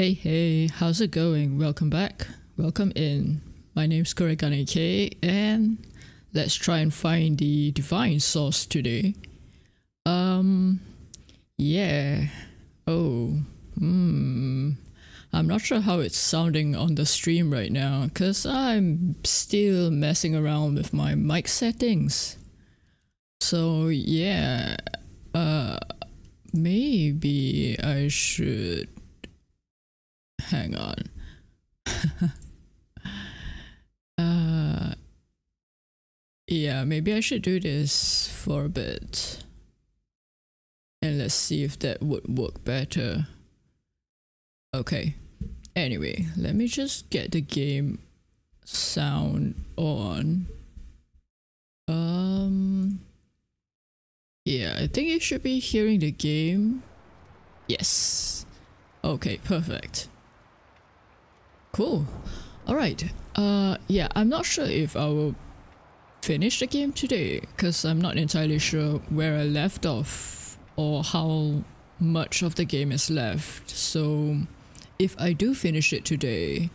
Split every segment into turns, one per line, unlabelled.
Hey, hey, how's it going? Welcome back. Welcome in. My name's Kurogane Kei, and let's try and find the divine source today. Um, yeah. Oh, hmm. I'm not sure how it's sounding on the stream right now, because I'm still messing around with my mic settings. So, yeah. Uh, maybe I should hang on. uh, yeah, maybe I should do this for a bit. And let's see if that would work better. Okay. Anyway, let me just get the game sound on. Um. Yeah, I think you should be hearing the game. Yes. Okay, perfect. Cool. Alright. Uh, yeah, I'm not sure if I will finish the game today because I'm not entirely sure where I left off or how much of the game is left. So if I do finish it today,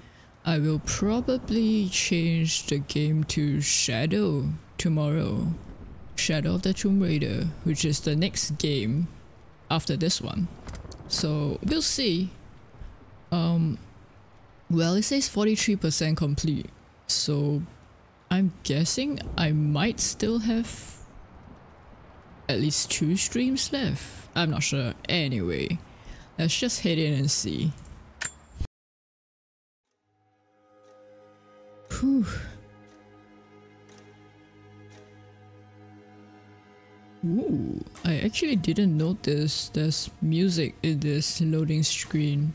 I will probably change the game to Shadow tomorrow. Shadow of the Tomb Raider, which is the next game after this one. So we'll see. Um, well, it says 43% complete, so I'm guessing I might still have at least two streams left. I'm not sure. Anyway, let's just head in and see. Whew. Ooh, I actually didn't notice there's music in this loading screen.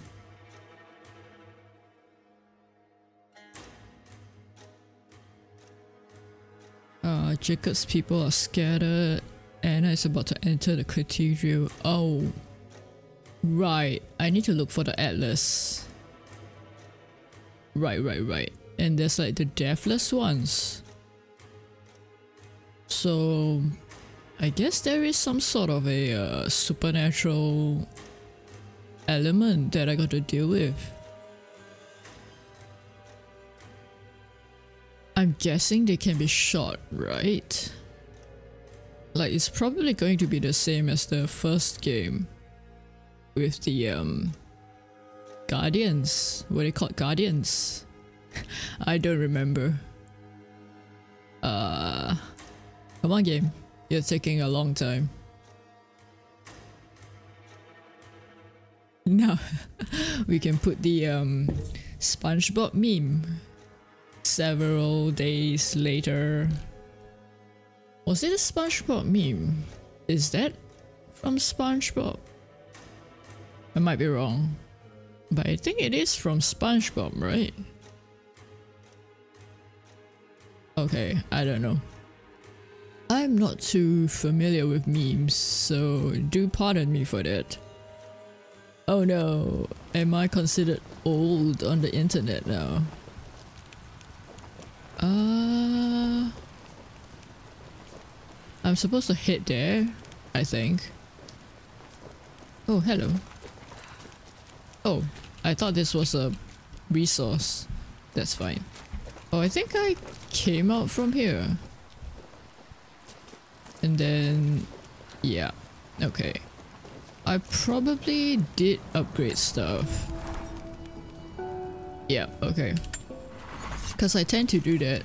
Uh, Jacob's people are scattered. Anna is about to enter the cathedral. Oh, right. I need to look for the atlas. Right, right, right. And there's like the deathless ones. So, I guess there is some sort of a uh, supernatural element that I got to deal with. I'm guessing they can be shot, right? Like it's probably going to be the same as the first game with the um guardians. What are they called? Guardians? I don't remember. Uh come on game. You're taking a long time. Now we can put the um SpongeBob meme several days later. Was it a SpongeBob meme? Is that from SpongeBob? I might be wrong. But I think it is from SpongeBob, right? Okay, I don't know. I'm not too familiar with memes, so do pardon me for that. Oh no, am I considered old on the internet now? Uh, I'm supposed to hit there, I think. Oh, hello. Oh, I thought this was a resource. That's fine. Oh, I think I came out from here. And then, yeah, okay. I probably did upgrade stuff. Yeah, okay. Because I tend to do that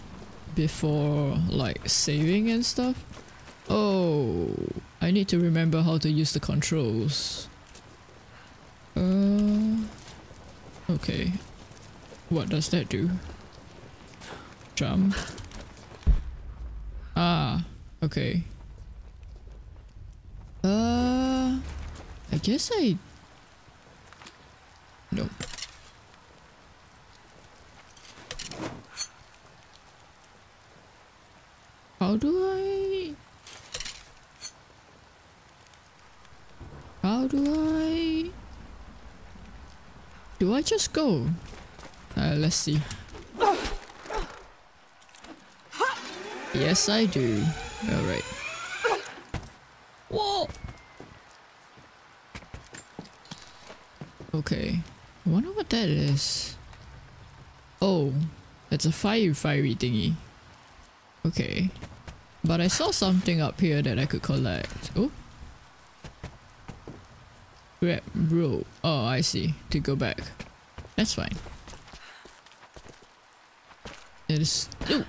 before like saving and stuff. Oh, I need to remember how to use the controls. Uh, okay. What does that do? Jump. Ah, okay. Uh, I guess I... Nope. How do I... How do I... Do I just go? Uh, let's see. Yes, I do. Alright. Whoa! Okay. I wonder what that is. Oh, it's a fire fiery thingy. Okay. But I saw something up here that I could collect. Oh. Grab rope. Oh, I see. To go back. That's fine. It is. Ooh.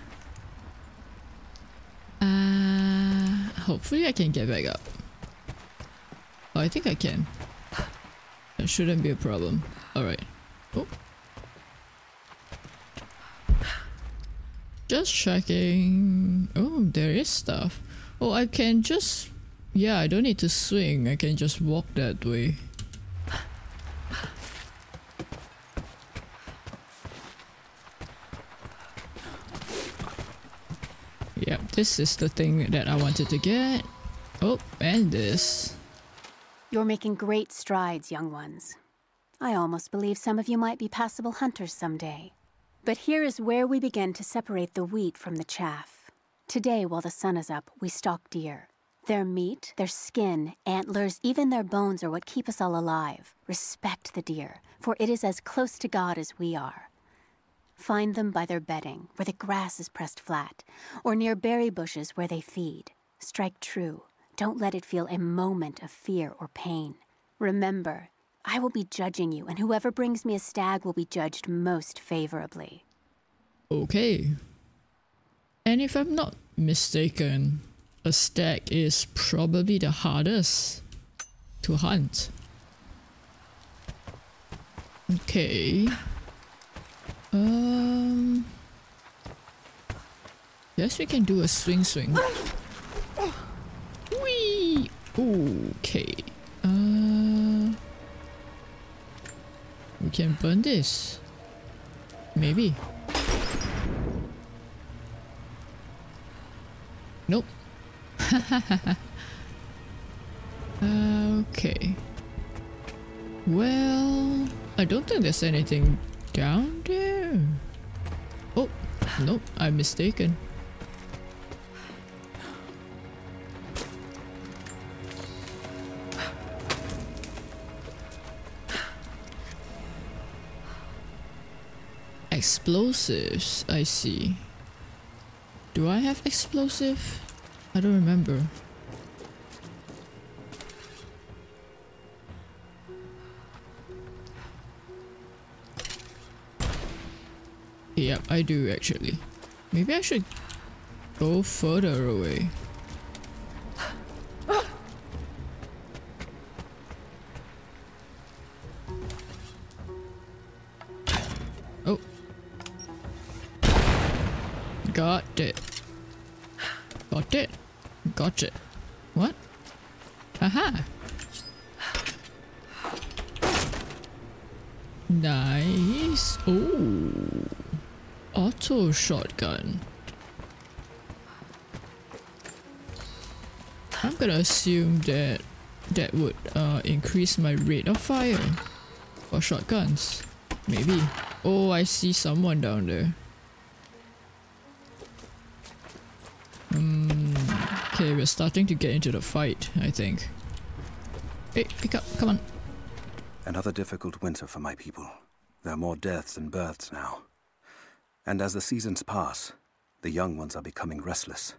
Uh, hopefully I can get back up. Oh, I think I can. That shouldn't be a problem. Alright. Oh. Just checking. Oh, there is stuff. Oh, I can just... Yeah, I don't need to swing. I can just walk that way. Yep, this is the thing that I wanted to get. Oh, and this.
You're making great strides, young ones. I almost believe some of you might be passable hunters someday. But here is where we begin to separate the wheat from the chaff. Today, while the sun is up, we stalk deer. Their meat, their skin, antlers, even their bones are what keep us all alive. Respect the deer, for it is as close to God as we are. Find them by their bedding, where the grass is pressed flat, or near berry bushes where they feed. Strike true. Don't let it feel a moment of fear or pain. Remember, I will be judging you, and whoever brings me a stag will be judged most favorably.
Okay. And if I'm not mistaken, a stag is probably the hardest to hunt. Okay. Um. Yes, we can do a swing swing. Whee! Okay. Uh. We can burn this. Maybe. Nope. okay. Well, I don't think there's anything down there. Oh, nope, I'm mistaken. Explosives, I see. Do I have explosive? I don't remember. Yep, I do actually. Maybe I should go further away. Shotgun. I'm gonna assume that that would uh, increase my rate of fire for shotguns. Maybe. Oh, I see someone down there. Hmm. Okay, we're starting to get into the fight, I think. Hey, pick up, come on.
Another difficult winter for my people. There are more deaths than births now. And as the seasons pass, the young ones are becoming restless.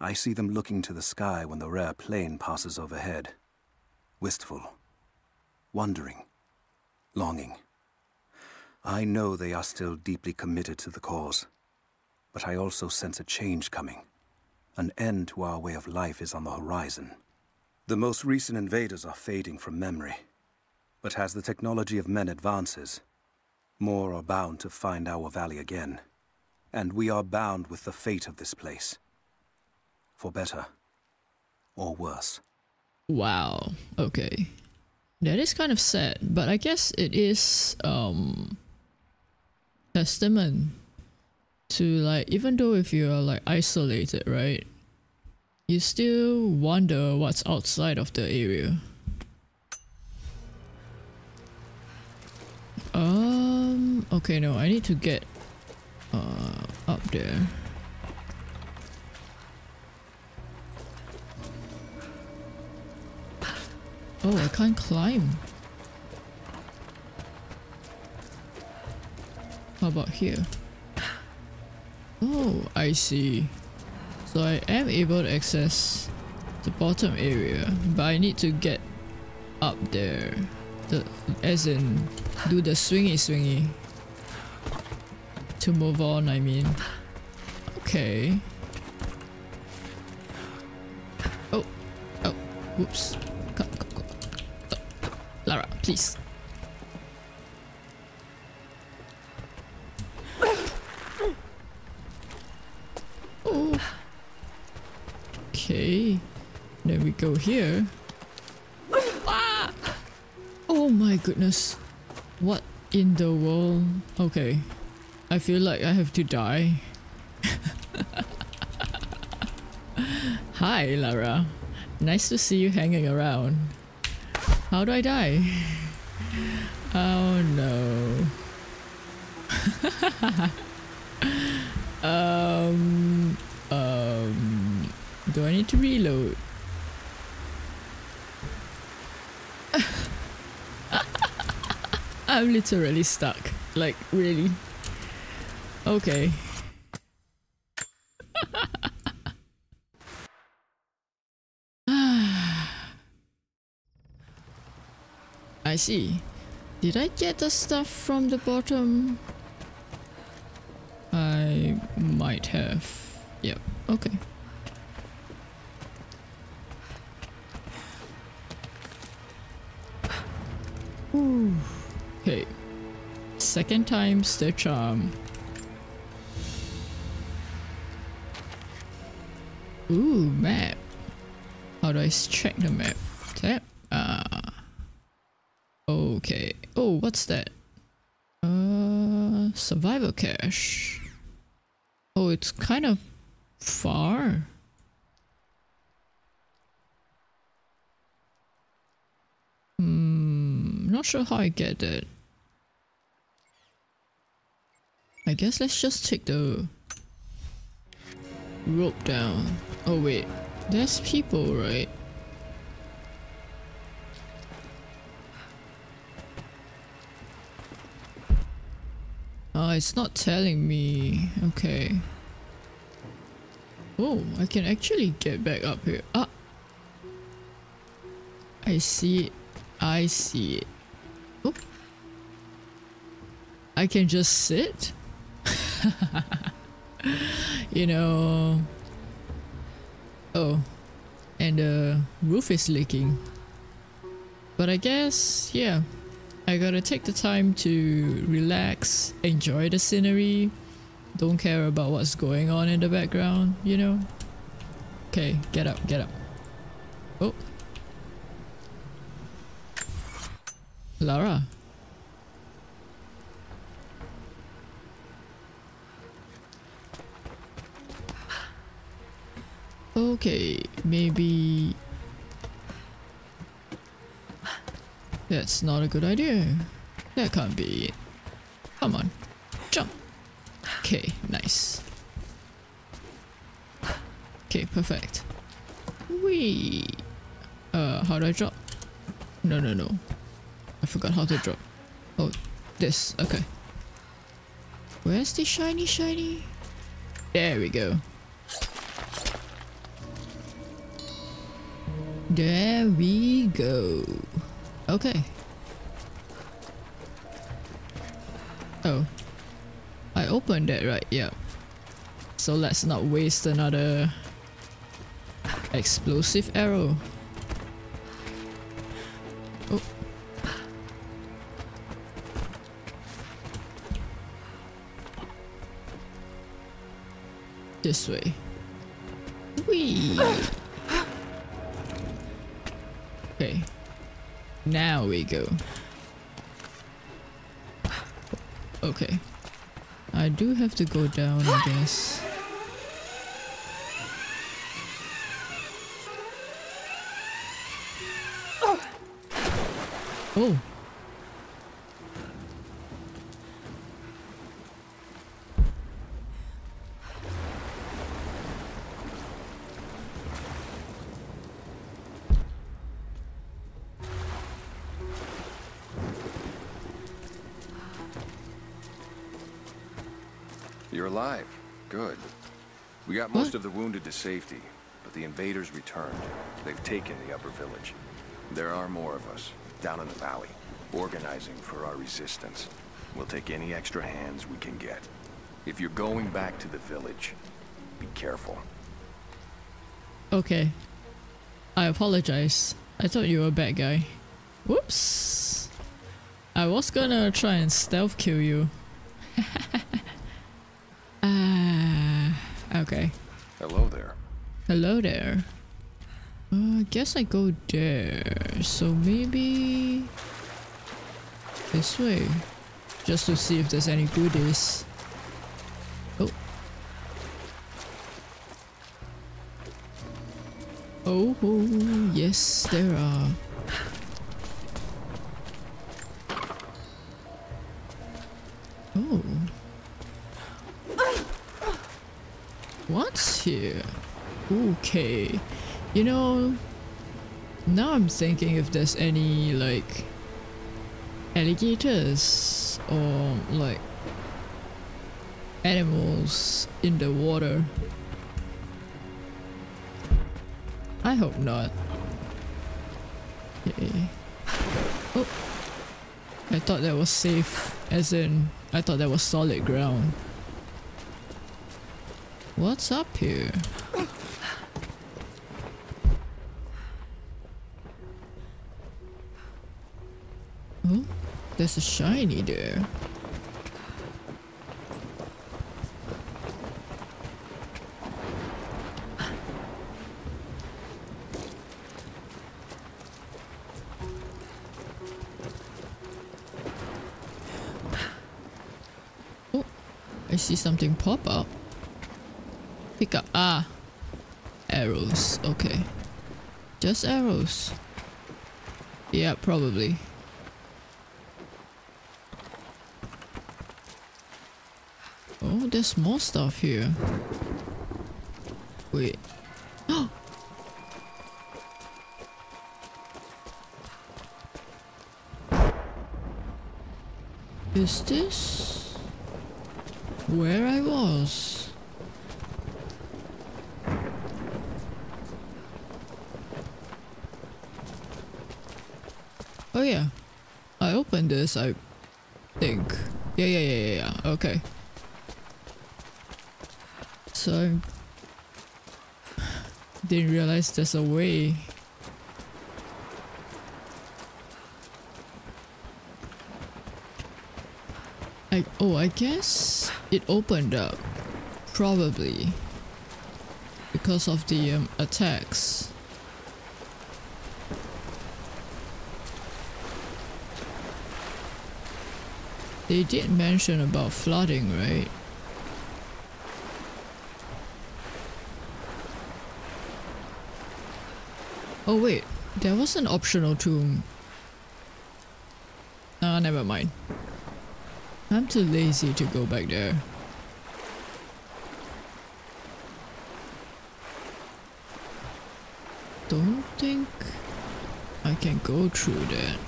I see them looking to the sky when the rare plane passes overhead. Wistful. Wondering. Longing. I know they are still deeply committed to the cause. But I also sense a change coming. An end to our way of life is on the horizon. The most recent invaders are fading from memory. But as the technology of men advances, more are bound to find our valley again. And we are bound with the fate of this place. For better. Or worse.
Wow. Okay. That is kind of sad, but I guess it is um testament to like even though if you are like isolated, right? You still wonder what's outside of the area. Um okay no, I need to get uh up there. Oh, I can't climb. How about here? Oh, I see. So I am able to access the bottom area, but I need to get up there. The, as in, do the swingy swingy. To move on, I mean. Okay. Oh, oh, whoops. Come, come, come. Oh, Lara, please. Oh. Okay. Then we go here. Oh my goodness. What in the world? Okay. I feel like I have to die. Hi, Lara. Nice to see you hanging around. How do I die? Oh no. um, um, do I need to reload? I'm literally stuck. Like, really? Okay. I see. Did I get the stuff from the bottom? I might have. Yep, okay. Okay. Second time's the charm. Ooh, map. How do I check the map? Tap. Ah. Okay. Oh, what's that? Uh, survival cache. Oh, it's kind of far. Not sure how I get it. I guess let's just take the rope down. Oh wait, there's people, right? Oh, it's not telling me. Okay. Oh, I can actually get back up here. Ah! I see it. I see it. I can just sit? you know... Oh. And the roof is leaking. But I guess, yeah. I gotta take the time to relax, enjoy the scenery, don't care about what's going on in the background, you know? Okay, get up, get up. Oh. Lara. Okay, maybe That's not a good idea. That can't be it. Come on. Jump. Okay, nice. Okay, perfect. Wee. Uh, how do I drop? No, no, no. I forgot how to drop. Oh, this. Okay. Where's the shiny shiny? There we go. There we go. Okay. Oh. I opened it, right? Yeah. So let's not waste another explosive arrow. Oh. This way. Whee! Now we go. Okay. I do have to go down, I guess. Oh.
Safety, but the invaders returned. They've taken the upper village. There are more of us, down in the valley, organizing for our resistance. We'll take any extra hands we can get. If you're going back to the village, be careful.
Okay. I apologize. I thought you were a bad guy. Whoops. I was gonna try and stealth kill you. Ah, okay.
Hello there.
Hello there. Uh, I guess I go there. So maybe this way, just to see if there's any goodies. Oh. Oh, oh yes, there are. Oh. What's here? Okay. You know, now I'm thinking if there's any like alligators or like animals in the water. I hope not. Okay. Oh. I thought that was safe, as in, I thought that was solid ground. What's up here? There's a shiny there. Oh, I see something pop up. Pick up. Ah. Arrows. Okay. Just arrows. Yeah, probably. Oh, there's more stuff here. Wait. Is this where I was? Oh yeah. I opened this, I think. Yeah, yeah, yeah, yeah, yeah. Okay. So I didn't realize there's a way. I oh I guess it opened up. Probably. Because of the um, attacks. They did mention about flooding, right? Oh wait, there was an optional tomb. Ah, never mind. I'm too lazy to go back there. Don't think I can go through that.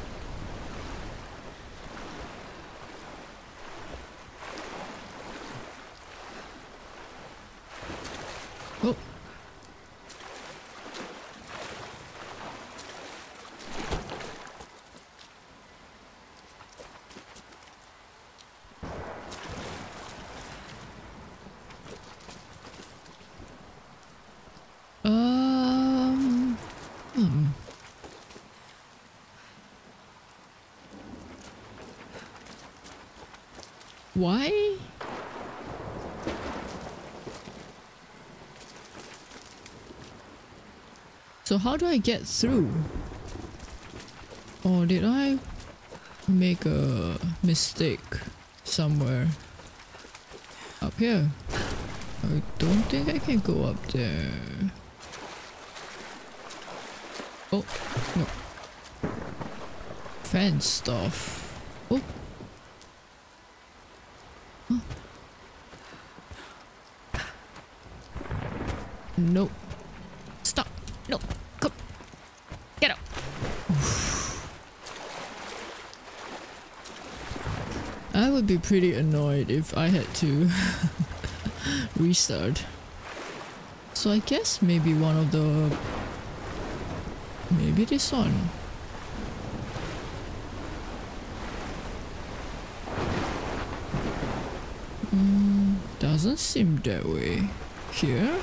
Oh. Um. Hmm. Why? So how do I get through? Or did I make a mistake somewhere? Up here? I don't think I can go up there. Oh, no. Fence stuff. Oh. Huh. No. Stop. No. Come. Get out. I would be pretty annoyed if I had to Restart. So I guess maybe one of the... Maybe this one. Mm, doesn't seem that way. Here?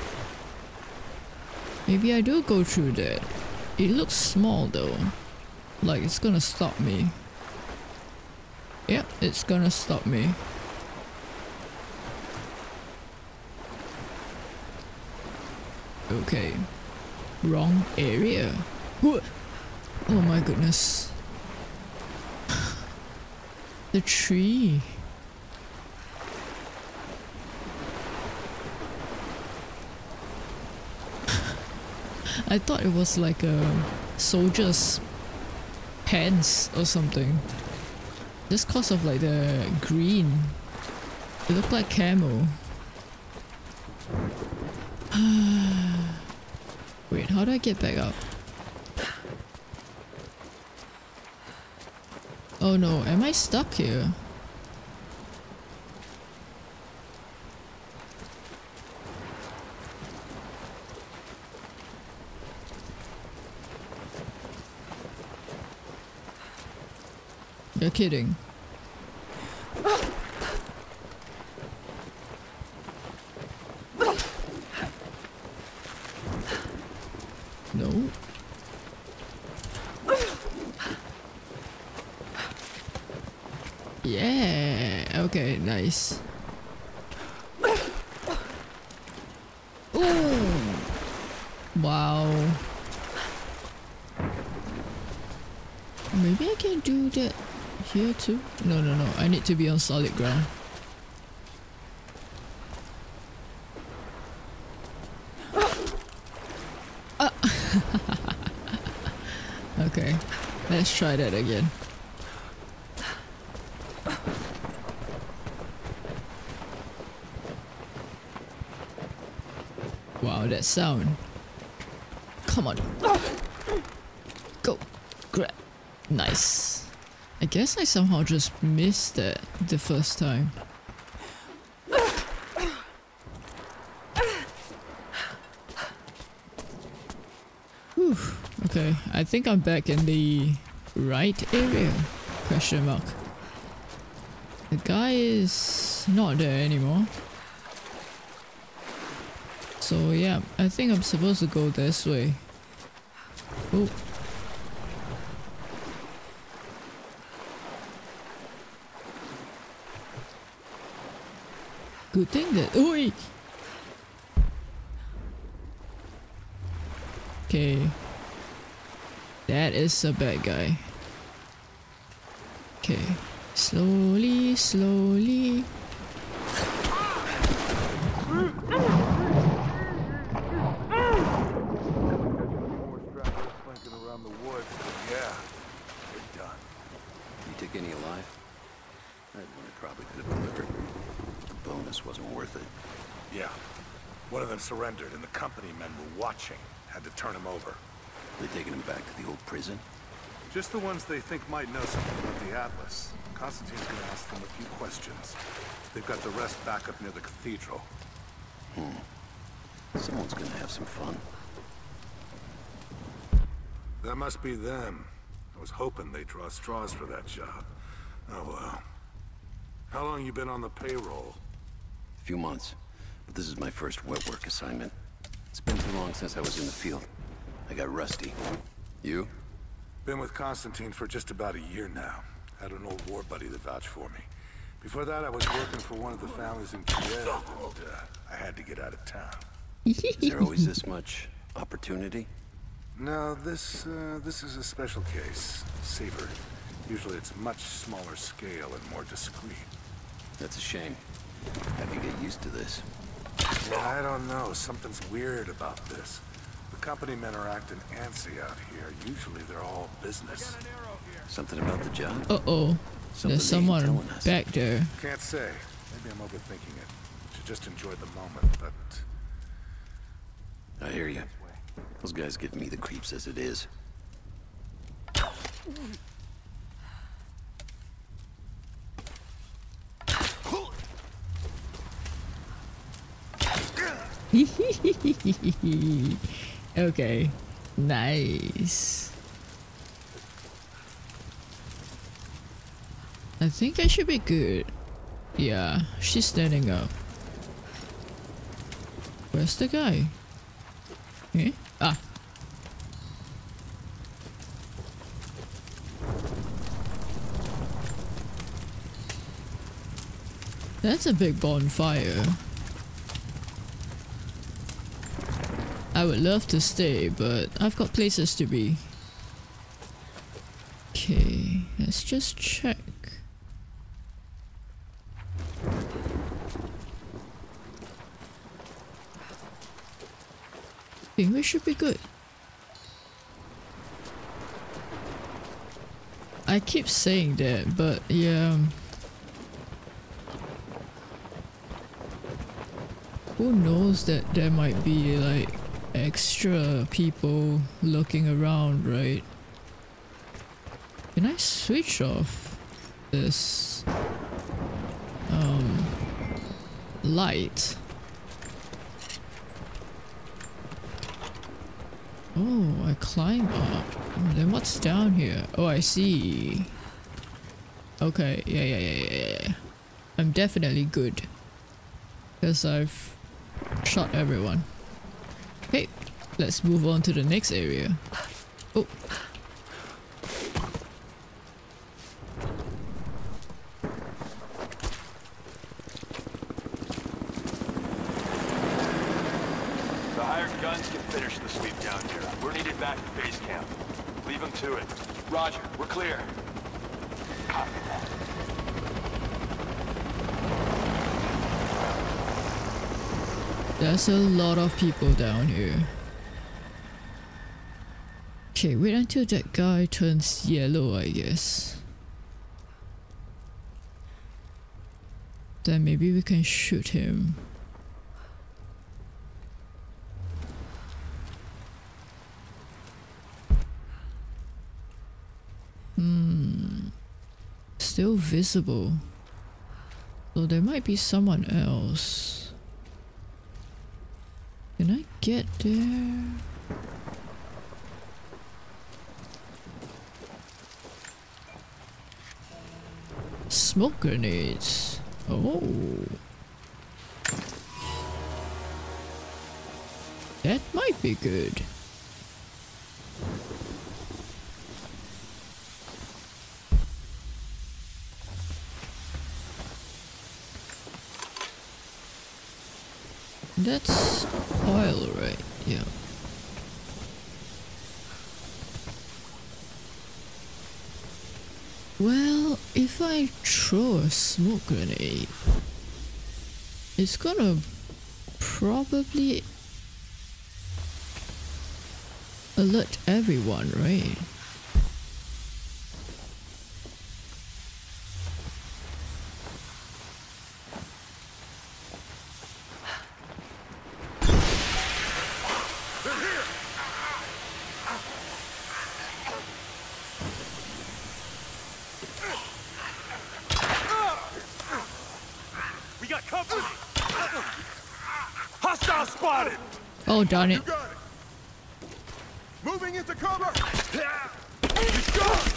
Maybe I do go through that. It looks small though. Like it's gonna stop me. Yep, it's gonna stop me. Okay. Wrong area. Oh my goodness. the tree. I thought it was like a soldier's pants or something. Just cause of like the green. It looked like camo. Wait, how do I get back up? Oh no, am I stuck here? You're kidding. No. Yeah. Okay, nice. Ooh. Wow. Maybe I can do that here too? No, no, no. I need to be on solid ground. Ah. okay, let's try that again. Wow, that sound. Come on. Go. Grab. Nice. Guess I somehow just missed it the first time. Whew. Okay, I think I'm back in the right area? Question mark. The guy is not there anymore. So yeah, I think I'm supposed to go this way. Oh. Good thing that. Oi! Okay. That is a bad guy. Okay. Slowly, slowly.
around the woods. Yeah, they're done.
You take any alive? I had one I probably could have delivered. The bonus wasn't worth it.
Yeah. One of them surrendered, and the company men were watching. Had to turn him over.
They taking him back to the old prison?
Just the ones they think might know something about the Atlas. Constantine's gonna ask them a few questions. They've got the rest back up near the cathedral. Hmm.
Someone's gonna have some fun.
That must be them. I was hoping they'd draw straws for that job. Oh well. How long you been on the payroll?
A few months. But this is my first wet work assignment. It's been too long since I was in the field. I got rusty. You?
Been with Constantine for just about a year now. Had an old war buddy that vouched for me. Before that, I was working for one of the families in Kiev, and uh, I had to get out of town.
Is there always this much opportunity?
No, this, uh, this is a special case. Safer. Usually it's much smaller scale and more discreet.
That's a shame. I could get used to this.
Yeah, I don't know. Something's weird about this. The company men are acting antsy out here. Usually they're all business.
Something about the job?
Uh oh. There's someone back there.
Can't say. Maybe I'm overthinking it. Should just enjoy the moment, but...
I hear you. Those guys give me the creeps as it is.
okay, nice. I think I should be good. Yeah, she's standing up. Where's the guy? Eh? Ah. That's a big bonfire. I would love to stay, but I've got places to be. Okay, let's just check. I think we should be good. I keep saying that, but yeah. Who knows that there might be like extra people looking around, right? Can I switch off this um light? Oh, I climb up. Oh, then what's down here? Oh, I see. Okay, yeah, yeah, yeah, yeah. I'm definitely good. Because I've shot everyone. Let's move on to the next area. Oh.
The hired guns can finish the sweep down here. We're needed back at base camp. Leave them to it. Roger, we're clear. Copy that.
There's a lot of people down here. Okay, wait until that guy turns yellow, I guess. Then maybe we can shoot him. Hmm. Still visible. So there might be someone else. Can I get there? Smoke grenades. Oh. That might be good. That's oil, right? Yeah. Well, if I throw a smoke grenade, it's gonna probably alert everyone, right?
We got company! Hostile spotted!
Darn it.
You got it! Moving into cover! Gone!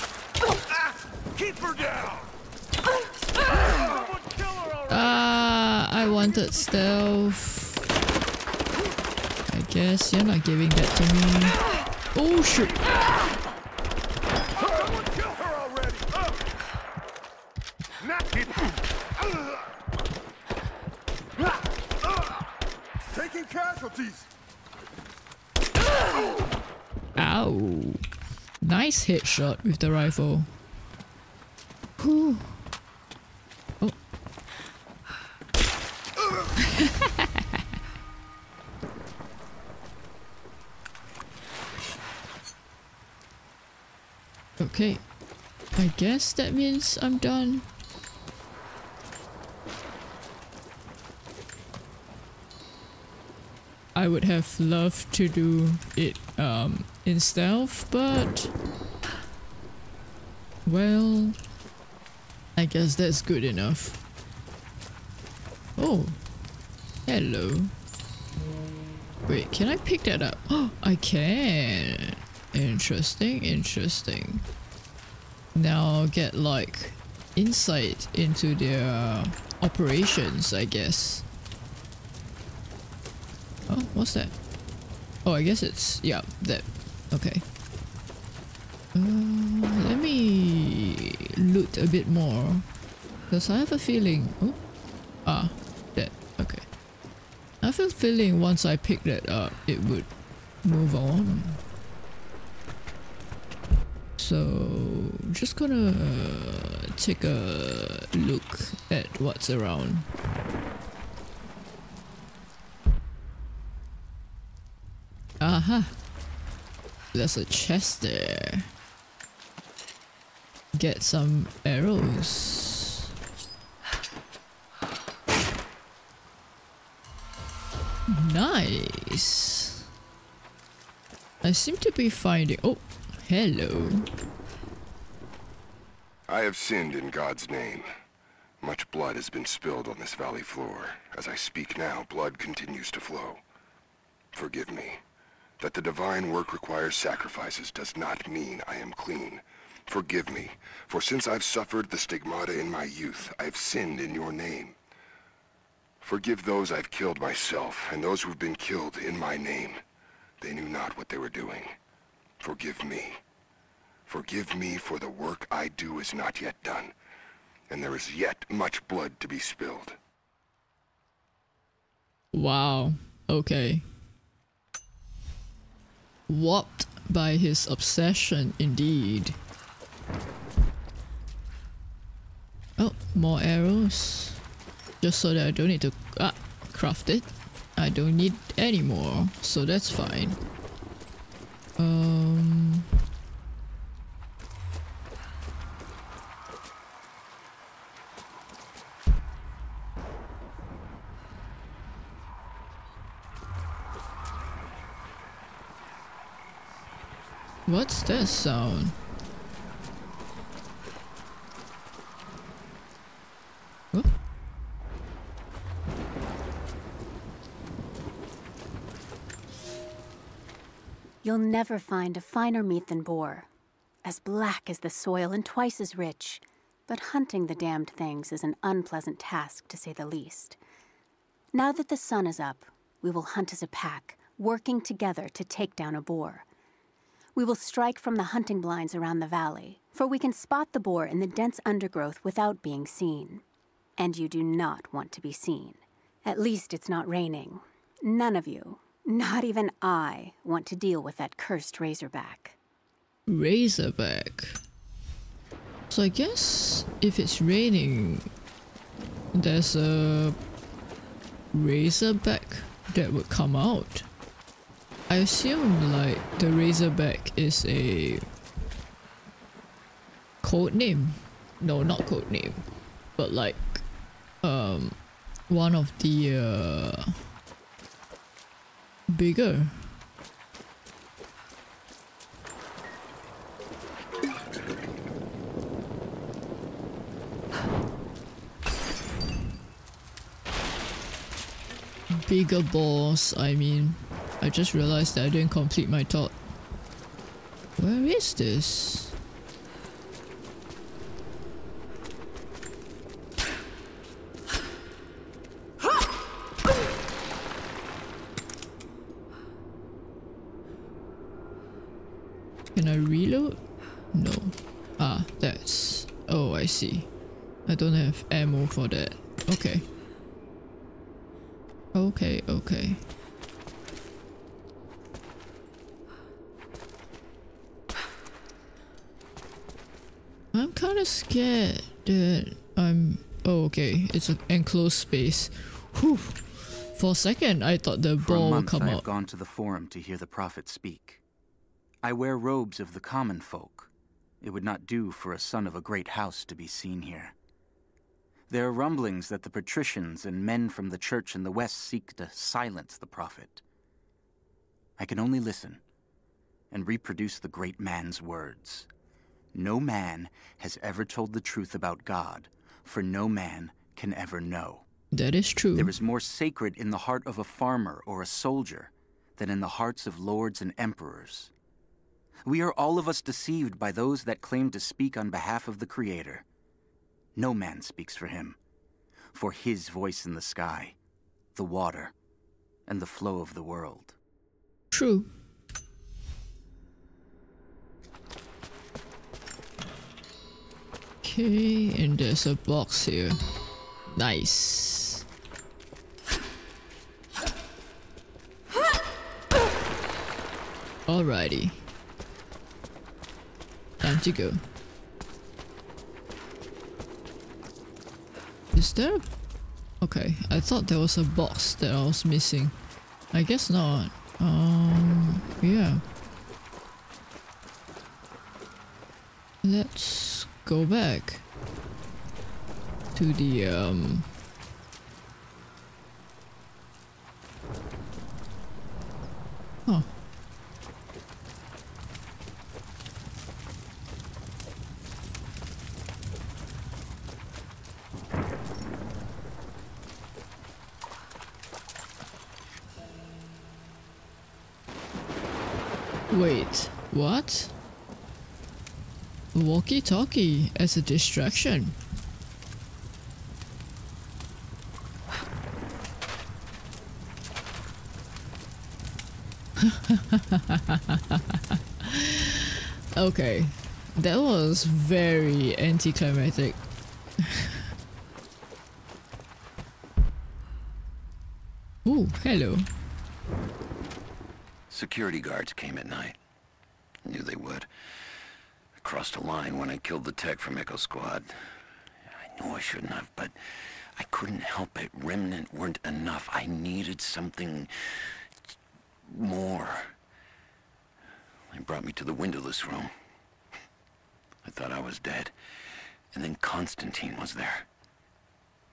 Keep her down!
Ah, I wanted stealth. I guess you're not giving that to me. Oh shoot.
Someone kill her already! Not it! Taking casualties!
Ow. Nice shot with the rifle. Whew. Oh. okay. I guess that means I'm done. I would have loved to do it um, in stealth, but well, I guess that's good enough. Oh, hello. Wait, can I pick that up? Oh, I can. Interesting, interesting. Now get like insight into their operations, I guess. Oh, what's that? Oh, I guess it's, yeah, that. Okay. A bit more. Because I have a feeling... Oh, ah, that, okay. I have a feeling once I pick that up, it would move on. So, just gonna uh, take a look at what's around. Aha! There's a chest there. Get some arrows. Nice. I seem to be finding... Oh, hello.
I have sinned in God's name. Much blood has been spilled on this valley floor. As I speak now, blood continues to flow. Forgive me. That the divine work requires sacrifices does not mean I am clean. Forgive me, for since I've suffered the stigmata in my youth, I've sinned in your name. Forgive those I've killed myself, and those who've been killed in my name. They knew not what they were doing. Forgive me. Forgive me, for the work I do is not yet done, and there is yet much blood to be spilled.
Wow. Okay. Warped by his obsession, indeed. Oh, more arrows. Just so that I don't need to ah, craft it. I don't need any more, so that's fine. Um... What's that sound?
You'll never find a finer meat than boar. As black as the soil and twice as rich. But hunting the damned things is an unpleasant task, to say the least. Now that the sun is up, we will hunt as a pack, working together to take down a boar. We will strike from the hunting blinds around the valley, for we can spot the boar in the dense undergrowth without being seen. And you do not want to be seen. At least it's not raining. None of you, not even I, want to deal with that cursed razorback.
Razorback. So I guess if it's raining, there's a razorback that would come out. I assume like the razorback is a code name. No, not code name, but like um one of the uh, bigger. Bigger boss I mean. I just realized that I didn't complete my thought. Where is this Can I reload? No. Ah, that's... Oh, I see. I don't have ammo for that. Okay. Okay, okay. I'm kind of scared that I'm... Oh, okay. It's an enclosed space. Whew. For a second, I thought the
For
ball would come
I have gone to the forum to hear the prophet speak. I wear robes of the common folk. It would not do for a son of a great house to be seen here. There are rumblings that the patricians and men from the church in the west seek to silence the prophet. I can only listen and reproduce the great man's words. No man has ever told the truth about God, for no man can ever know.
That is true.
There is more sacred in the heart of a farmer or a soldier than in the hearts of lords and emperors. We are all of us deceived by those that claim to speak on behalf of the Creator. No man speaks for him, for his voice in the sky, the water, and the flow of the world.
True. Okay, and there's a box here. Nice. Alrighty. Time to go. Is there? Okay, I thought there was a box that I was missing. I guess not. Um, yeah. Let's go back to the um Oh. Wait, what? Walkie-talkie as a distraction. okay, that was very anticlimactic. Ooh, hello.
Security guards came at night. Knew they would. I crossed a line when I killed the tech from Echo Squad. I knew I shouldn't have, but I couldn't help it. Remnant weren't enough. I needed something more. They brought me to the windowless room. I thought I was dead. And then Constantine was there.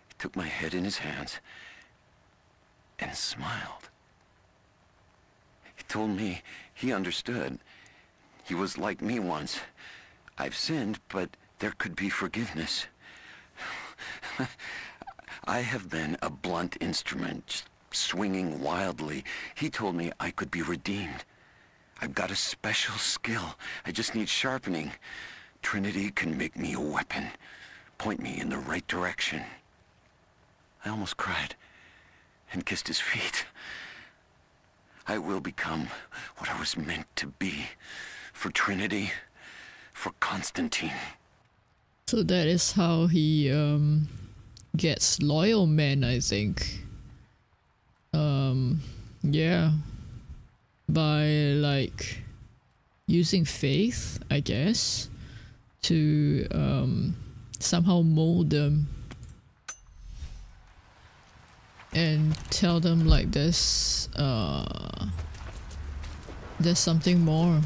He took my head in his hands and smiled. He told me he understood. He was like me once. I've sinned, but there could be forgiveness. I have been a blunt instrument, swinging wildly. He told me I could be redeemed. I've got a special skill. I just need sharpening. Trinity can make me a weapon, point me in the right direction. I almost cried and kissed his feet. I will become what I was meant to be. For Trinity, for Constantine.
So that is how he um, gets loyal men, I think. Um, yeah. By like using faith, I guess, to um, somehow mold them and tell them like this uh there's something more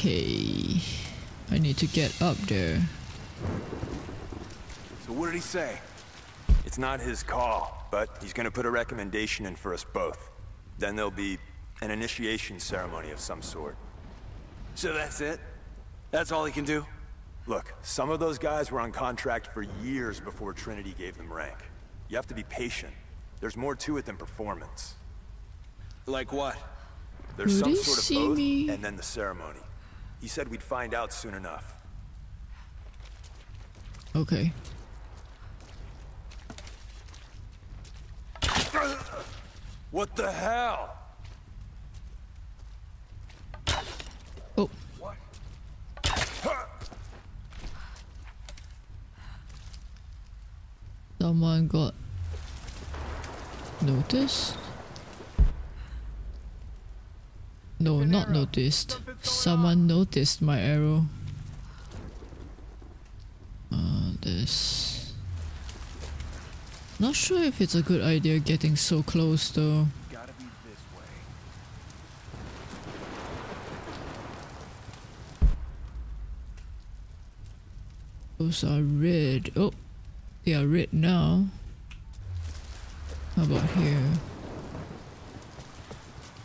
okay I need to get up there
So what did he say? It's not his call, but he's gonna put a recommendation in for us both. Then there'll be an initiation ceremony of some sort.
So that's it? That's all he can do?
Look, some of those guys were on contract for years before Trinity gave them rank. You have to be patient. There's more to it than performance.
Like what?
There's
Would
some sort of
see
both,
me?
and then the ceremony. He said we'd find out soon enough.
okay
What the hell?
oh What? someone got noticed no not noticed someone noticed my arrow uh this not sure if it's a good idea getting so close though. Those are red. Oh, they are red now. How about here?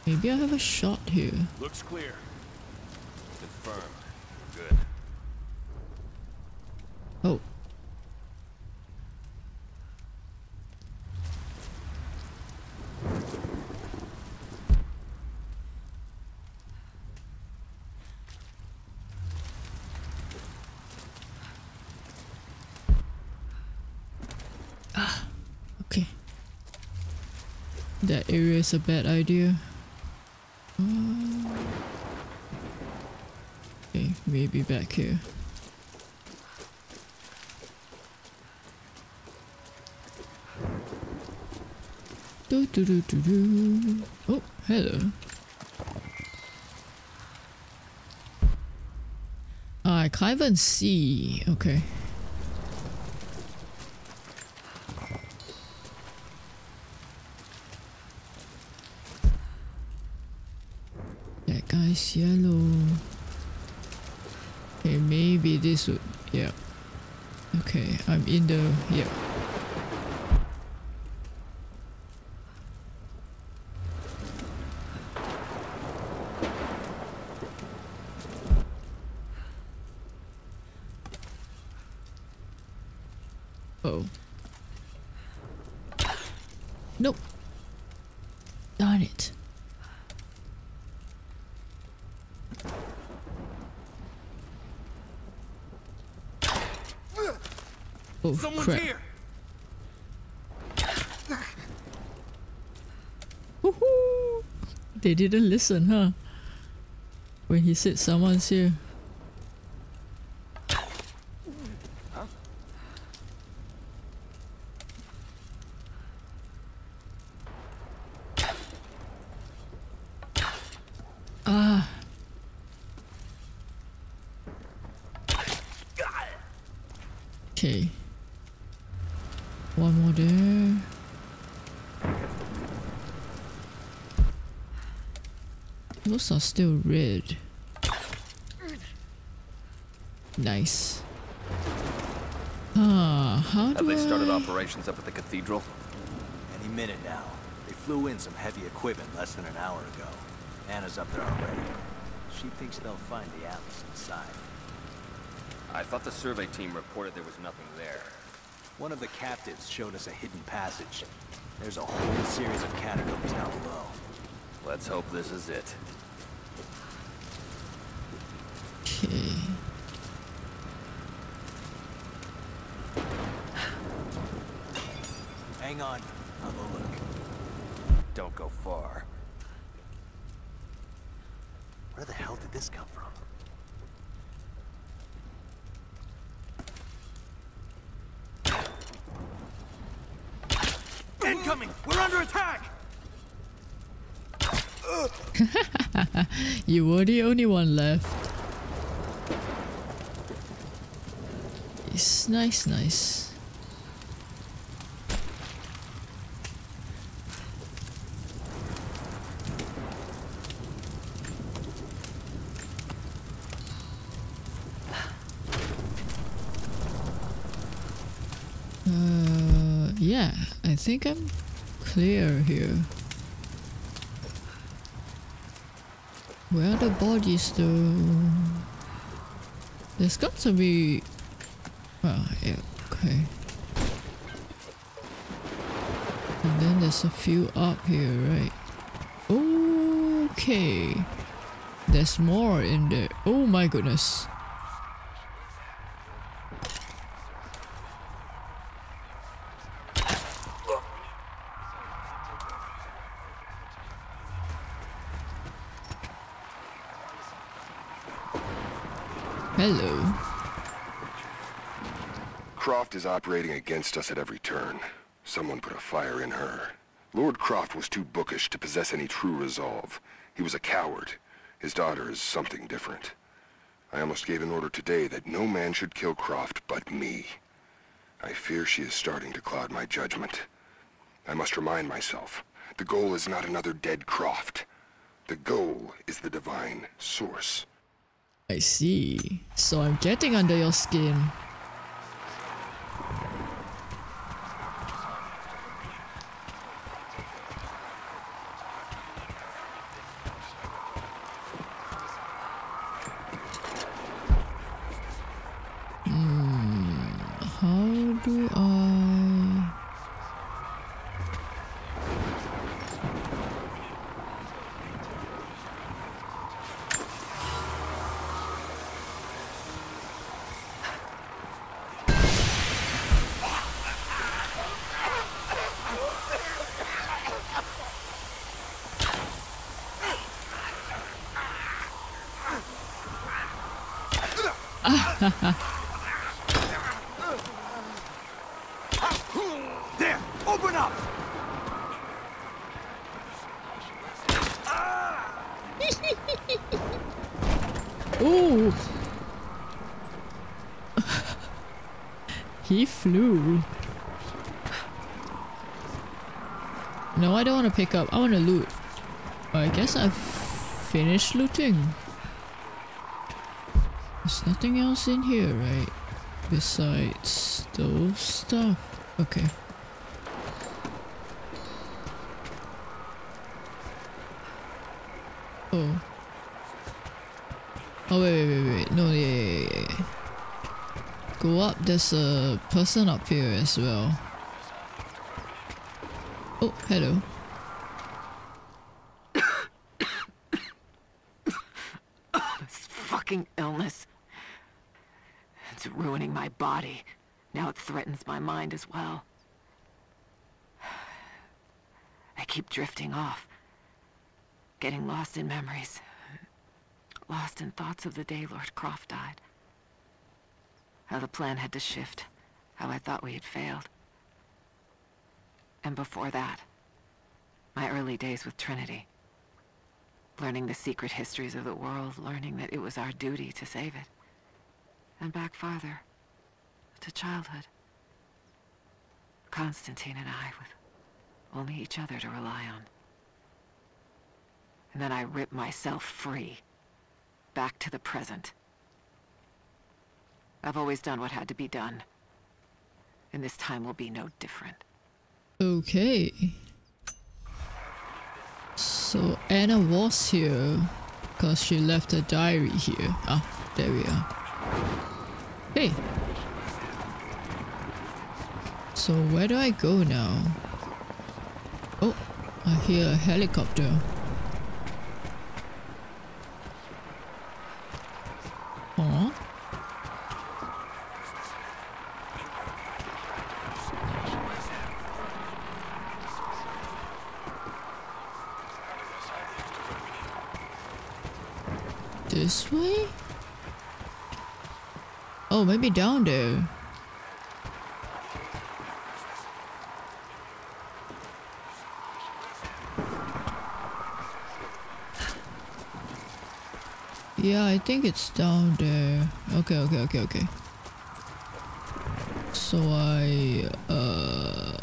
Maybe I have a shot here.
Looks clear. Confirmed. Good.
Oh. Ah, okay. That area is a bad idea. Maybe back here. Do, do, do, do, do. Oh, hello. Ah, I can't even see. Okay. That guy's yellow. Okay, maybe this would. Yeah. Okay, I'm in the. Yeah. Oh. Nope. Darn it. Oh
Someone's
crap.
here.
Woohoo! They didn't listen, huh? When he said someone's here. Ah. Okay. One more there. Those are still red. Nice. Ah, how do
Have they started
I...
operations up at the cathedral?
Any minute now. They flew in some heavy equipment less than an hour ago. Anna's up there already. She thinks they'll find the atlas inside.
I thought the survey team reported there was nothing there.
One of the captives showed us a hidden passage. There's a whole series of catacombs down below.
Let's hope this is it.
Okay.
Hang on. I'll go look.
Don't go far.
Where the hell did this come from? Incoming! We're under attack!
You were the only one left. It's nice, nice. Uh, yeah, I think I'm clear here. Where are the bodies though? There's got to be... Okay. And then there's a few up here, right? Okay. There's more in there. Oh my goodness. Hello.
Is operating against us at every turn. Someone put a fire in her. Lord Croft was too bookish to possess any true resolve. He was a coward. His daughter is something different. I almost gave an order today that no man should kill Croft but me. I fear she is starting to cloud my judgment. I must remind myself, the goal is not another dead Croft. The goal is the divine source.
I see. So I'm getting under your skin. Pick up. I want to loot. I guess I've finished looting. There's nothing else in here, right? Besides those stuff. Okay. Oh. Oh wait, wait, wait, wait. No, yeah, yeah, yeah. Go up. There's a person up here as well. Oh, hello.
This fucking illness. It's ruining my body. Now it threatens my mind as well. I keep drifting off. Getting lost in memories. Lost in thoughts of the day Lord Croft died. How the plan had to shift. How I thought we had failed. And before that, my early days with Trinity. Learning the secret histories of the world, learning that it was our duty to save it. And back farther, to childhood. Constantine and I with only each other to rely on. And then I rip myself free, back to the present. I've always done what had to be done. And this time will be no different.
Okay. So Anna was here because she left a diary here. Ah, there we are. Hey. So where do I go now? Oh, I hear a helicopter. Huh? This way? Oh, maybe down there. Yeah, I think it's down there. Okay, okay, okay, okay. So I, uh...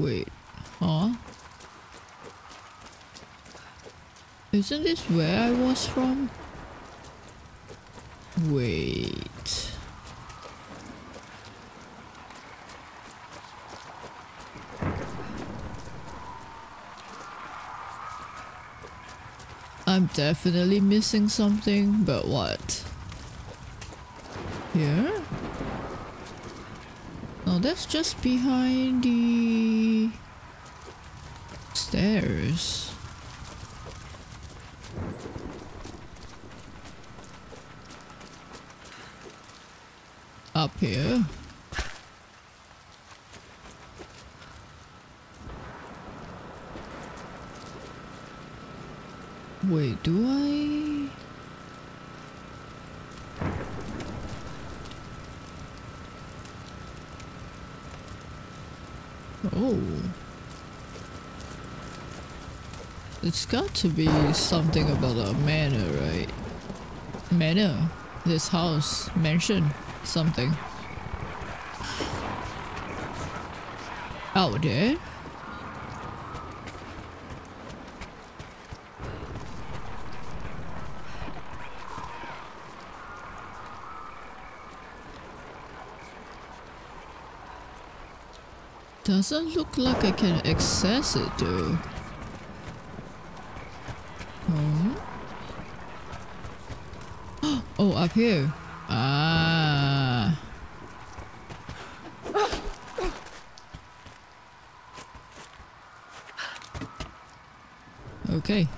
Wait, huh? Isn't this where I was from? Wait. I'm definitely missing something, but what? Here? No, that's just behind the stairs. Up here. Wait, do I? Oh. It's got to be something about a manor, right? Manor. This house. Mansion. Something. Out there? Doesn't look like I can access it though. Oh, oh up here. Ah. Okay.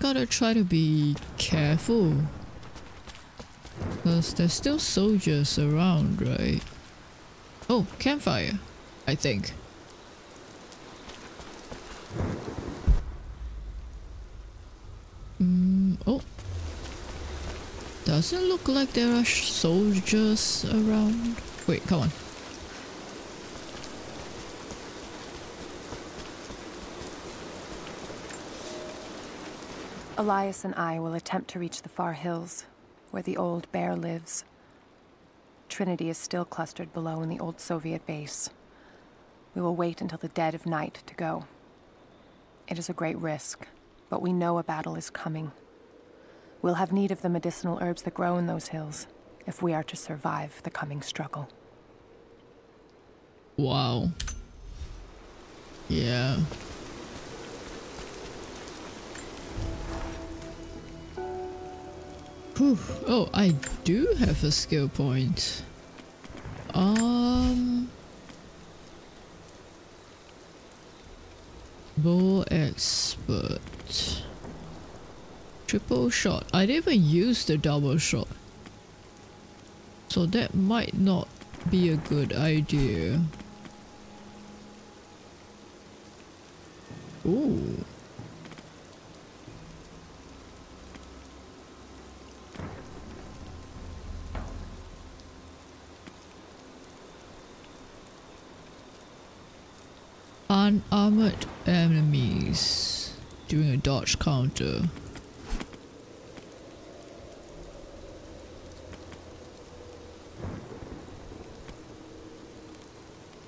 Gotta try to be careful. Because there's still soldiers around, right? Oh, campfire, I think. Mm, oh. Doesn't look like there are soldiers around. Wait, come on.
Elias and I will attempt to reach the far hills, where the old bear lives. Trinity is still clustered below in the old Soviet base. We will wait until the dead of night to go. It is a great risk, but we know a battle is coming. We'll have need of the medicinal herbs that grow in those hills, if we are to survive the coming struggle.
Wow. Yeah. Whew. Oh, I do have a skill point. Um... Bow expert. Triple shot. I didn't even use the double shot. So that might not be a good idea. Ooh. Unarmored enemies doing a dodge counter.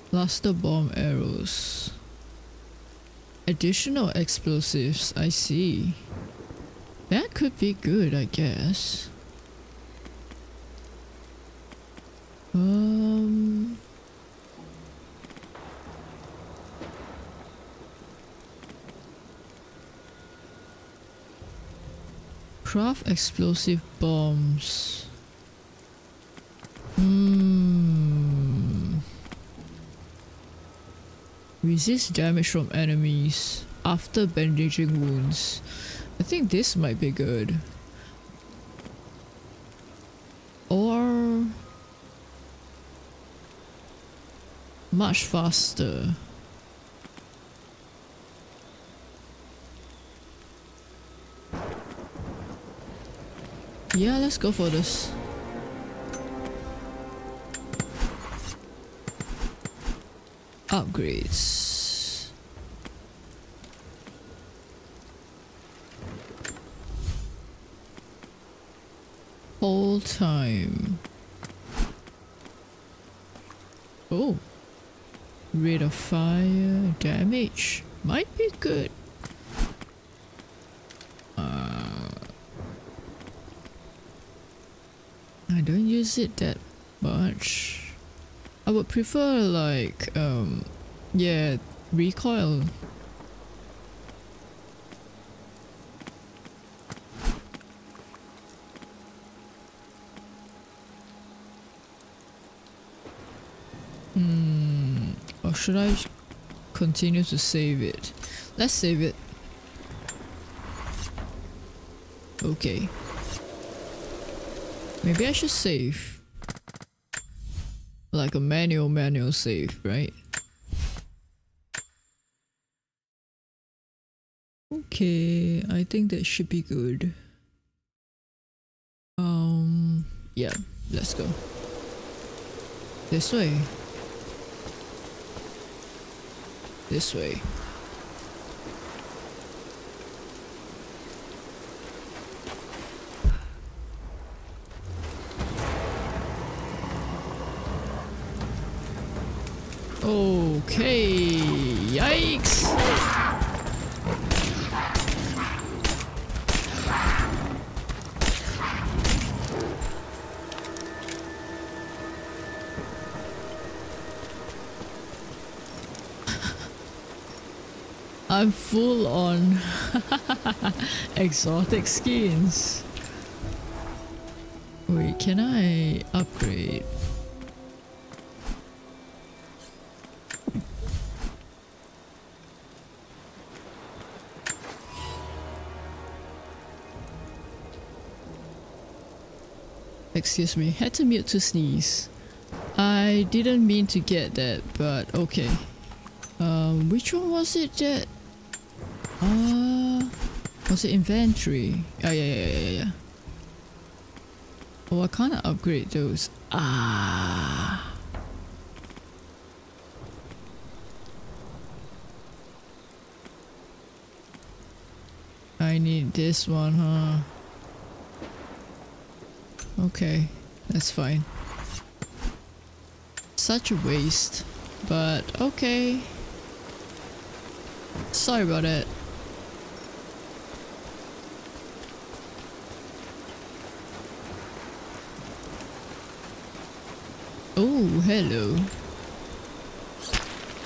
Cluster bomb arrows. Additional explosives, I see. That could be good, I guess. Um... Craft explosive bombs. Hmm. Resist damage from enemies after bandaging wounds. I think this might be good. Or much faster. Yeah, let's go for this. Upgrades. Whole time. Oh. Rate of fire damage. Might be good. Don't use it that much. I would prefer like, um, yeah, recoil. Hmm, or should I continue to save it? Let's save it. Okay. Maybe I should save. Like a manual manual save, right? Okay, I think that should be good. Um, yeah, let's go. This way. This way. Okay, yikes. I'm full on exotic skins. Wait, can I upgrade? Excuse me, had to mute to sneeze. I didn't mean to get that, but okay. Um, which one was it that... Uh, was it inventory? Oh, yeah, yeah, yeah, yeah, yeah. Oh, I can't upgrade those. Ah. I need this one, huh? Okay, that's fine. Such a waste, but okay. Sorry about it. Oh, hello.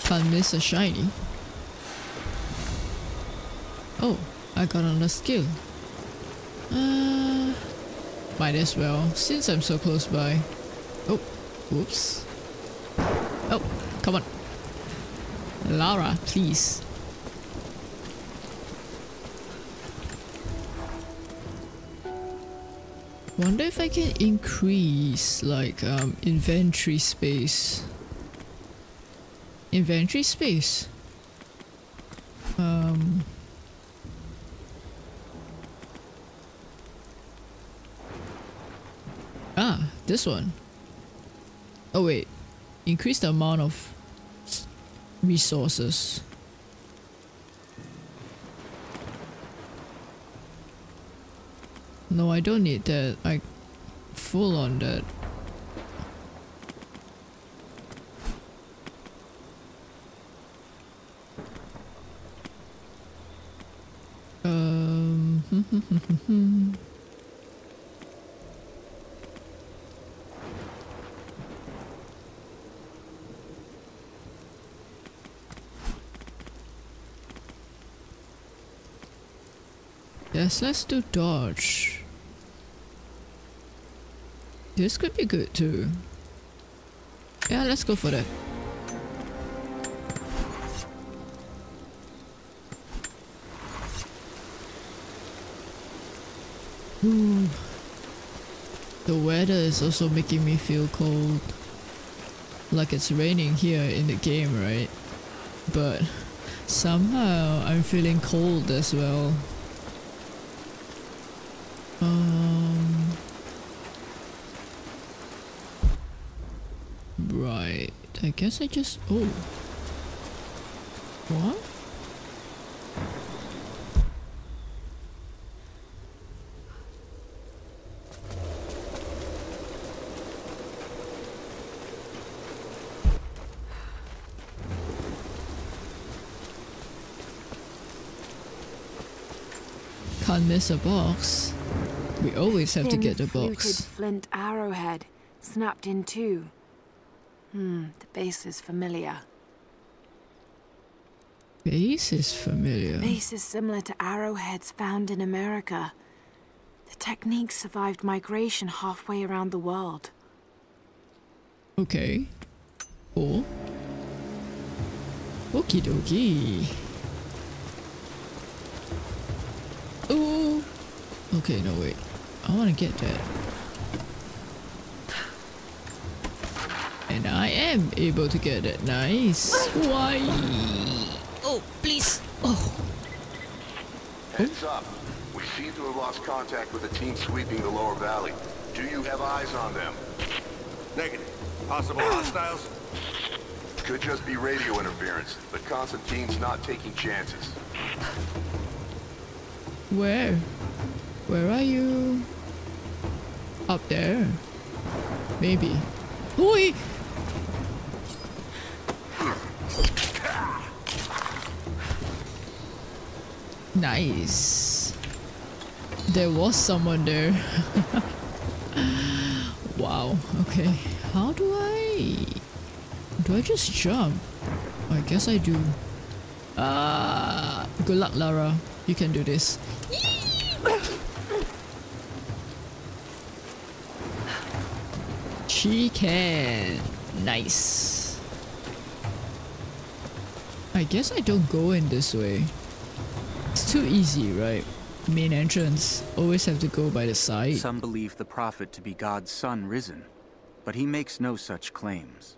Can't miss a shiny. Oh, I got another skill. Uh, might as well, since I'm so close by. Oh, whoops. Oh, come on. Lara, please. Wonder if I can increase like um, inventory space. Inventory space. Um. Ah, this one. Oh wait, increase the amount of resources. No, I don't need that. I full on that. Um. Yes, let's do dodge. This could be good too. Yeah, let's go for that. Ooh. The weather is also making me feel cold. Like it's raining here in the game, right? But somehow I'm feeling cold as well. Um... Right, I guess I just... Oh. What? Can't miss a box. We always have to get a box.
flint arrowhead, snapped in two. Hmm, the base is familiar.
Base is familiar.
Base is similar to arrowheads found in America. The technique survived migration halfway around the world.
Okay. Cool. Okie dokie. Ooh. Okay, no wait. I want to get that. And I am able to get it. Nice. Why? Oh, please. Oh.
Heads up. We seem to have lost contact with the team sweeping the lower valley. Do you have eyes on them?
Negative. Possible hostiles?
Could just be radio interference, but Constantine's not taking chances.
Where? Where are you? Up there? Maybe. Oi! Nice. There was someone there. wow, okay. How do I... Do I just jump? I guess I do. Ah, good luck, Lara. You can do this. She can. Nice. I guess I don't go in this way. Too easy, right? Main entrance. Always have to go by the side.
Some believe the prophet to be God's son risen, but he makes no such claims.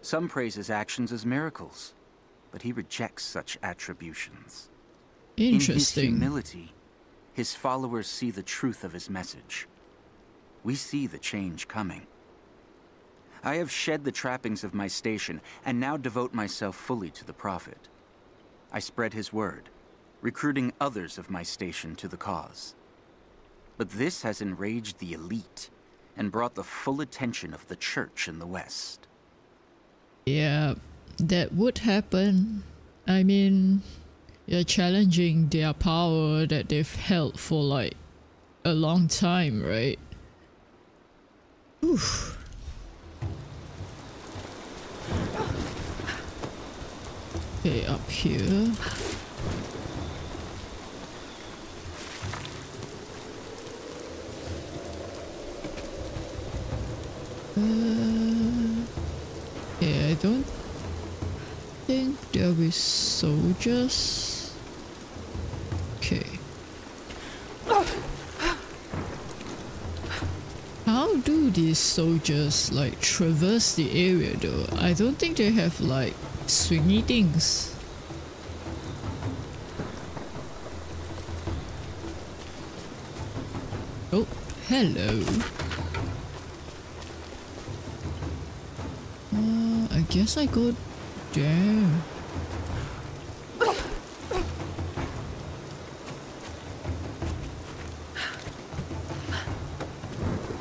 Some praise his actions as miracles, but he rejects such attributions.
Interesting.
In his humility, his followers see the truth of his message. We see the change coming. I have shed the trappings of my station and now devote myself fully to the Prophet. I spread his word, recruiting others of my station to the cause. But this has enraged the elite and brought the full attention of the Church in the West.
Yeah, that would happen. I mean, you're challenging their power that they've held for like a long time, right? Oof. Okay, up here. Uh, yeah, I don't think there'll be soldiers. Okay. How do these soldiers like traverse the area though? I don't think they have like swingy things. Oh, hello. Uh, I guess I could.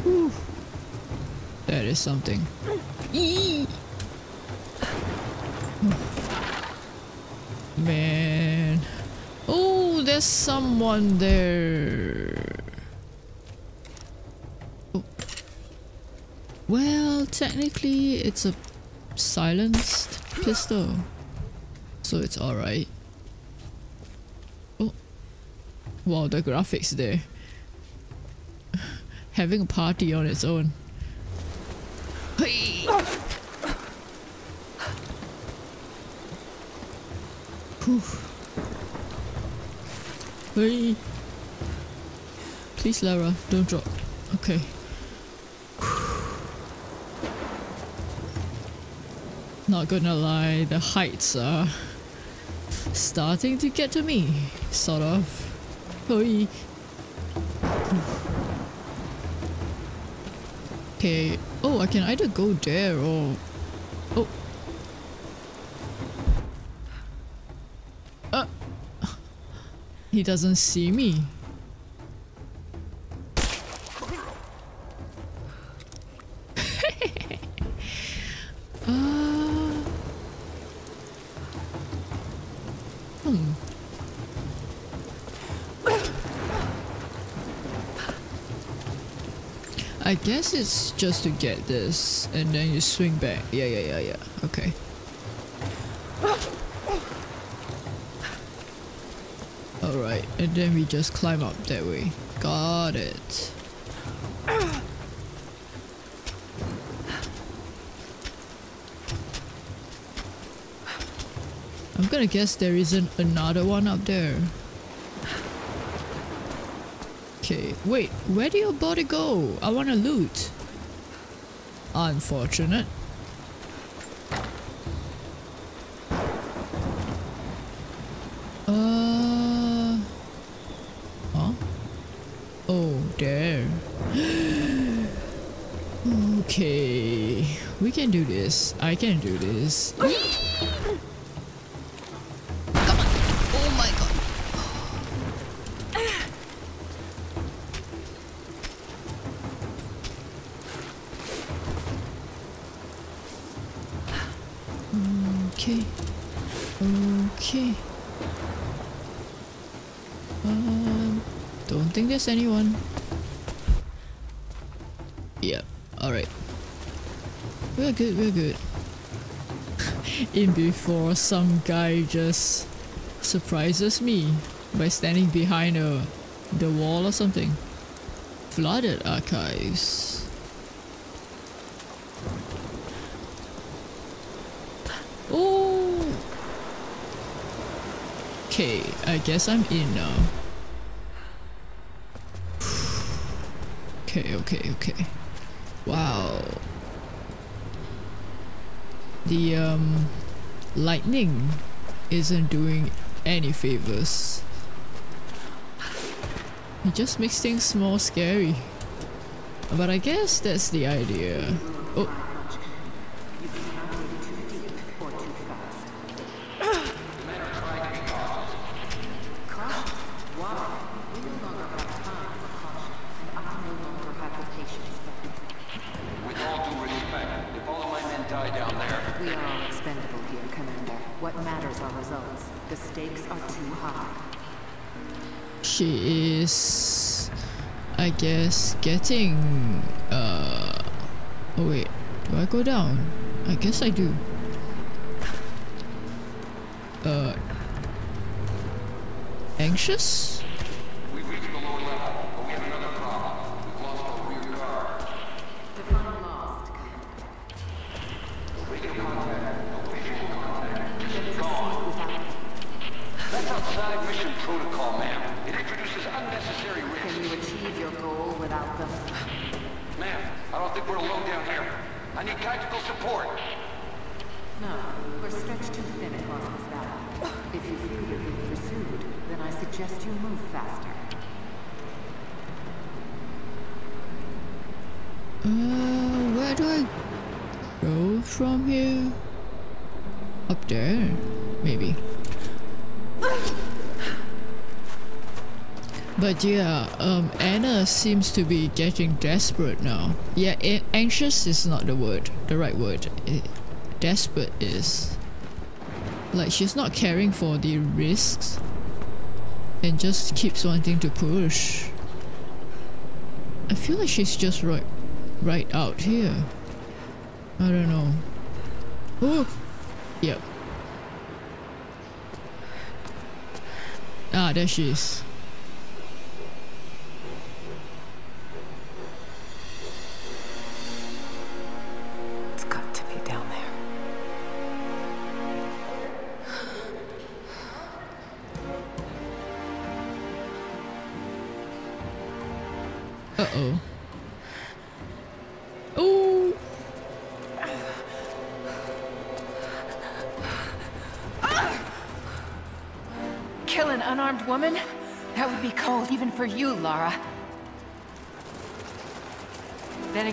Whew. That is something. Man. Oh, there's someone there. Well, technically it's a silenced pistol. So it's alright. Oh. Wow, the graphics there. Having a party on its own. Hey! Please, Lara, don't drop. Okay. Not gonna lie, the heights are starting to get to me, sort of. Hey. Okay. Oh, I can either go there or... Oh. Uh. He doesn't see me. I guess it's just to get this and then you swing back. Yeah, yeah, yeah, yeah. Okay. Alright, and then we just climb up that way. Got it. I'm gonna guess there isn't another one up there. Okay, wait, where did your body go? I wanna loot. Unfortunate. Uh... Huh? Oh, there. okay, we can do this. I can do this. Good, we're good. in before some guy just surprises me by standing behind a the wall or something. Flooded archives. Oh. Okay, I guess I'm in now. Okay, okay, okay. Wow. The um lightning isn't doing any favors. It just makes things more scary. But I guess that's the idea. Oh. Down? I guess I do. Uh anxious seems to be getting desperate now. Yeah, anxious is not the word, the right word. It, desperate is. Like she's not caring for the risks and just keeps wanting to push. I feel like she's just right, right out here. I don't know. Oh, yep. Ah, there she is.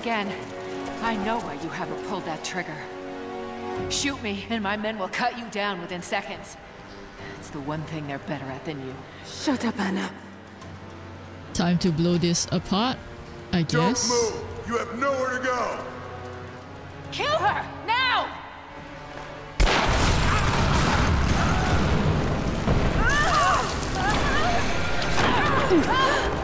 Again, I know why you haven't pulled that trigger. Shoot me, and my men will cut you down within seconds. It's the one thing they're better at than you.
Shut up, Anna.
Time to blow this apart, I guess.
Don't move! You have nowhere to go!
Kill her! Now!
don't. Oh.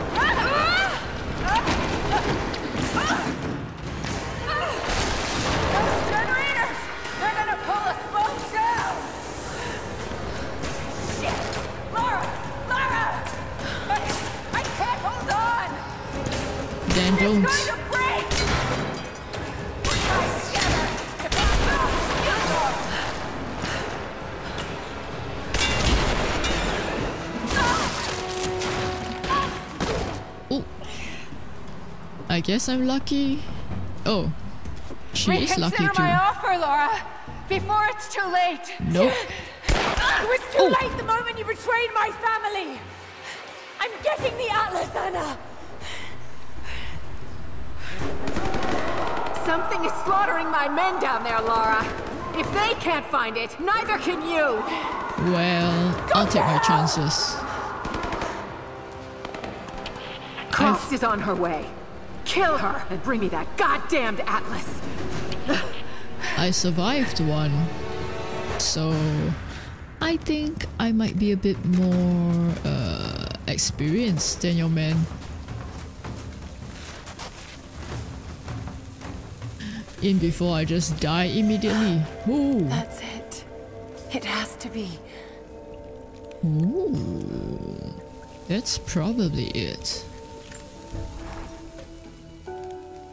I guess I'm lucky. Oh. She is lucky too.
my offer, Lara. Before it's too late.
Nope.
It was too oh. late the moment you betrayed my family. I'm getting the Atlas, Anna. Something is slaughtering my men down there, Lara. If they can't find it, neither can you.
Well, I'll take my chances.
Croft is on her way. Kill her and bring me that goddamned Atlas.
I survived one. So, I think I might be a bit more uh, experienced than your man. In before I just die immediately. Ooh.
That's it. It has to be.
Ooh. That's probably it.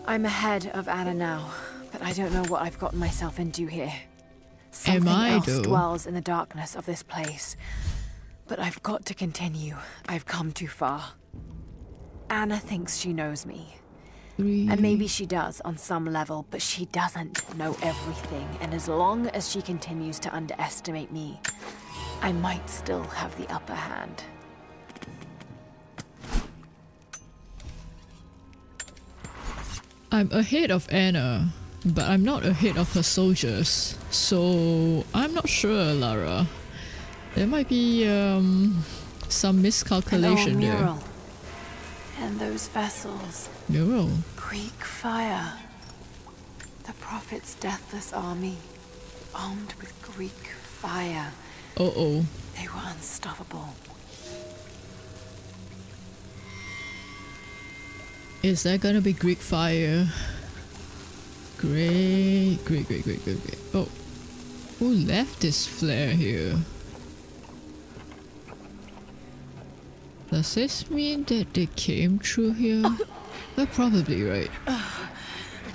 I'm ahead of Anna now, but I don't know what I've gotten myself into here. Something
Am I,
else
though?
dwells in the darkness of this place. But I've got to continue. I've come too far. Anna thinks she knows me.
Three.
And maybe she does on some level, but she doesn't know everything. And as long as she continues to underestimate me, I might still have the upper hand.
I'm ahead of Anna, but I'm not ahead of her soldiers. So I'm not sure, Lara. There might be um some miscalculation there.
And those vessels.
Mural.
Greek fire. The Prophet's deathless army, armed with Greek fire.
Uh oh.
They were unstoppable.
Is that gonna be Greek fire? Great, great, great, great, great, great. Oh, who left this flare here? Does this mean that they came through here? They're probably right.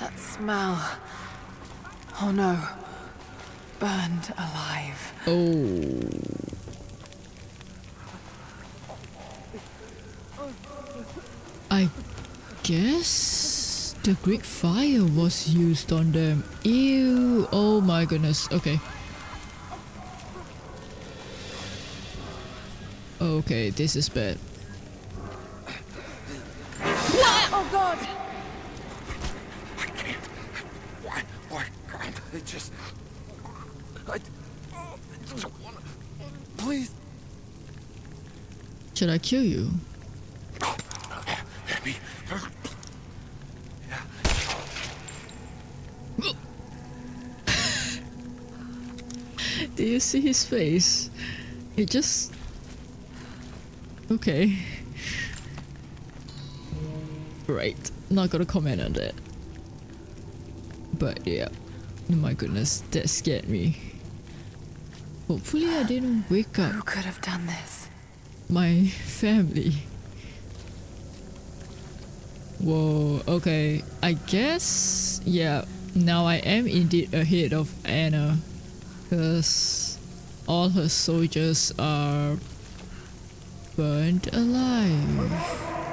That smell. Oh no. Burned alive.
Oh. I guess the Greek fire was used on them. Ew. Oh my goodness. Okay. Okay, this is bad.
Oh god!
I can't. Why? Why can't I just... I... I just wanna... Please.
Should I kill you?
Abby.
Do you see his face? It just. Okay. Right. Not gonna comment on that. But yeah. Oh my goodness, that scared me. Hopefully, I didn't wake up.
Who could have done this?
my family. Whoa, okay. I guess, yeah, now I am indeed ahead of Anna. Because all her soldiers are burned alive.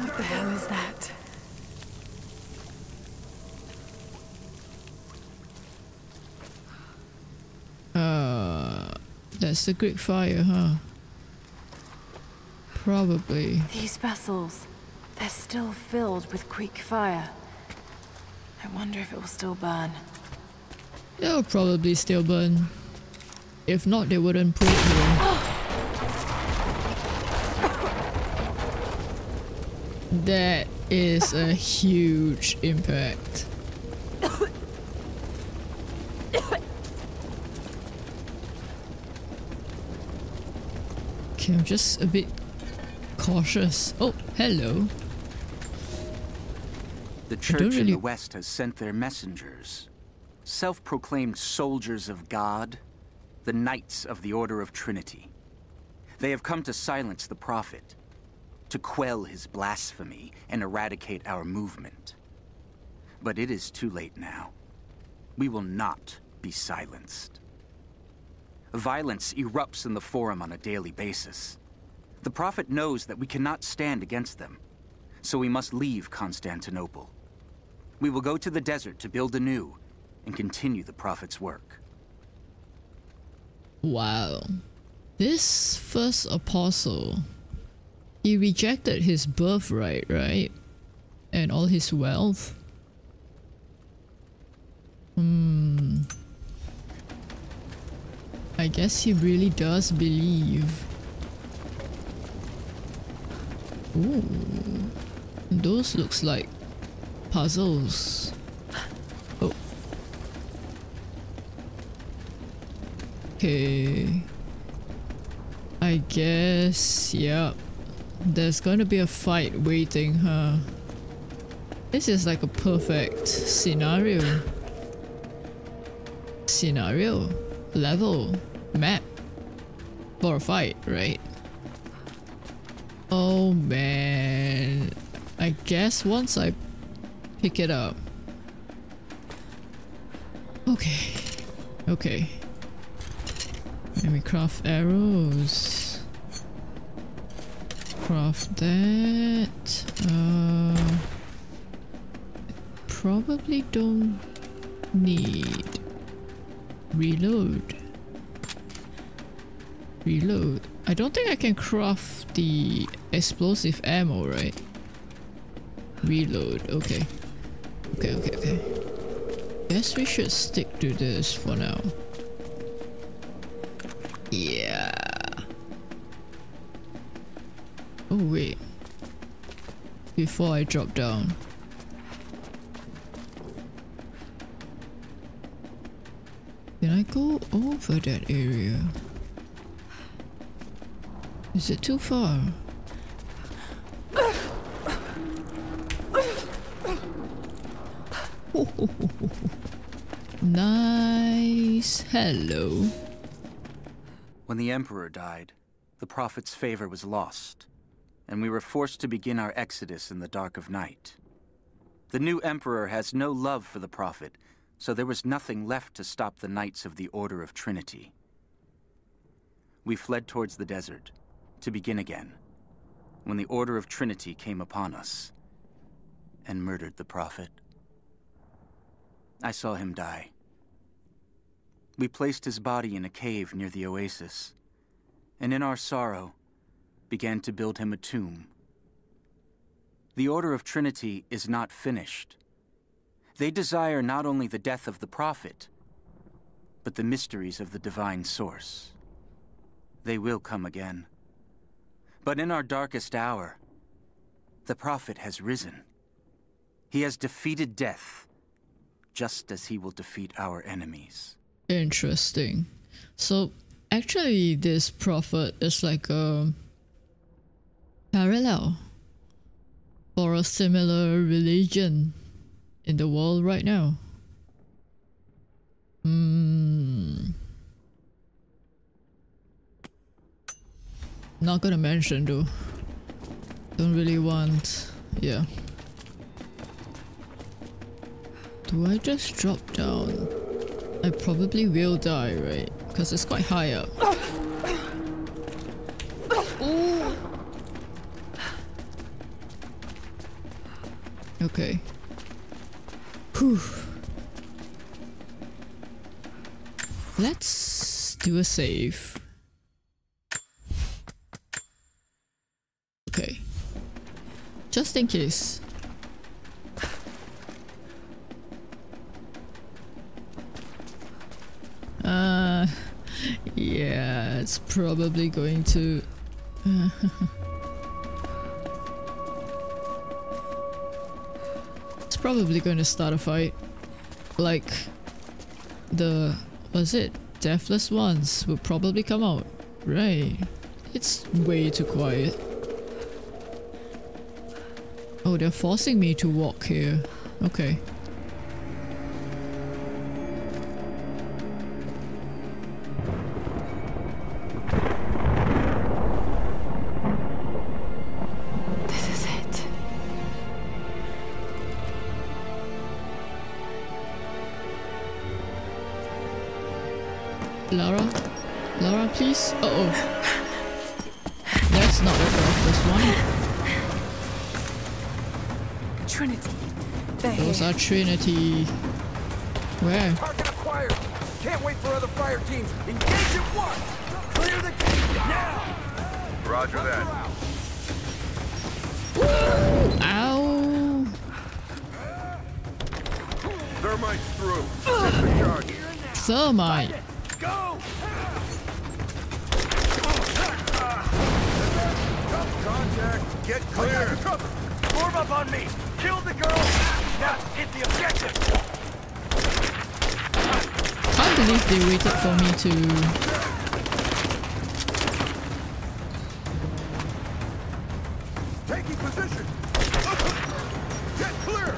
What the hell is that?
Uh, that's the Greek fire, huh? Probably.
These vessels, they're still filled with Greek fire. I wonder if it will still burn.
They'll probably still burn. If not, they wouldn't put it here. That is a huge impact. Okay, I'm just a bit cautious. Oh, hello.
The church in the West has sent their messengers, self proclaimed soldiers of God, the Knights of the Order of Trinity. They have come to silence the Prophet, to quell his blasphemy and eradicate our movement. But it is too late now. We will not be silenced. Violence erupts in the Forum on a daily basis. The Prophet knows that we cannot stand against them, so we must leave Constantinople. We will go to the desert to build anew and continue the Prophet's work.
Wow. This first apostle, he rejected his birthright, right? And all his wealth. Hmm. I guess he really does believe. Ooh. Those looks like puzzles. Oh. Okay. I guess, yep. There's gonna be a fight waiting, huh? This is like a perfect scenario. Scenario? level map for a fight, right? Oh man. I guess once I pick it up. Okay. Okay. Let me craft arrows. Craft that. Uh, probably don't need. Reload. Reload. I don't think I can craft the explosive ammo, right? Reload. Okay. Okay, okay, okay. Guess we should stick to this for now. Yeah. Oh wait. Before I drop down. Can I go over that area? Is it too far? nice. Hello.
When the Emperor died, the Prophet's favor was lost, and we were forced to begin our exodus in the dark of night. The new Emperor has no love for the Prophet, so there was nothing left to stop the Knights of the Order of Trinity. We fled towards the desert, to begin again, when the Order of Trinity came upon us and murdered the Prophet. I saw him die. We placed his body in a cave near the oasis, and in our sorrow, began to build him a tomb. The Order of Trinity is not finished. They desire not only the death of the Prophet, but the mysteries of the divine source. They will come again. But in our darkest hour, the Prophet has risen. He has defeated death, just as he will defeat our enemies.
Interesting. So, actually, this prophet is like a parallel for a similar religion in the world right now. Hmm. Not gonna mention though. Don't really want. Yeah. Do I just drop down? I probably will die, right? Because it's quite high up. Okay. Whew. Let's do a save. Okay. Just in case. Uh, yeah, it's probably going to... probably going to start a fight. Like, the... was it? Deathless ones will probably come out. Right. It's way too quiet. Oh, they're forcing me to walk here. Okay.
Trinity.
Where?
Target acquired. Can't wait for other fire teams. Engage at once. Clear the gate now.
Roger that.
Ow!
Thermite's through. Set the charge.
Thermite.
Go.
Contact. Get clear.
Form up on me. Kill the girl. Now hit the objective.
Can't believe they waited for me to.
Taking position. Get clear.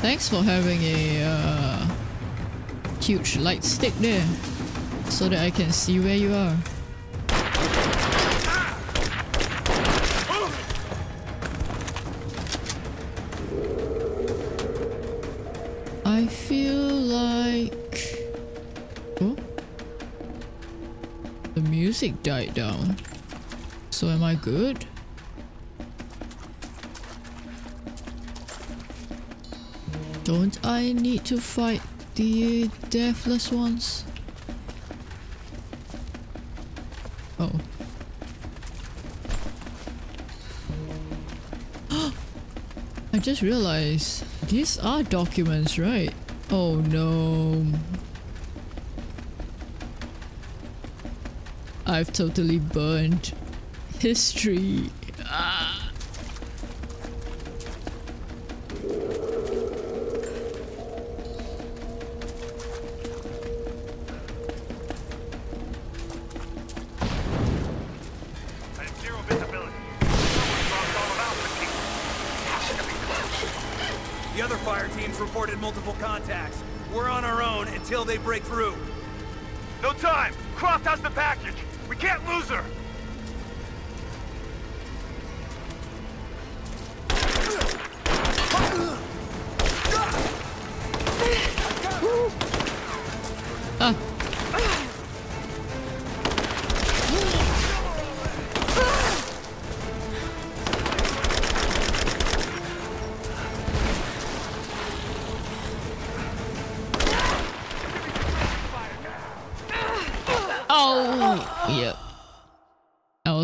Thanks for having a uh, huge light stick there so that I can see where you are. The died down. So am I good? Don't I need to fight the deathless ones? Oh. I just realized these are documents, right? Oh no. I've totally burned history.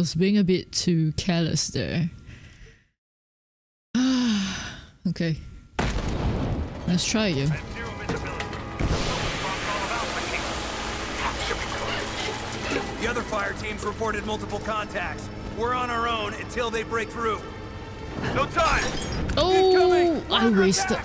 Was being a bit too careless there. okay. Let's try again.
The other fire teams reported multiple contacts. We're on our own until they break through.
No time!
Oh, I wasted.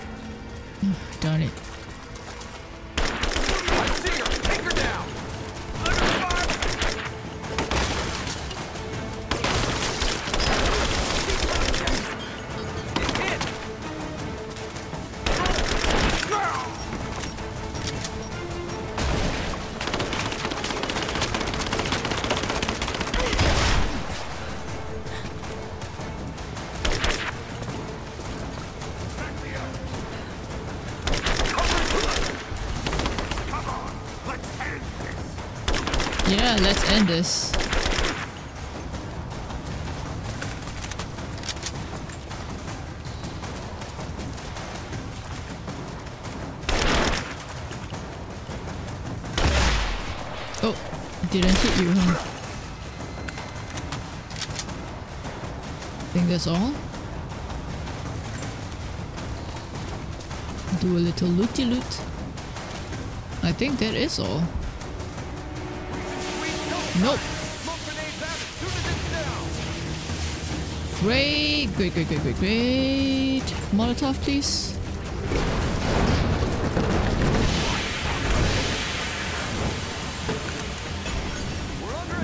All. Do a little looty loot. I think that is all. Nope. Great, great, great, great, great, great. Molotov, please.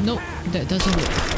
Nope, that doesn't work.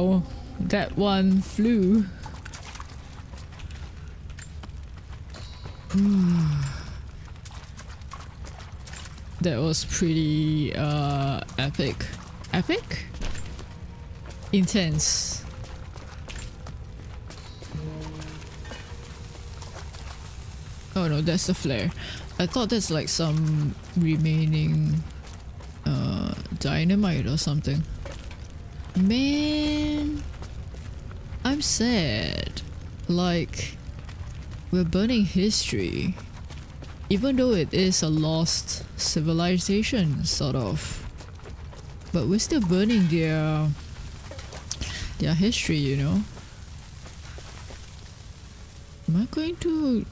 Wow, that one flew. that was pretty uh epic. Epic? Intense. Oh no, that's the flare. I thought that's like some remaining uh dynamite or something. Man, I'm sad. Like, we're burning history. Even though it is a lost civilization, sort of. But we're still burning their their history, you know. Am I going to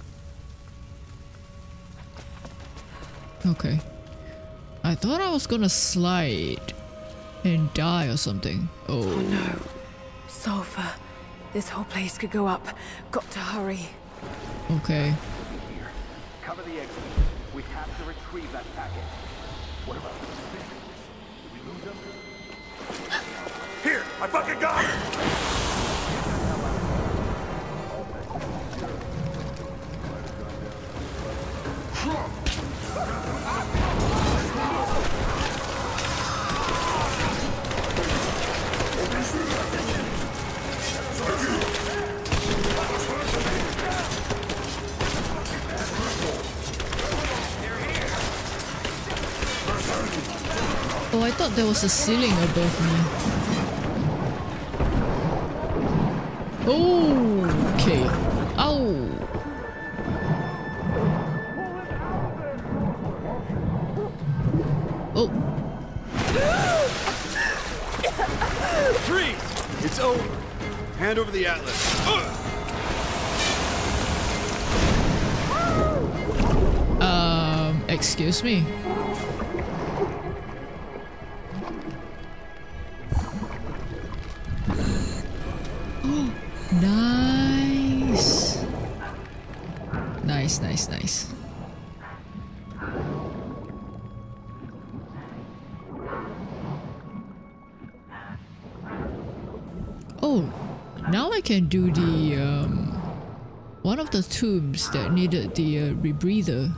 Okay. I thought I was gonna slide and die or something. Oh,
oh no. Sulfur. This whole place could go up. Got to hurry.
Okay.
Cover the exit. We have to retrieve that packet. What about the Did we lose them? Here! I fucking got it!
Oh, I thought there was a ceiling above me. Oh, okay. Ow. Oh.
Freeze! It's over. Hand over the atlas.
Um, excuse me. Oh, now I can do the, um, one of the tombs that needed the uh, rebreather.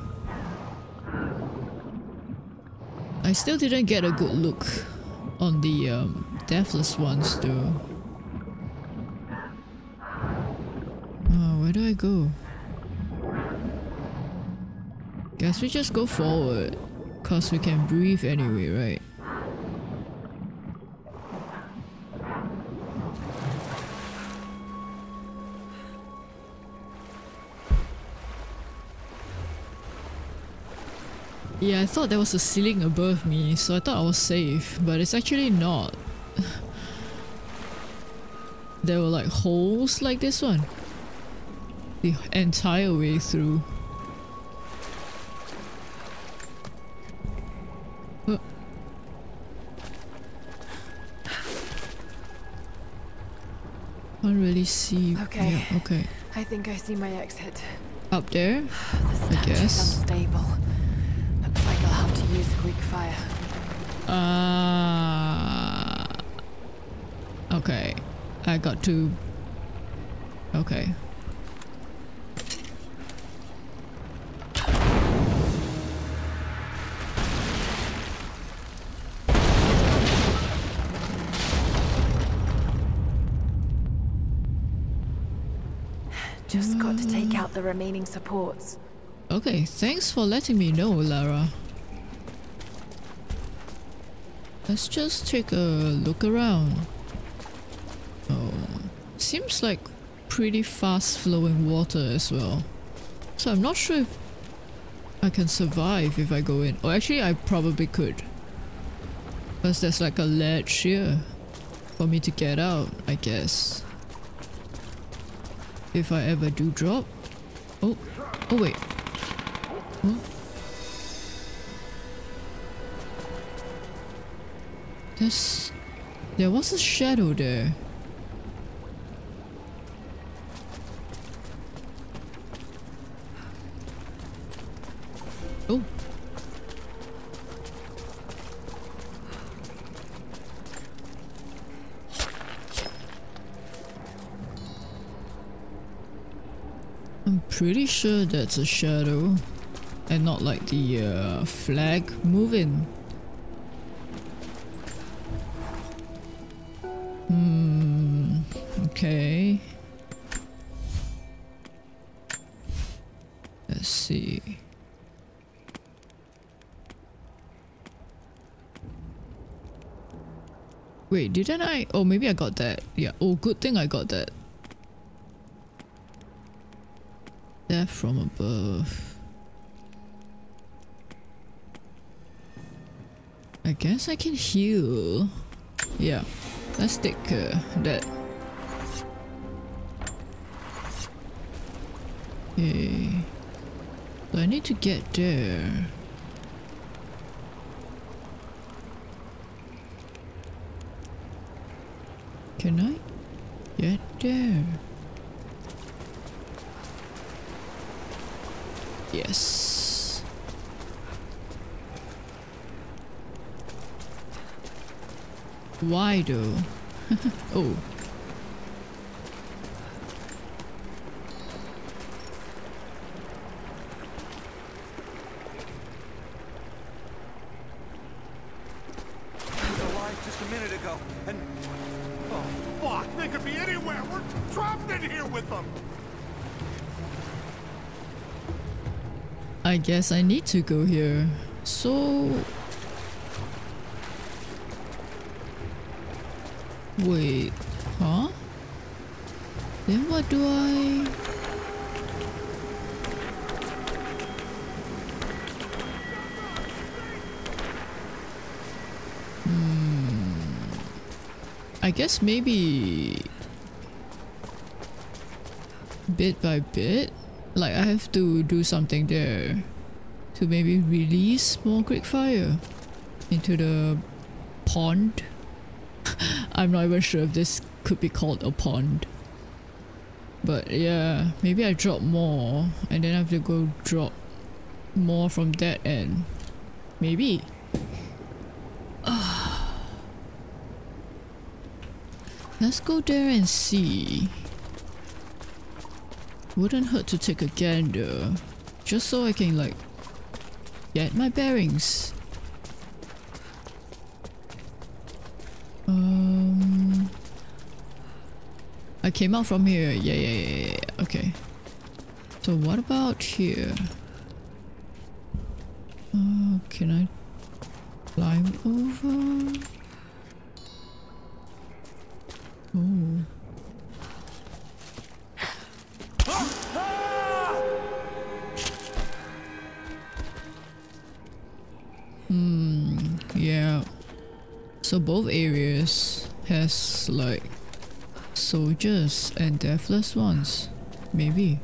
I still didn't get a good look on the um, deathless ones though. Oh, where do I go? Guess we just go forward. Cause we can breathe anyway, right? Yeah, I thought there was a ceiling above me, so I thought I was safe, but it's actually not. there were like holes like this one. The entire way through. I Can't really see.
Okay.
Yeah, okay.
I think I see my exit.
Up there?
the
I guess.
unstable. Looks like I'll have to use Greek fire.
Uh. Okay. I got to. Okay.
Just got to take out the remaining supports.
Okay, thanks for letting me know, Lara. Let's just take a look around. Oh, seems like pretty fast flowing water as well. So I'm not sure if I can survive if I go in. Or actually I probably could. Because there's like a ledge here for me to get out, I guess if I ever do drop. Oh, oh wait. There's... There was a shadow there. Oh. I'm pretty sure that's a shadow and not like the uh, flag moving. Hmm, okay. Let's see. Wait, didn't I? Oh, maybe I got that. Yeah, oh, good thing I got that. Death from above. I guess I can heal. Yeah, let's take uh, that. Okay. So I need to get there. Can I get there? Yes. Why though? oh.
alive just a minute ago, and... Oh, fuck! They could be anywhere! We're trapped in here with them!
I guess I need to go here. So... Wait, huh? Then what do I... Hmm... I guess maybe... Bit by bit? Like I have to do something there to maybe release more quick fire into the pond. I'm not even sure if this could be called a pond. But yeah, maybe I drop more and then I have to go drop more from that end. Maybe. Let's go there and see. Wouldn't hurt to take a gander. Just so I can like get my bearings. Um I came out from here. Yeah, yeah, yeah, yeah. Okay. So what about here? Uh, can I climb over? Oh. Hmm, yeah. So both areas has like soldiers and deathless ones. Maybe.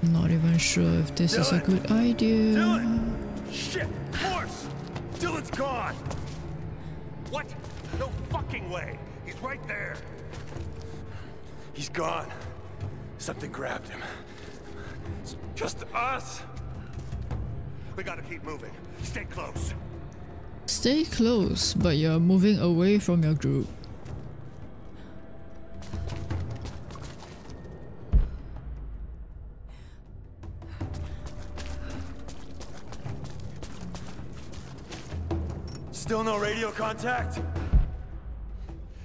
Not even sure if this is a good idea.
Dylan! Shit! Horse! Dylan's gone! What? No fucking way! He's right there! He's gone. Something grabbed him. It's just us! We gotta keep moving. Stay close.
Stay close, but you're moving away from your group.
Still no radio contact?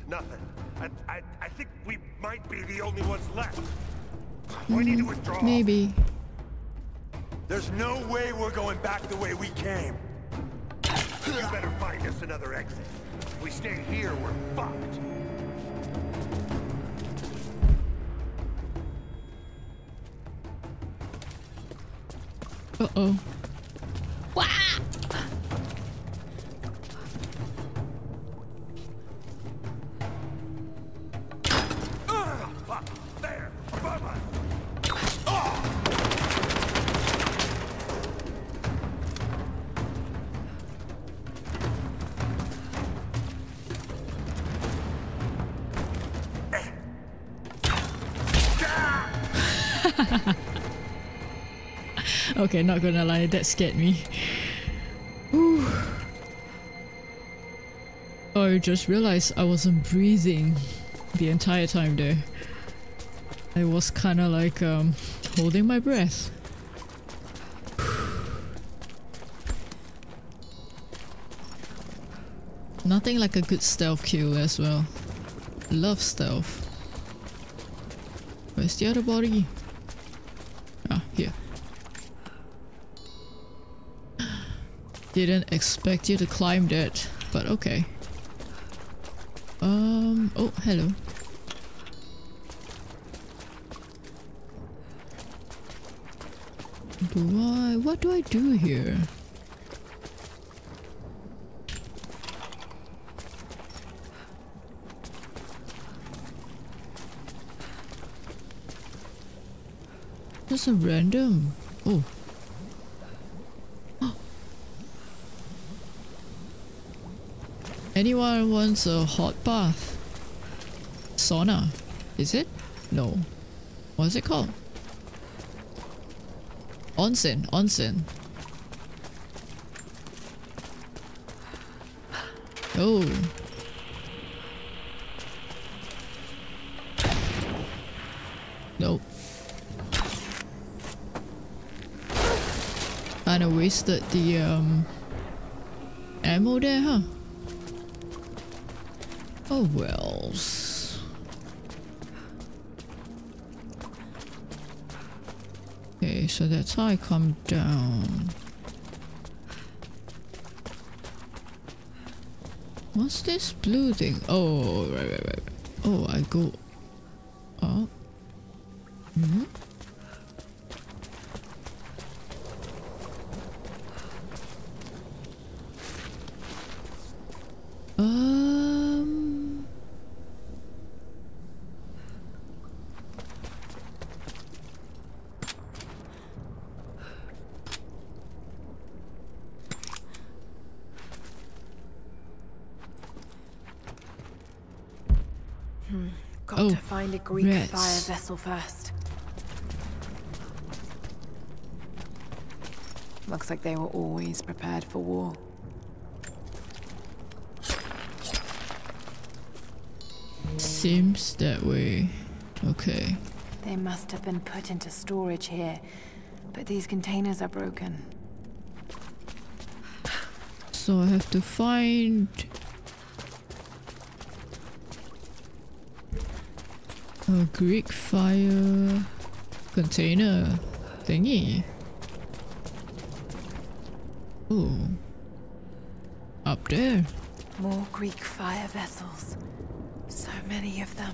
Nothing. I, I, I think we might be the only ones left. We need to withdraw.
Maybe.
There's no way we're going back the way we came. You better find us another exit. If we stay here, we're fucked.
Uh Okay, not gonna lie, that scared me. Whew. Oh, I just realized I wasn't breathing the entire time there. I was kinda like um, holding my breath. Nothing like a good stealth kill as well. Love stealth. Where's the other body? Didn't expect you to climb that, but okay. Um, oh, hello. Do I, what do I do here? Just a random, oh. Anyone wants a hot bath? Sauna, is it? No. What's it called? Onsen, onsen. Oh. Nope. Kinda wasted the um ammo there, huh? Oh wells. Okay, so that's how I come down. What's this blue thing? Oh, right, right, right. Oh, I go up. Mm -hmm.
Greek
rats.
fire vessel first. Looks like they were always prepared for war.
Seems that way. Okay.
They must have been put into storage here, but these containers are broken.
So I have to find a Greek fire container thingy. Oh. Up there.
More Greek fire vessels. So many of them.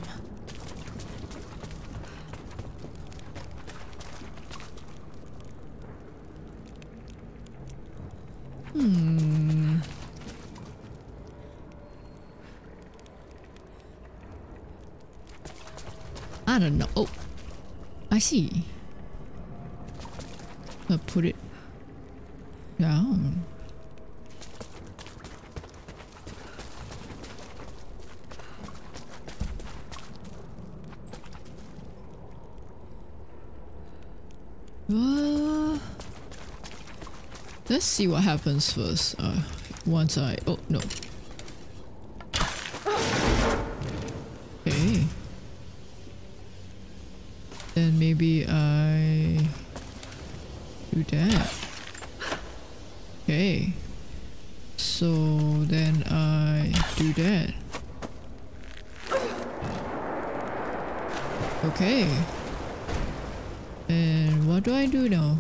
Hmm. I don't know. Oh, I see. I put it down. Uh, let's see what happens first. Uh, once I oh no. Okay. Then maybe I do that. Okay. So then I do that. Okay. And what do I do now?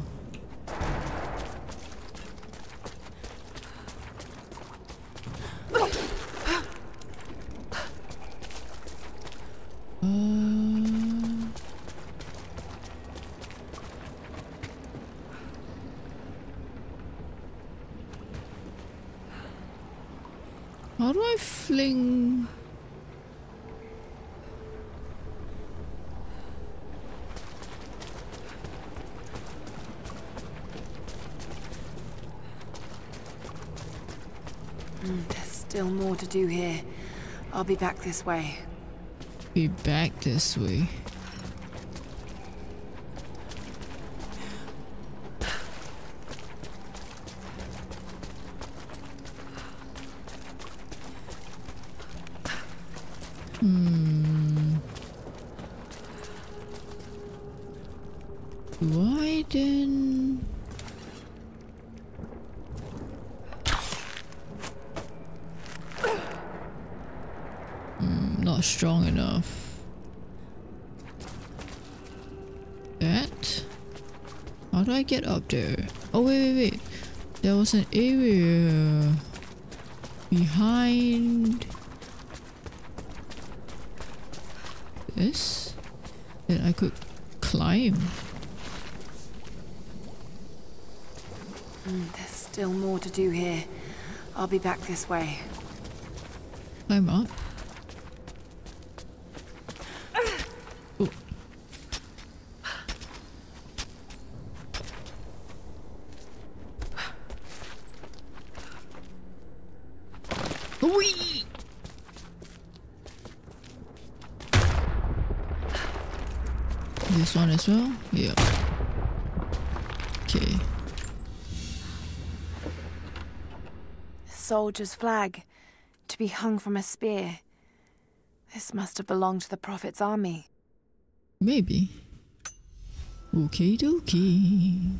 Uh, how do I fling?
Hmm, there's still more to do here. I'll be back this way.
Be back this way. Was an area behind this that I could climb.
Mm, there's still more to do here. I'll be back this way.
Climb up. Oh. Whee! This one as well? Yeah. Okay.
Soldier's flag. To be hung from a spear. This must have belonged to the Prophet's army.
Maybe. Okie dokie.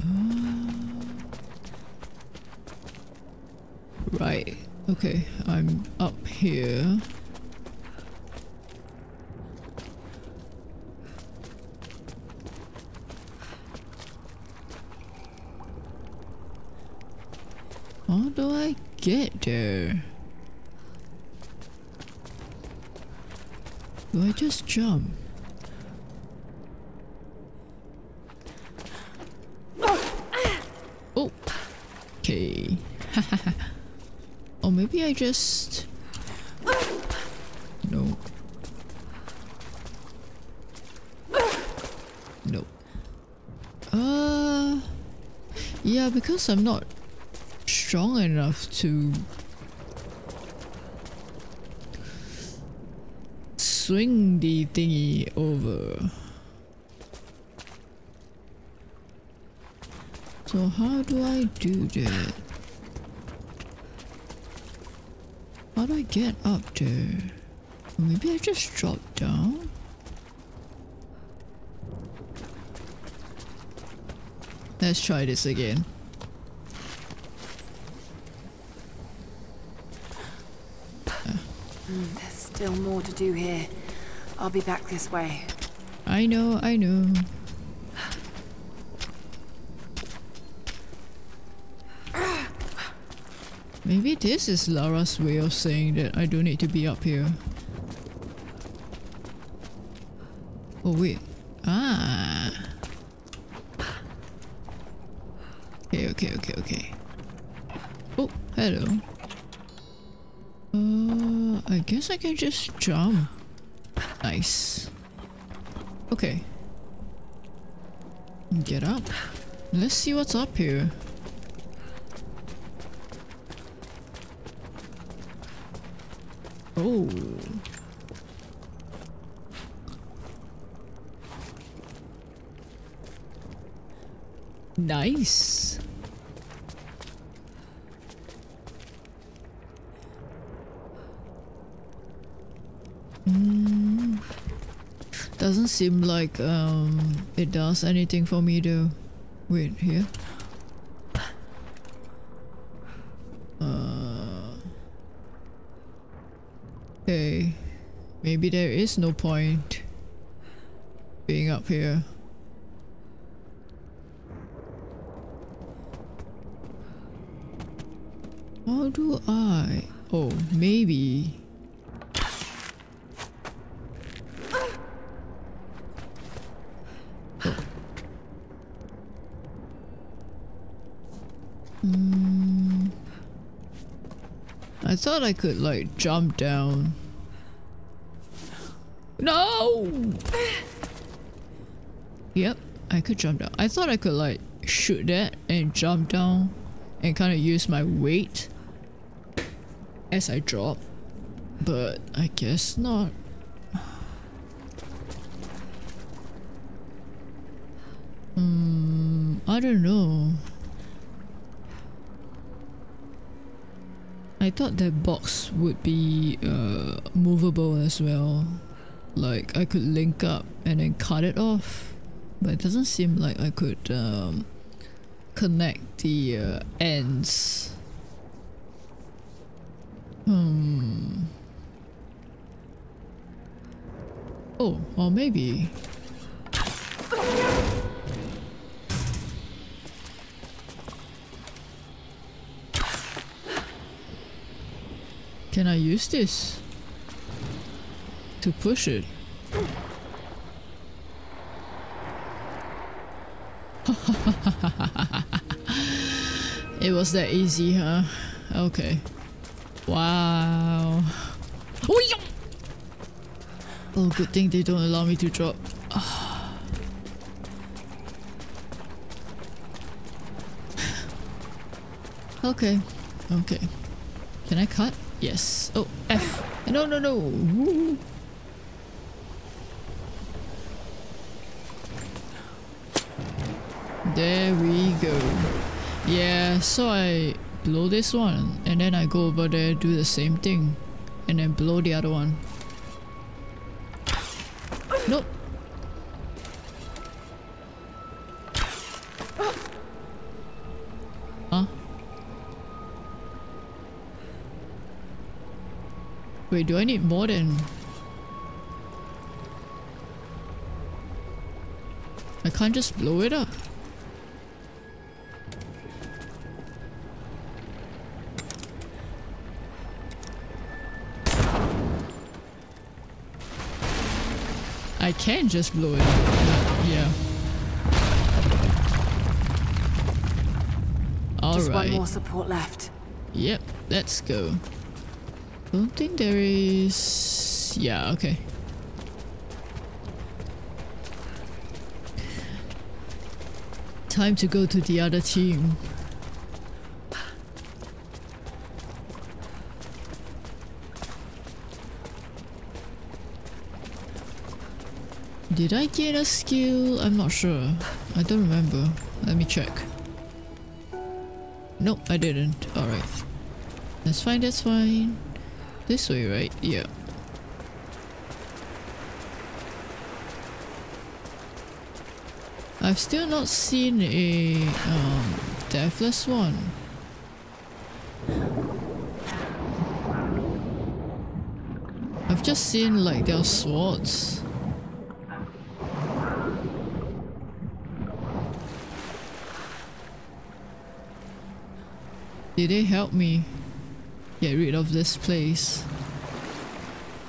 Uh, right. Okay, I'm up here. How do I get there? Do I just jump? Oh, okay. or maybe I just... No. No. Uh... Yeah, because I'm not strong enough to swing the thingy over. So how do I do that? How do I get up there? Maybe I just drop down? Let's try this again.
Mm, there's still more to do here. I'll be back this way.
I know, I know. Maybe this is Lara's way of saying that I don't need to be up here. Oh wait. Ah. Okay, okay, okay, okay. Oh, hello. Uh, I guess I can just jump. Nice. Okay. Get up. Let's see what's up here. Oh. Mm. Doesn't seem like um it does anything for me though. Wait, here. Uh Okay. Maybe there is no point being up here. How do I? Oh, maybe. Mm. I thought I could like jump down. No! Yep, I could jump down. I thought I could like shoot that and jump down and kind of use my weight as I drop. But I guess not. Hmm, I don't know. I thought that box would be uh, movable as well. Like I could link up and then cut it off. But it doesn't seem like I could um, connect the uh, ends. Hmm. Oh, or maybe... Can I use this? To push it? it was that easy, huh? Okay. Wow. Oh, yeah. oh good thing they don't allow me to drop. okay. Okay. Can I cut? Yes. Oh, F. No, no, no. There we go. Yeah, so I blow this one and then I go over there do the same thing and then blow the other one. Nope. Huh? Wait, do I need more than... I can't just blow it up. I can just blow it up. Yeah. All
Just
right.
one more support left.
Yep, let's go. Don't think there is... Yeah, okay. Time to go to the other team. Did I get a skill? I'm not sure. I don't remember. Let me check. Nope, I didn't. Alright. That's fine, that's fine. This way, right? Yeah. I've still not seen a um, deathless one. I've just seen like their swords. Did they help me get rid of this place?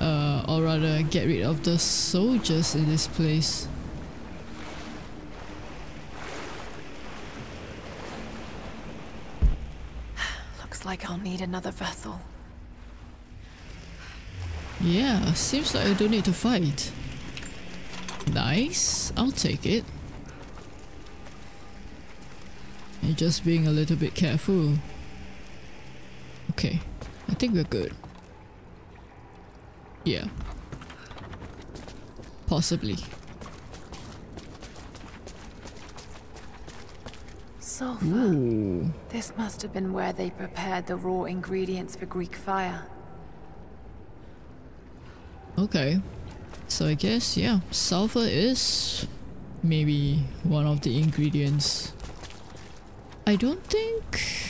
Uh, or rather get rid of the soldiers in this place.
Looks like I'll need another vessel.
Yeah, seems like I don't need to fight. Nice, I'll take it. You're just being a little bit careful. Okay, I think we're good. Yeah. Possibly.
Sulfur.
Ooh.
This must have been where they prepared the raw ingredients for Greek fire.
Okay. So I guess, yeah, sulfur is maybe one of the ingredients. I don't think...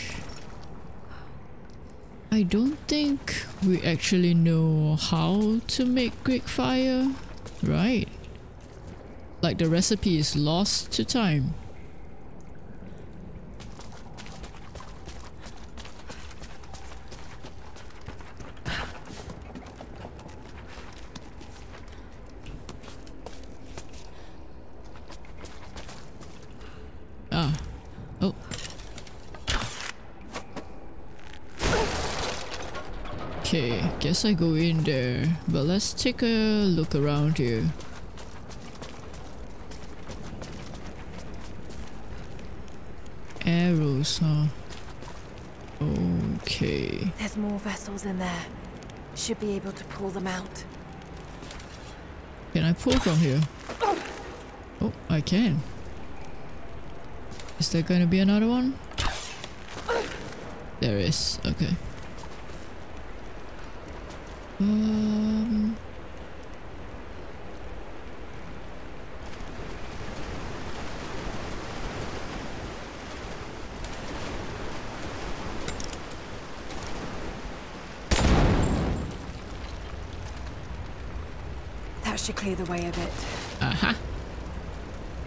I don't think we actually know how to make Greek fire, right? Like the recipe is lost to time. Ah. Oh. I go in there. But let's take a look around here. Arrows, huh? Okay.
There's more vessels in there. Should be able to pull them out.
Can I pull from here? Oh, I can. Is there going to be another one? There is. Okay. Um.
That should clear the way a bit.
Uh-huh.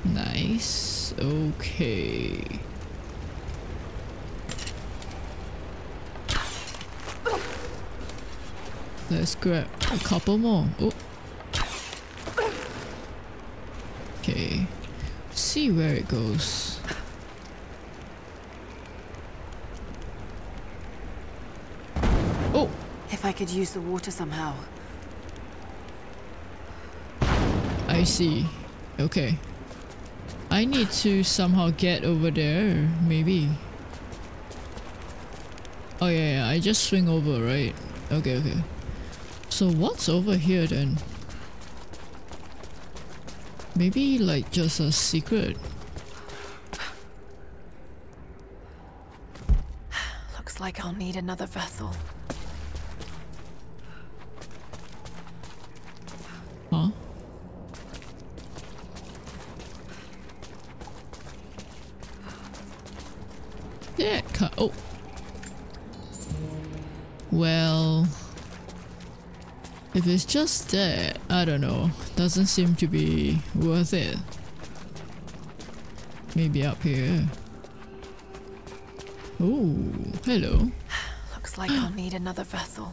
Nice. Okay. Let's grab a couple more. Oh. Okay. See where it goes. Oh!
If I could use the water somehow.
I see. Okay. I need to somehow get over there, maybe. Oh yeah, yeah, I just swing over, right? Okay, okay. So what's over here then? Maybe like just a secret?
Looks like I'll need another vessel.
If it's just that, I don't know. Doesn't seem to be worth it. Maybe up here. Oh, hello.
Looks like I'll need another vessel.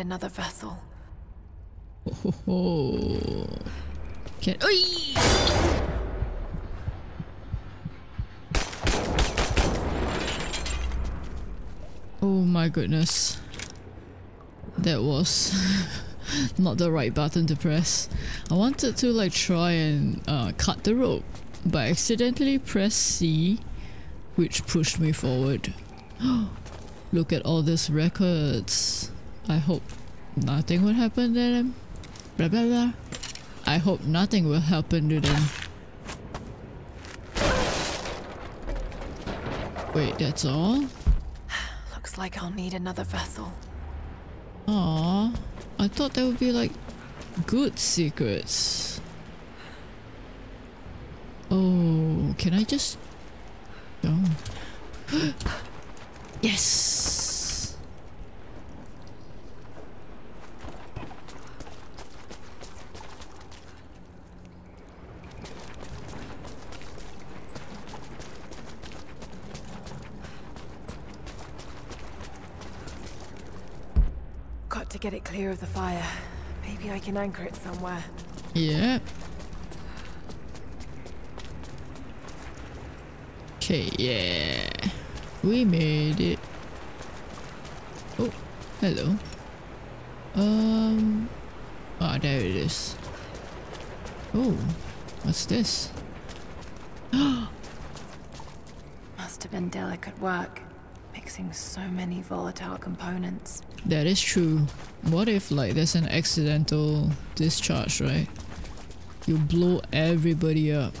Another vessel.
Oh, ho, ho. Can Oi! Oh my goodness. That was not the right button to press. I wanted to like try and uh, cut the rope, but I accidentally pressed C, which pushed me forward. Look at all these records. I hope nothing will happen to them. Blah blah blah. I hope nothing will happen to them. Wait, that's all?
Looks like I'll need another vessel.
Aw, I thought that would be like good secrets. Oh, can I just... Oh. yes!
Got to get it clear of the fire. Maybe I can anchor it somewhere.
Yeah. Okay, yeah. We made it. Oh, hello. Um. Ah, there it is. Oh, what's this?
Must have been delicate work, mixing so many volatile components.
That is true. What if like there's an accidental discharge, right? You blow everybody up.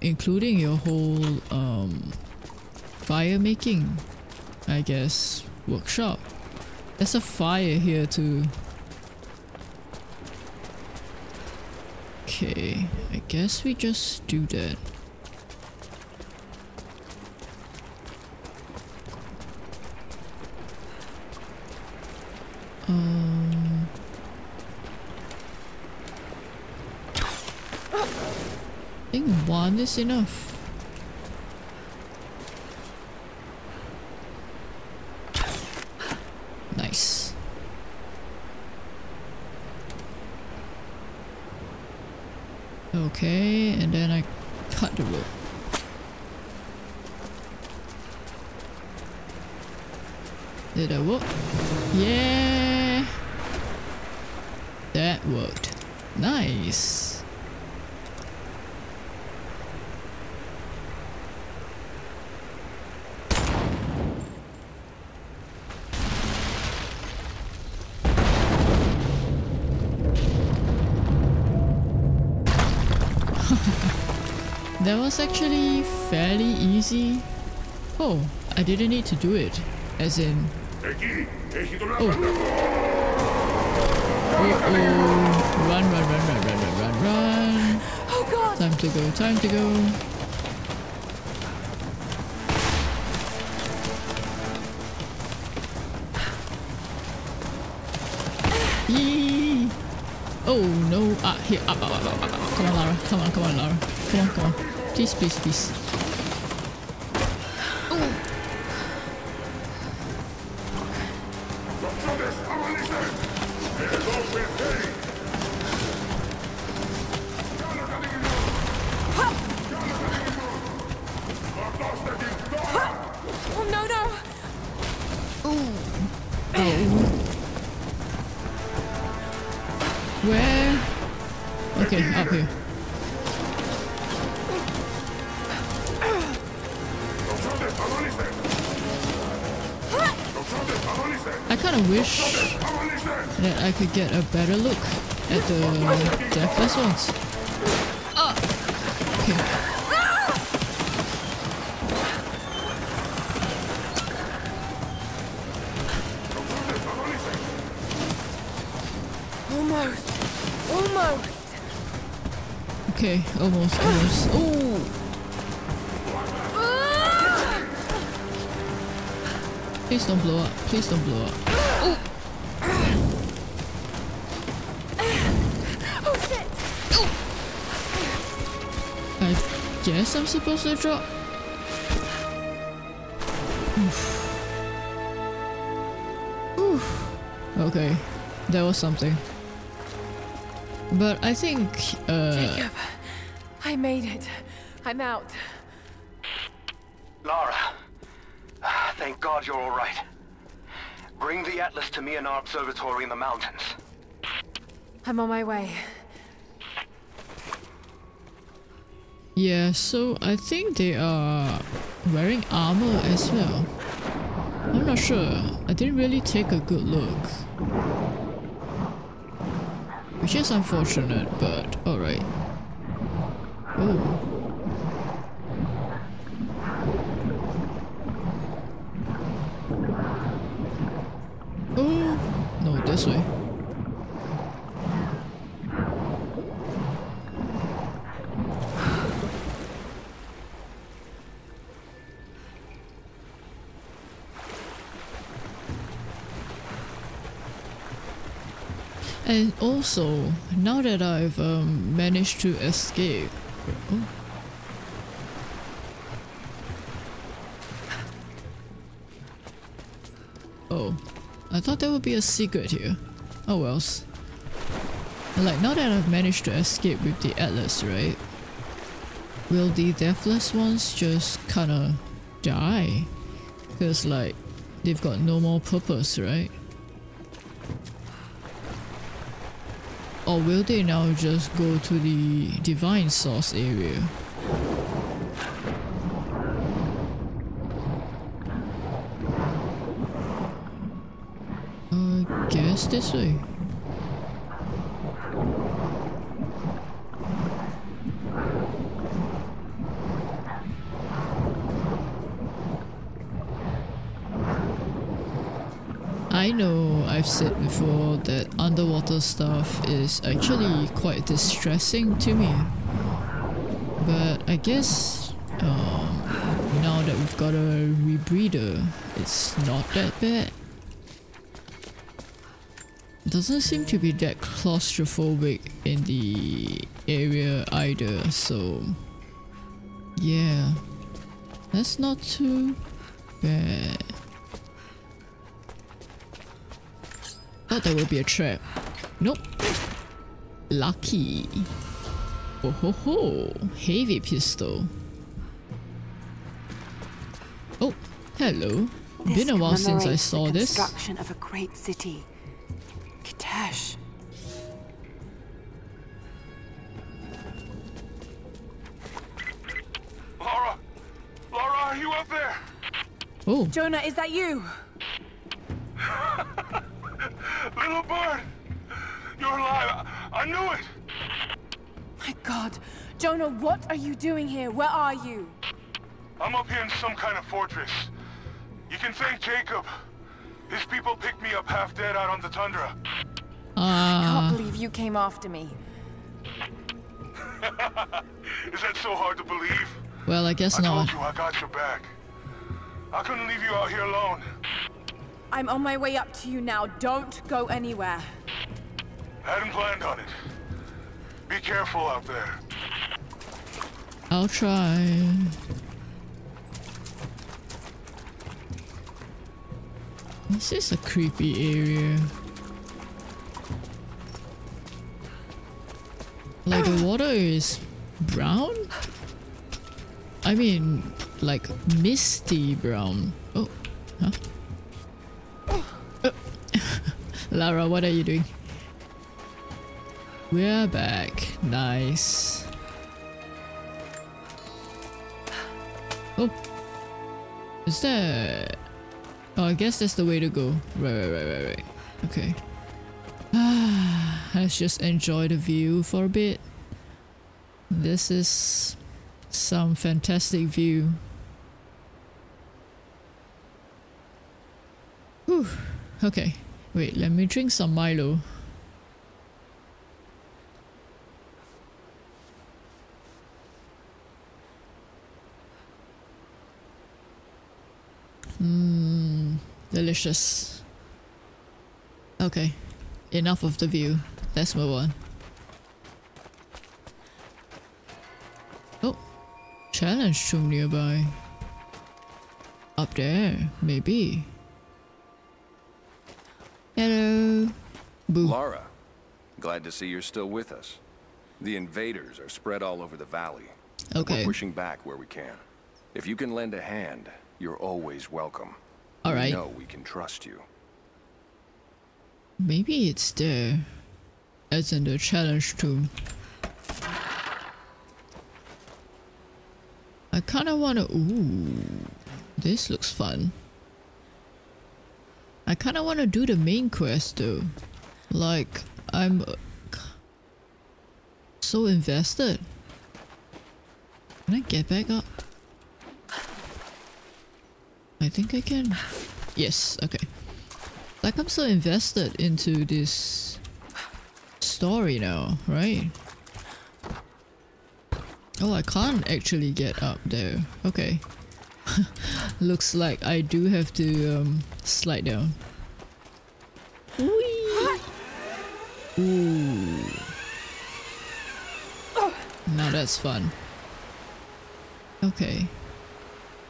Including your whole um fire making, I guess, workshop. There's a fire here too. Okay, I guess we just do that. Um, I think one is enough. Nice. Okay, and then I was actually fairly easy. Oh, I didn't need to do it. As in... Oh. Uh oh. Run, run, run, run, run, run, run, run.
Oh god!
Time to go, time to go. Yee. Oh no! Ah, here! Up, up, up, up, up. Come on, Lara! Come on, come on, Lara! Come on, come on! Please, please, please!
Almost, almost.
Oh! Please don't blow up. Please don't blow up.
Oh shit!
I guess I'm supposed to drop. Oof. Oof. Okay, that was something. But I think, uh,
Jacob, made it. I'm out.
Lara, thank God you're all right. Bring the Atlas to me in our observatory in the mountains.
I'm on my way.
yeah, so I think they are wearing armor as well. I'm not sure. I didn't really take a good look. Which is unfortunate, but alright. No, this way. And also, now that I've um, managed to escape. Oh. Oh, I thought there would be a secret here. Oh wells. Like, now that I've managed to escape with the Atlas, right? Will the deathless ones just kinda die? Because, like, they've got no more purpose, right? Or will they now just go to the divine source area? I guess this way. Said before that underwater stuff is actually quite distressing to me. But I guess um, now that we've got a rebreather, it's not that bad. Doesn't seem to be that claustrophobic in the area either, so yeah, that's not too bad. Thought that would be a trap. Nope. Lucky. Oh ho ho! Heavy pistol. Oh, hello.
This
Been a while since I saw
the
this.
construction of a great city. Kitezh.
Lara! Lara, are you up there?
Oh.
Jonah, is that you?
Little bird! You're alive! I, I knew it!
My god, Jonah, what are you doing here? Where are you?
I'm up here in some kind of fortress. You can thank Jacob. His people picked me up half dead out on the tundra.
Uh... I can't believe you came after me.
Is that so hard to believe?
Well, I guess
I
not.
I told you I got your back. I couldn't leave you out here alone.
I'm on my way up to you now. Don't go anywhere.
I Hadn't planned on it. Be careful out there.
I'll try. This is a creepy area. Like the water is brown? I mean, like misty brown. Oh, huh? Oh. Lara, what are you doing? We're back. Nice. Oh. Is that... Oh, I guess that's the way to go. Right, right, right, right, right. Okay. Let's just enjoy the view for a bit. This is some fantastic view. Whew. Okay. Wait, let me drink some Milo. Mmm, delicious. Okay, enough of the view. Let's move on. Oh, challenge room nearby. Up there, maybe. Hello.
Boo. Lara, glad to see you're still with us. The invaders are spread all over the valley.
Okay.
We're pushing back where we can. If you can lend a hand, you're always welcome.
All right.
We know we can trust you.
Maybe it's there. As in the challenge room. I kinda wanna- ooh. This looks fun. I kinda wanna do the main quest though. Like, I'm uh, so invested. Can I get back up? I think I can. Yes, okay. Like I'm so invested into this story now, right? Oh, I can't actually get up there. Okay. Looks like I do have to um, slide down. Whee! Ooh. Now that's fun. Okay.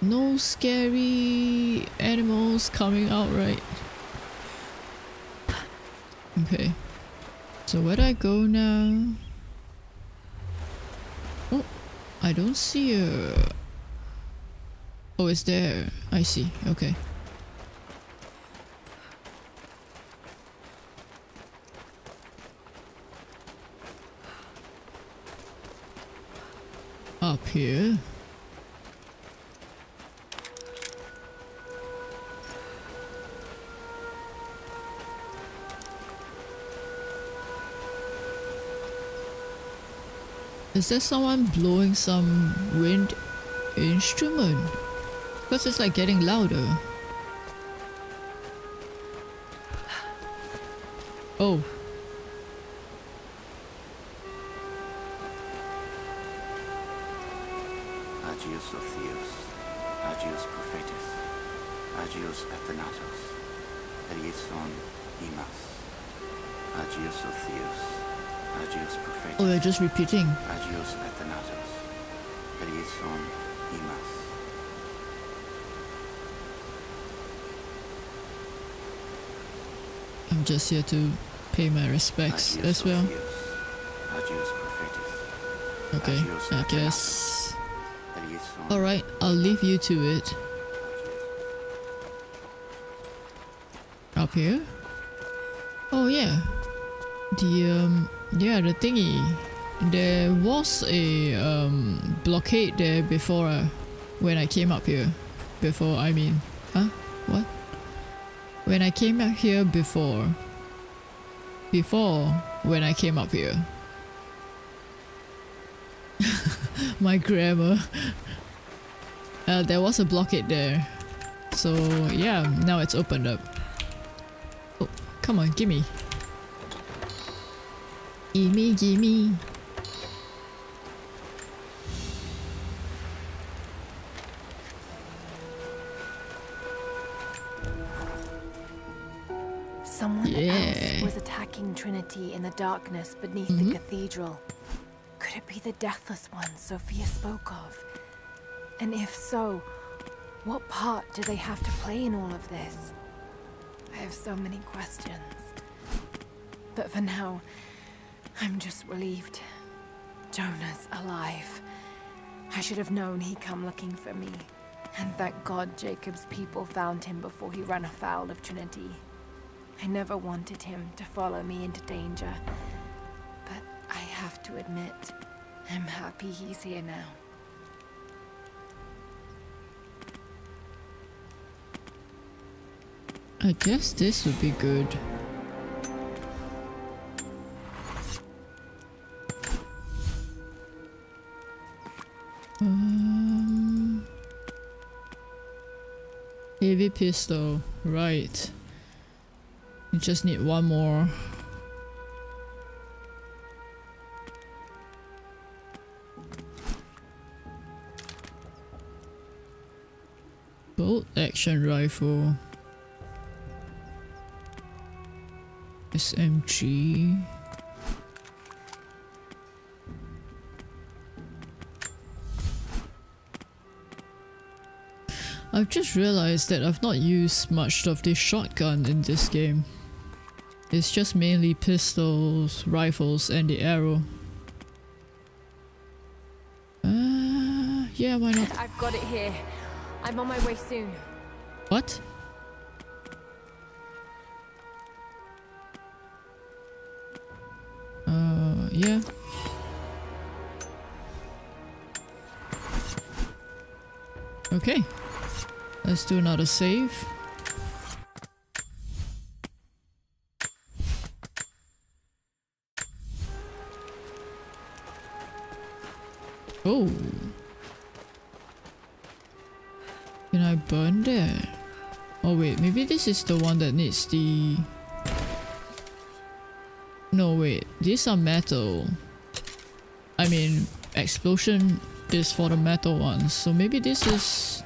No scary animals coming out, right? Okay. So where do I go now? Oh, I don't see a... Oh, it's there. I see. Okay. Up here. Is there someone blowing some wind instrument? Because it's like getting louder. Oh.
Agios Otheos, Agios Prophetis, Agios Athanatos, Eleison Imas, Agios Otheos,
Oh, they're just repeating.
Agios Athanatos, Eleison Imas.
I'm just here to pay my respects as well. Okay, I guess. Alright, I'll leave you to it. Up here? Oh yeah. The um yeah the thingy. There was a um blockade there before uh, when I came up here. Before I mean huh? What? When I came up here before. Before when I came up here. My grammar. Uh, there was a blockade there. So yeah, now it's opened up. Oh, come on, gimme. Gimme, gimme.
Someone
Yeah.
else was attacking Trinity in the darkness beneath the
Mhm.
cathedral. Could it be the Deathless One Sophia spoke of? And if so, what part do they have to play in all of this? I have so many questions. But for now, I'm just relieved. Jonah's alive. I should have known he'd come looking for me. And thank God Jacob's people found him before he ran afoul of Trinity. I never wanted him to follow me into danger. But I have to admit, I'm happy he's here now.
I guess this would be good. Um, heavy pistol, right. You just need one more. Bolt action rifle. SMG. I've just realized that I've not used much of this shotgun in this game. It's just mainly pistols, rifles, and the arrow. Uh, yeah, why not?
I've got it here. I'm on my way soon.
What? Uh, yeah. Okay. Let's do another save. Oh. Can I burn that? Oh wait, maybe this is the one that needs the... No wait, these are metal. I mean, explosion is for the metal ones, so maybe this is...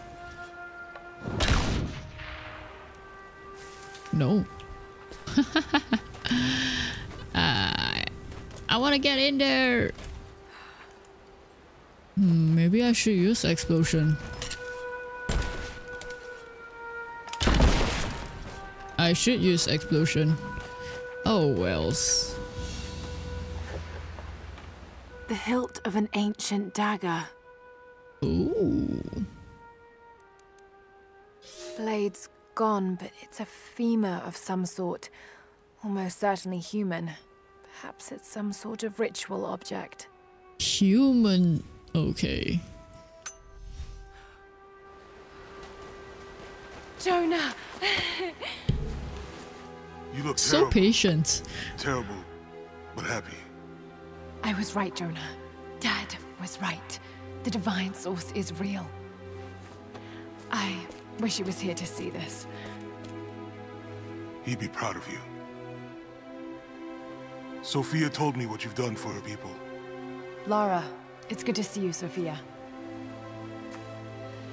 No. I, I wanna get in there! Hmm, maybe I should use explosion. I should use explosion. Oh wells.
The hilt of an ancient dagger.
Ooh.
Blade's gone, but it's a femur of some sort. Almost certainly human. Perhaps it's some sort of ritual object.
Human. Okay.
Jonah!
You look
So
terrible.
patient.
Terrible, but happy.
I was right, Jonah. Dad was right. The divine source is real. I wish he was here to see this.
He'd be proud of you. Sophia told me what you've done for her people.
Lara, it's good to see you, Sophia.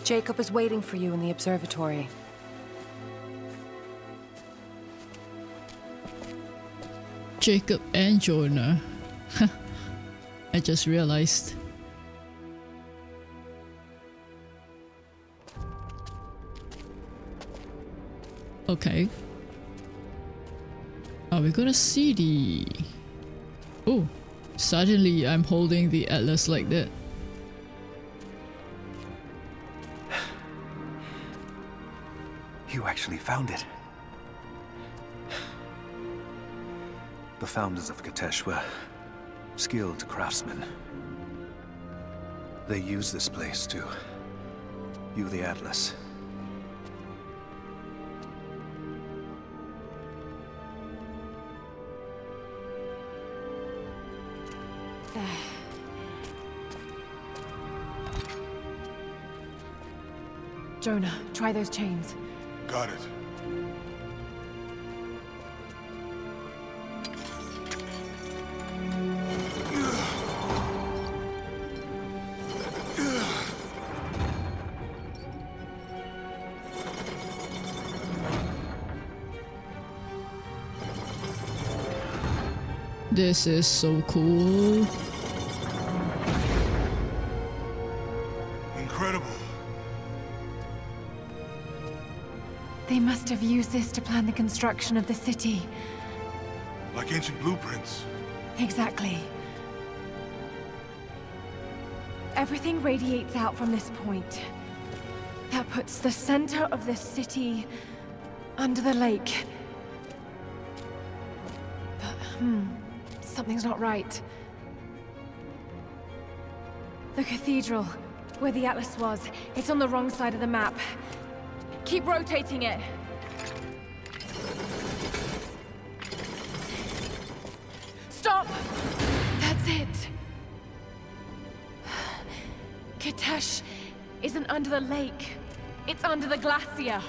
Jacob is waiting for you in the observatory.
Jacob and Jonah. I just realized. Okay. Are we gonna see the... Oh, suddenly I'm holding the atlas like that.
You actually found it. The founders of Kitezh were skilled craftsmen. They used this place to view the Atlas.
Jonah, try those chains.
Got it.
This is so cool.
Have used this to plan the construction of the city.
Like ancient blueprints.
Exactly. Everything radiates out from this point. That puts the center of the city under the lake. But, hmm, something's not right. The cathedral, where the Atlas was, it's on the wrong side of the map. Keep rotating it. The lake. It's under the glacier.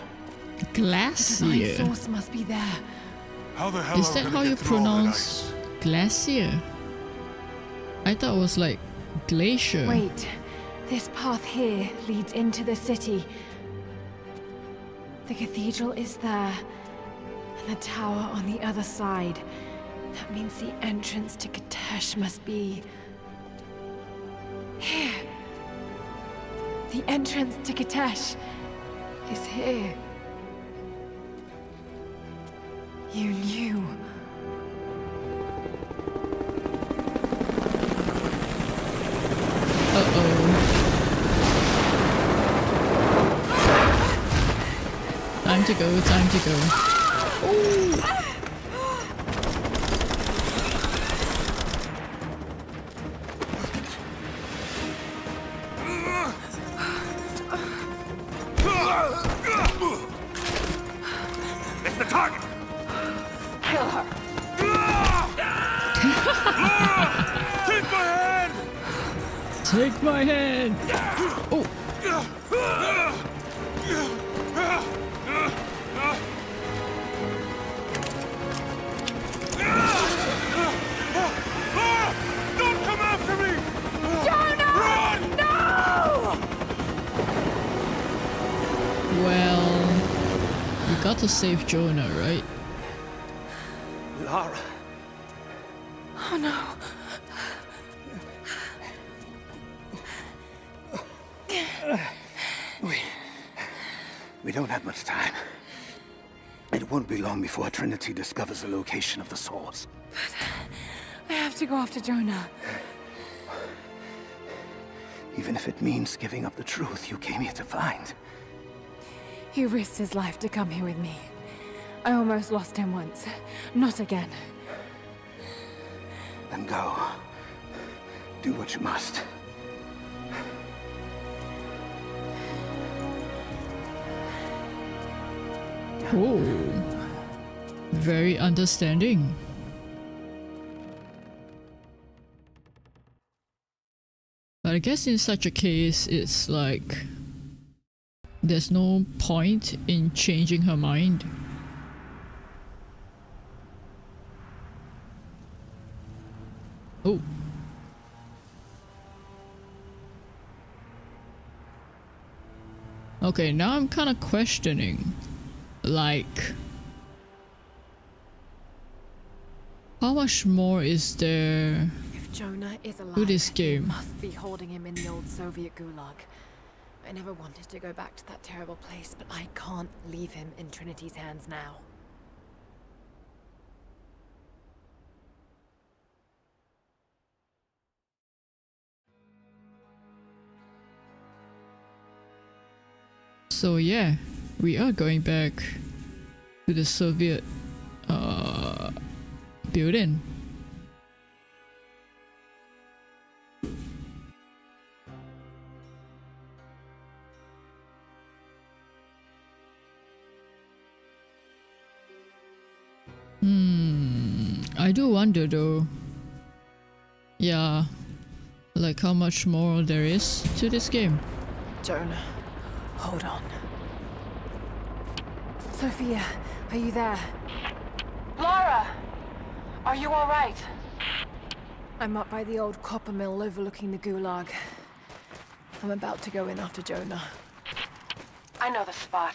The
Glacier.
divine source must be there.
How the hell
Is that how you
through all that
pronounce glacier? I thought it was like glacier.
Wait. This path here leads into the city. The cathedral is there, and the tower on the other side. That means the entrance to Kitezh must be... The entrance to Kitezh is here. You knew.
Uh-oh. Time to go, time to go. Ooh.
Jonah,
right?
Lara.
Oh no.
We... We don't have much time. It won't be long before Trinity discovers the location of the source.
But I have to go after Jonah.
Even if it means giving up the truth you came here to find.
He risked his life to come here with me. I almost lost him once. Not again.
Then go. Do what you must.
Oh. Very understanding. But I guess in such a case, it's like there's no point in changing her mind. Oh. Okay, now I'm kind of questioning. Like, how much more is there
If Jonah is alive,
to this game?
must be holding him in the old Soviet gulag. I never wanted to go back to that terrible place, but I can't leave him in Trinity's hands now.
So yeah, we are going back to the Soviet uh, building. Hmm, I do wonder though. Yeah, like how much more there is to this game.
Jonah, hold on. Sophia, are you there? Lara! Are you alright? I'm up by the old copper mill overlooking the gulag. I'm about to go in after Jonah. I know the spot.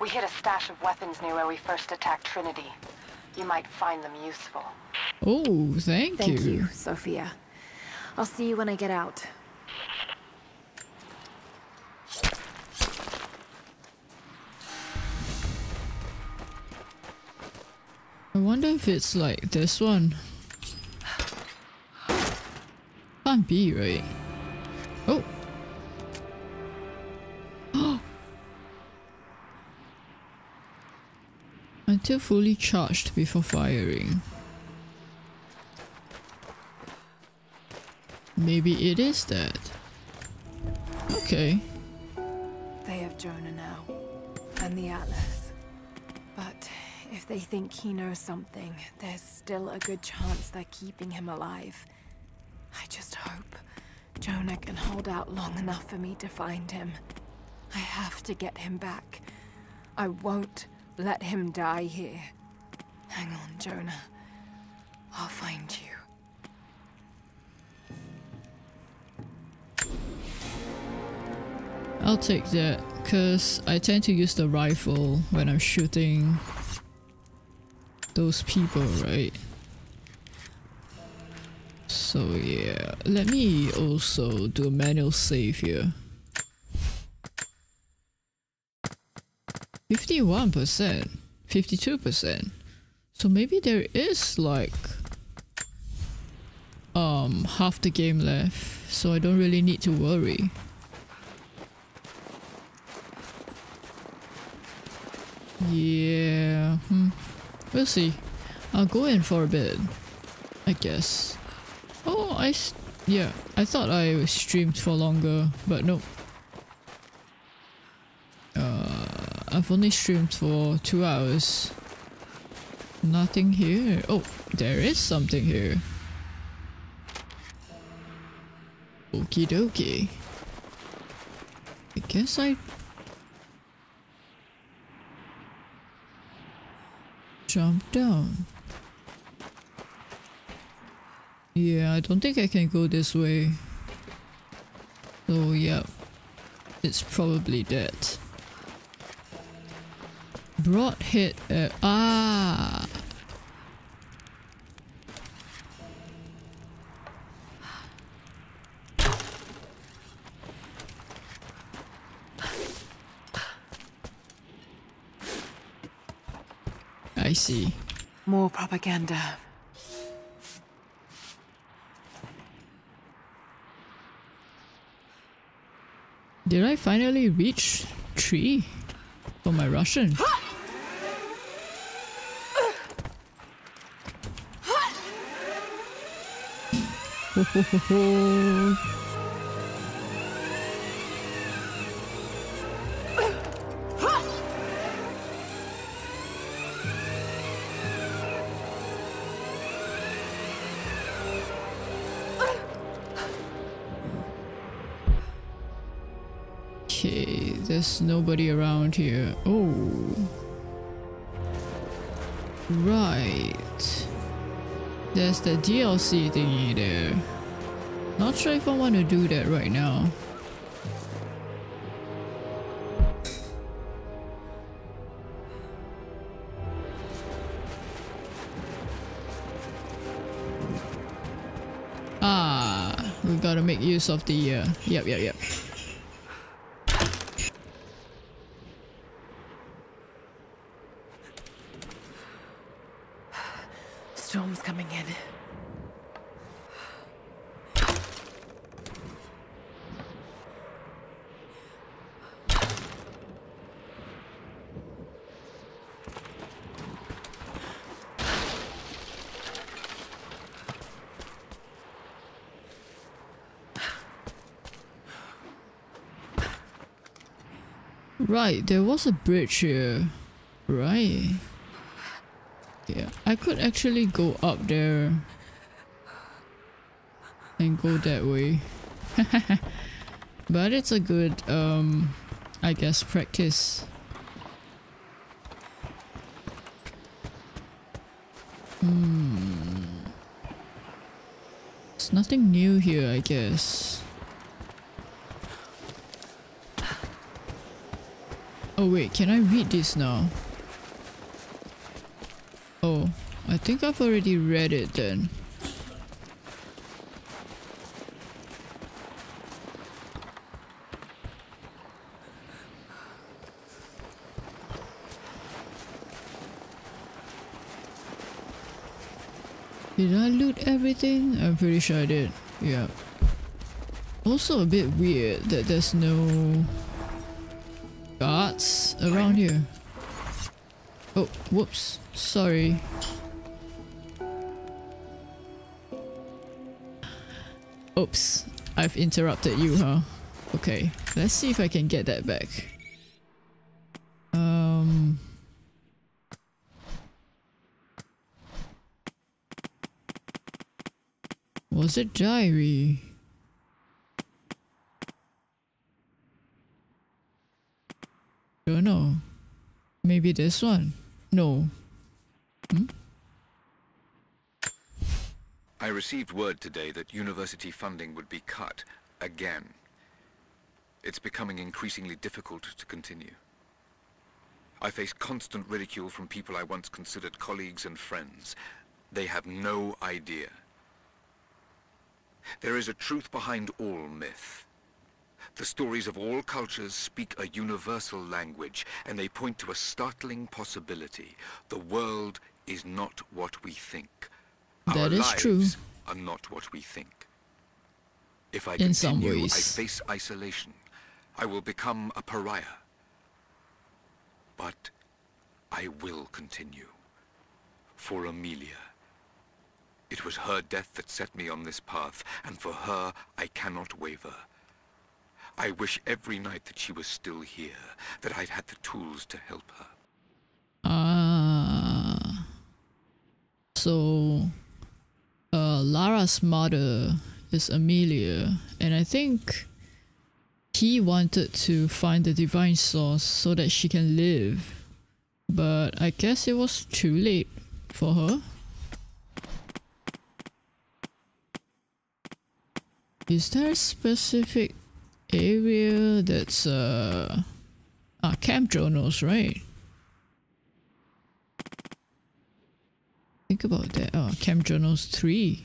We hid a stash of weapons near where we first attacked Trinity. You might find them useful.
Oh, thank,
thank
you.
Thank you, Sophia. I'll see you when I get out.
I wonder if it's like this one. Can't be, right? Oh! Until fully charged before firing. Maybe it is that. Okay.
They have Jonah now. And the Atlas. If they think he knows something, there's still a good chance they're keeping him alive. I just hope Jonah can hold out long enough for me to find him. I have to get him back. I won't let him die here. Hang on, Jonah. I'll find you.
I'll take that, because I tend to use the rifle when I'm shooting those people, right? So yeah, let me also do a manual save here. 51%, 52%. So maybe there is like um half the game left, so I don't really need to worry. Yeah, hmm. We'll see. I'll go in for a bit, I guess. Oh, I yeah, I thought I streamed for longer, but no. Uh, I've only streamed for two hours. Nothing here. Oh, there is something here. Okie dokie. I guess I jump down. Yeah, I don't think I can go this way. So yeah, it's probably dead. Broad hit. Uh, ah. I see.
More propaganda.
Did I finally reach 3 for my Russian? ho, ho, ho, ho. There's nobody around here. Oh. Right. There's the DLC thingy there. Not sure if I want to do that right now. Ah, we gotta make use of the, uh, yep, yep, yep. Right, there was a bridge here. Right. Yeah, I could actually go up there. And go that way. but it's a good, um, I guess, practice. Hmm. There's nothing new here, I guess. Oh wait, can I read this now? Oh, I think I've already read it then. Did I loot everything? I'm pretty sure I did. Yeah. Also a bit weird that there's no around here. Oh, whoops. Sorry. Oops. I've interrupted you, huh? Okay. Let's see if I can get that back. Um... Was it diary? Don't know. Maybe this one? No. Hmm?
I received word today that university funding would be cut again. It's becoming increasingly difficult to continue. I face constant ridicule from people I once considered colleagues and friends. They have no idea. There is a truth behind all myth. The stories of all cultures speak a universal language, and they point to a startling possibility. The world is not what we think.
That
Our
is
lives
true.
are not what we think. If I
In some
continue, I face isolation. I will become a pariah. But I will continue. For Amelia. It was her death that set me on this path, and for her I cannot waver. I wish every night that she was still here, that I'd had the tools to help her.
Ah. so, uh, Lara's mother is Amelia, and I think he wanted to find the divine source so that she can live. But I guess it was too late for her. Is there a specific area that's uh ah camp journals, right? Think about that. Oh, camp journals three.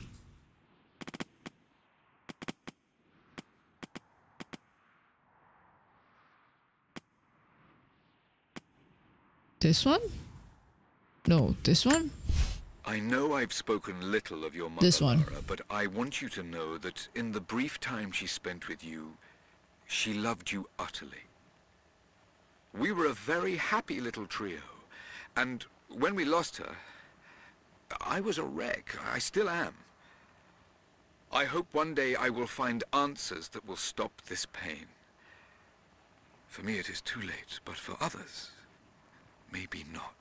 This one? No, this one?
I know I've spoken little of your mother,
This one.
Lara, but I want you to know that in the brief time she spent with you, she loved you utterly. We were a very happy little trio, and when we lost her, I was a wreck. I still am. I hope one day I will find answers that will stop this pain. For me it is too late, but for others, maybe not.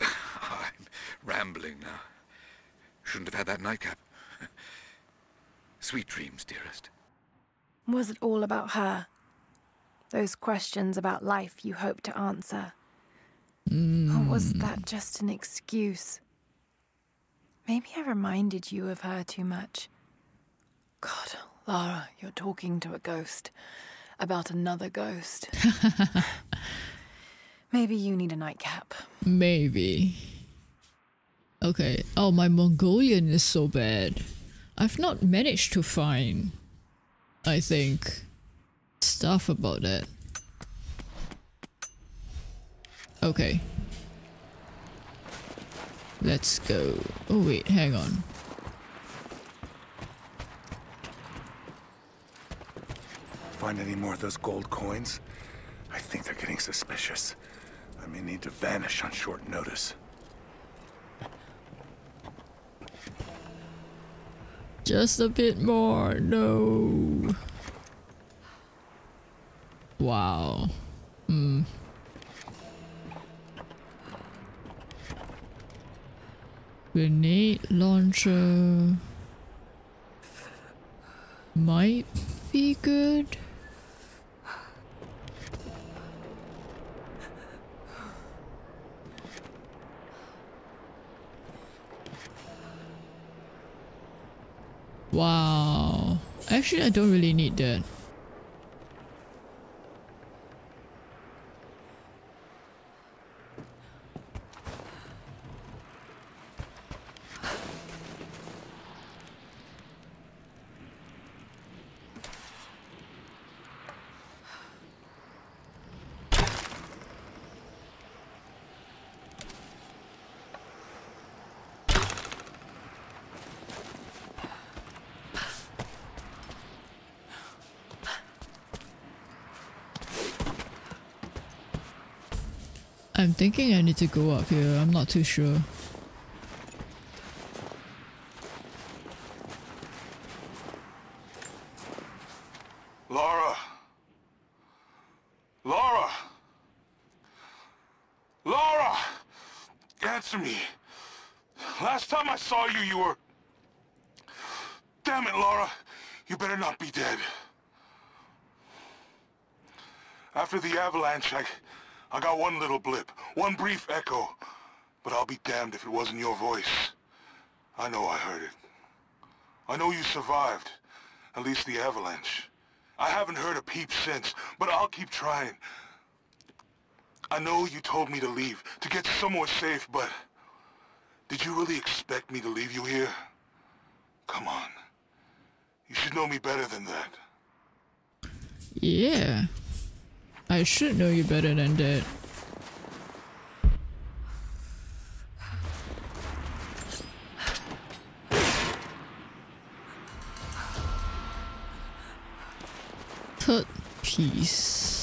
I'm rambling now. Shouldn't have had that nightcap. Sweet dreams, dearest.
Was it all about her? Those questions about life you hoped to answer? Or was hmm. that just an excuse? Maybe I reminded you of her too much. God, Lara, you're talking to a ghost. About another ghost. Maybe you need a nightcap.
Maybe. Okay. Oh, my Mongolian is so bad. I've not managed to find, I think, stuff about it. Okay. Let's go. Oh wait, hang on.
Find any more of those gold coins? I think they're getting suspicious. I may need to vanish on short notice.
Just a bit more. No. Wow. Hmm. Grenade launcher might be good. Wow. Actually, I don't really need that. I'm thinking I need to go up here, I'm not too sure.
Lara. Lara. Lara. Answer me. Last time I saw you, you were... Damn it, Lara. You better not be dead. After the avalanche, I... I got one little brief echo. But I'll be damned if it wasn't your voice. I know I heard it. I know you survived. At least the avalanche. I haven't heard a peep since, but I'll keep trying. I know you told me to leave, to get somewhere safe, but... Did you really expect me to leave you here? Come on. You should know me better than that.
Yeah. I should know you better than that. Third piece.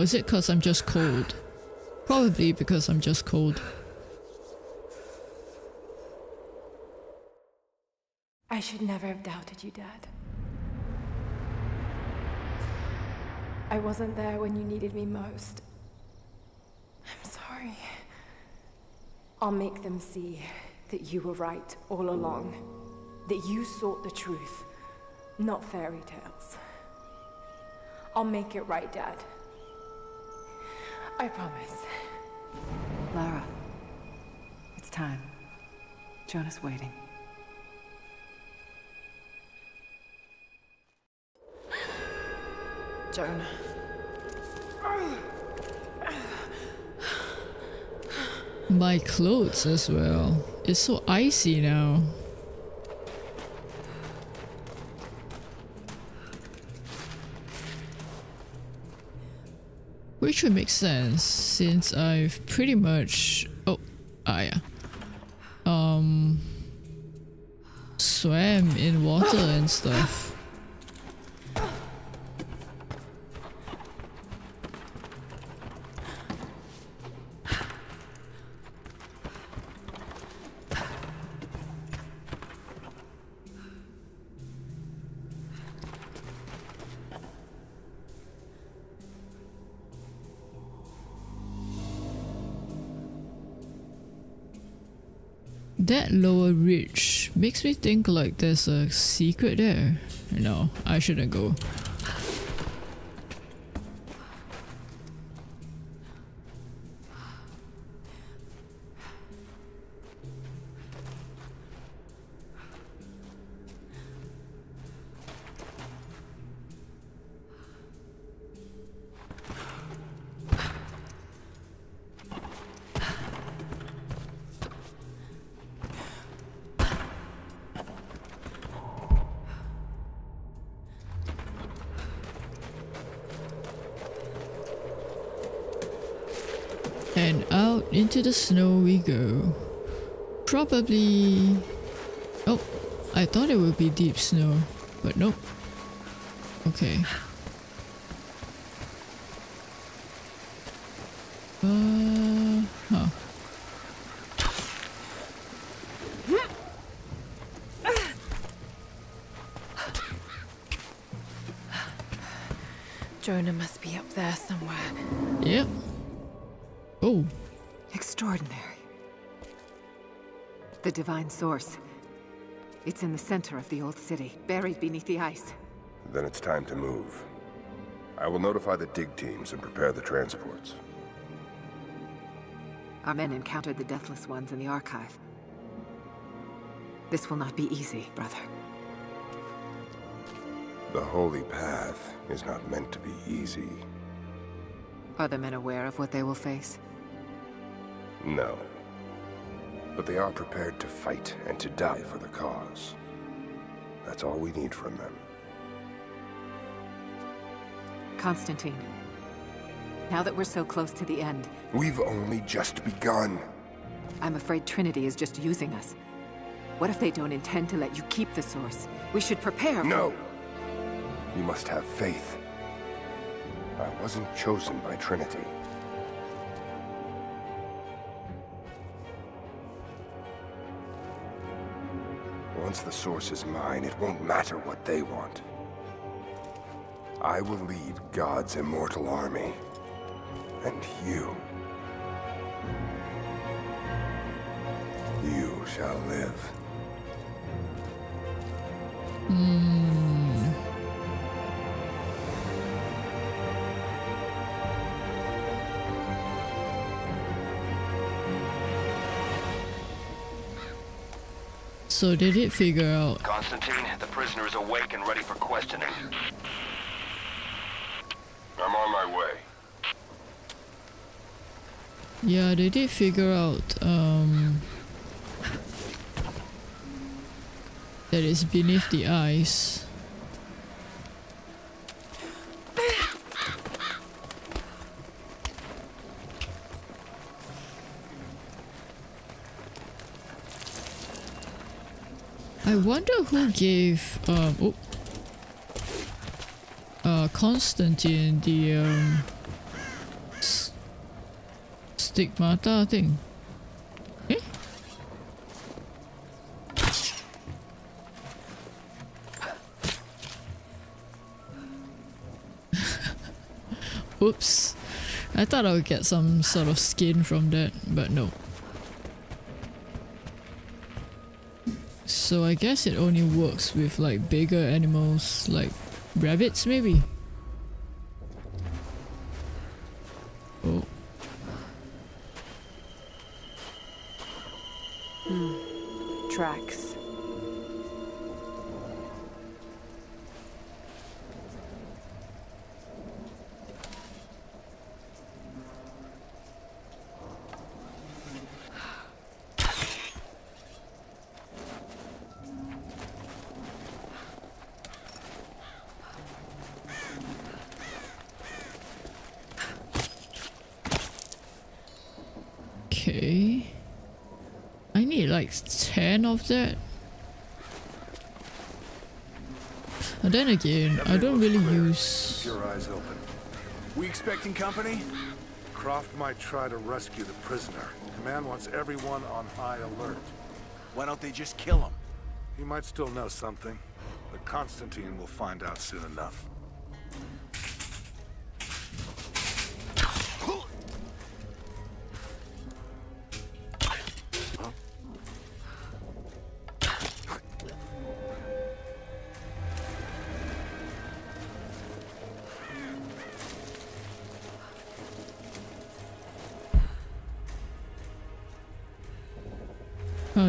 Or is it because I'm just cold? Probably because I'm just cold.
I should never have doubted you, Dad. I wasn't there when you needed me most. I'm sorry. I'll make them see that you were right all along. That you sought the truth, not fairy tales. I'll make it right, Dad. I promise.
Lara, it's time. Jonah's waiting.
Jonah.
My clothes as well. It's so icy now. Which would make sense since I've pretty much oh ah yeah. Um swam in water and stuff. Makes me think like there's a secret there. No, I shouldn't go. Into the snow we go. Probably... Oh, I thought it would be deep snow, but nope. Okay. Uh.
Jonah
Divine Source. It's in the center of the old city, buried beneath the ice.
Then it's time to move. I will notify the dig teams and prepare the transports.
Our men encountered the Deathless Ones in the Archive. This will not be easy, brother.
The Holy Path is not meant to be easy.
Are the men aware of what they will face?
No. But they are prepared fight and to die for the cause. That's all we need from them.
Constantine. Now that we're so close to the end...
We've only just begun.
I'm afraid Trinity is just using us. What if they don't intend to let you keep the Source? We should prepare
No! You must have faith. I wasn't chosen by Trinity. Once the Source is mine, it won't matter what they want. I will lead God's immortal army. And you... You
So did it figure out?
Constantine, the prisoner is awake and ready for questioning.
I'm on my way.
Yeah, they did figure out um that it's beneath the ice. Wonder who gave um oh, uh Constantine the um stigmata thing. Eh? Oops. I thought I would get some sort of skin from that, but no. So I guess it only works with like bigger animals like rabbits maybe? Of that. And then again, I don't really use...
Keep your eyes open.
We expecting company?
Croft might try to rescue the prisoner. Command wants everyone on high alert.
Why don't they just kill him?
He might still know something, but Constantine will find out soon enough.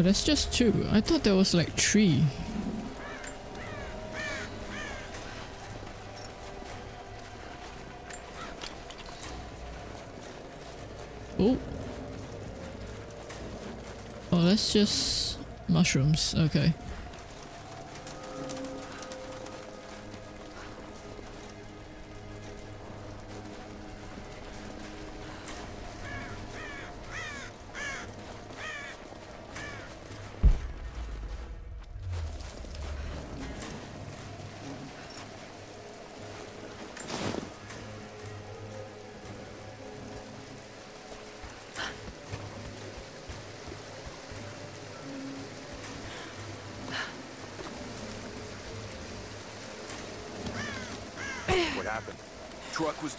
That's just two. I thought there was like three. Oh. Oh, that's just mushrooms. Okay.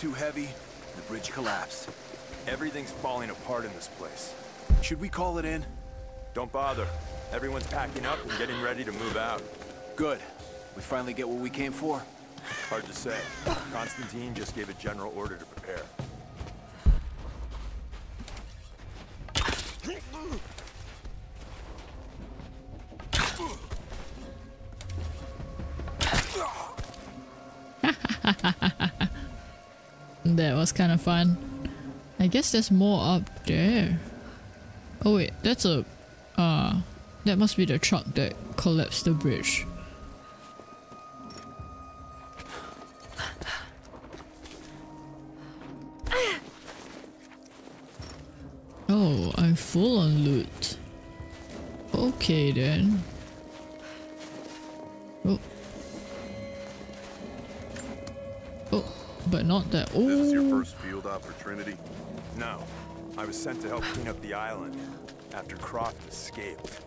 Too heavy, the bridge collapsed.
Everything's falling apart in this place.
Should we call it in?
Don't bother. Everyone's packing up and getting ready to move out.
Good. We finally get what we came for?
Hard to say. Constantine just gave a general order to
was kind of fun. I guess there's more up there. Oh wait, that's a... Uh, that must be the truck that collapsed the bridge. Oh, I'm full on loot. Okay then. But not that. Oh.
This is your first field op for Trinity?
No. I was sent to help clean up the island after Croft escaped.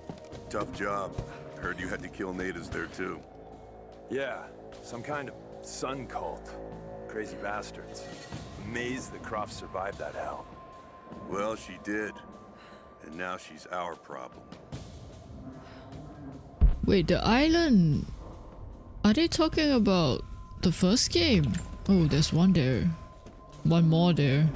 Tough job. Heard you had to kill natives there too.
Yeah, some kind of sun cult. Crazy bastards. Amazed that Croft survived that hell.
Well, she did. And now she's our problem.
Wait, the island... Are they talking about the first game? Oh, there's one there. One more there.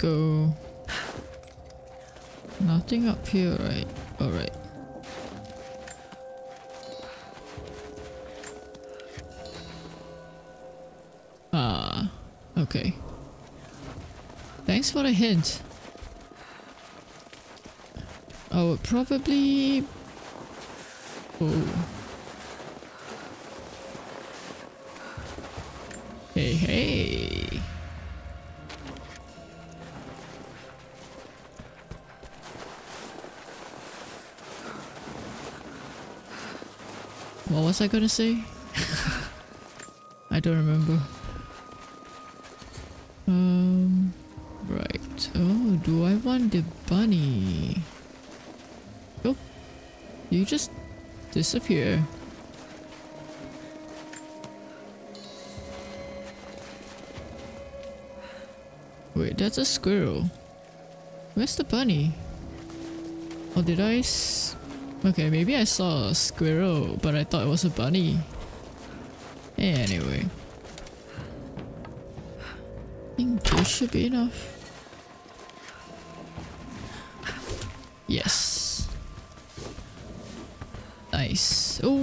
Go.
Nothing up here, right? Alright. Ah, okay. Thanks for the hint. I would probably... was I gonna say? I don't remember. Um, right. Oh, do I want the bunny? Oh, you just disappear. Wait, that's a squirrel. Where's the bunny? Or did I s- Okay, maybe I saw a squirrel, but I thought it was a bunny. Anyway. I think this should be enough. Yes. Nice. Oh.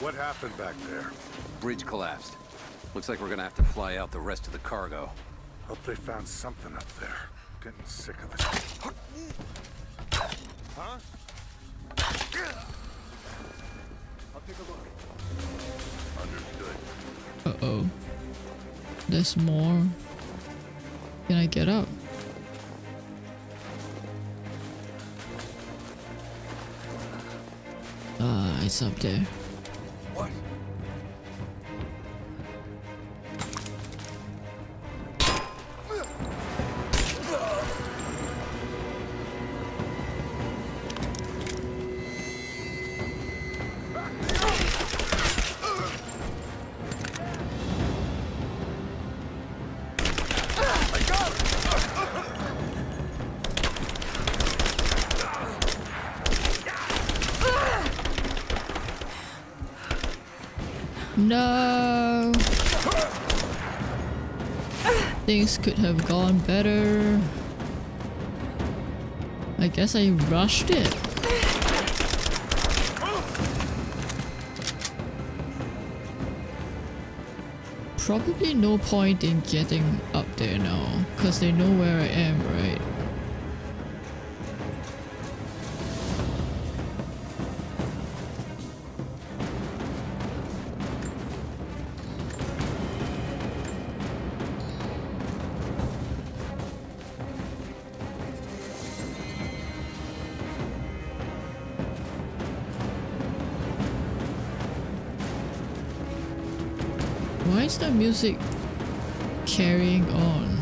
What happened back there?
Bridge collapsed. Looks like we're gonna have to fly out the rest of the cargo.
Hope they found something up there. Getting sick of it.
Huh? I'll take a look.
Understood.
Uh-oh. There's more. Can I get up? Ah, it's up there. Things could have gone better. I guess I rushed it. Probably no point in getting up there now, because they know where I am, right? Music carrying on?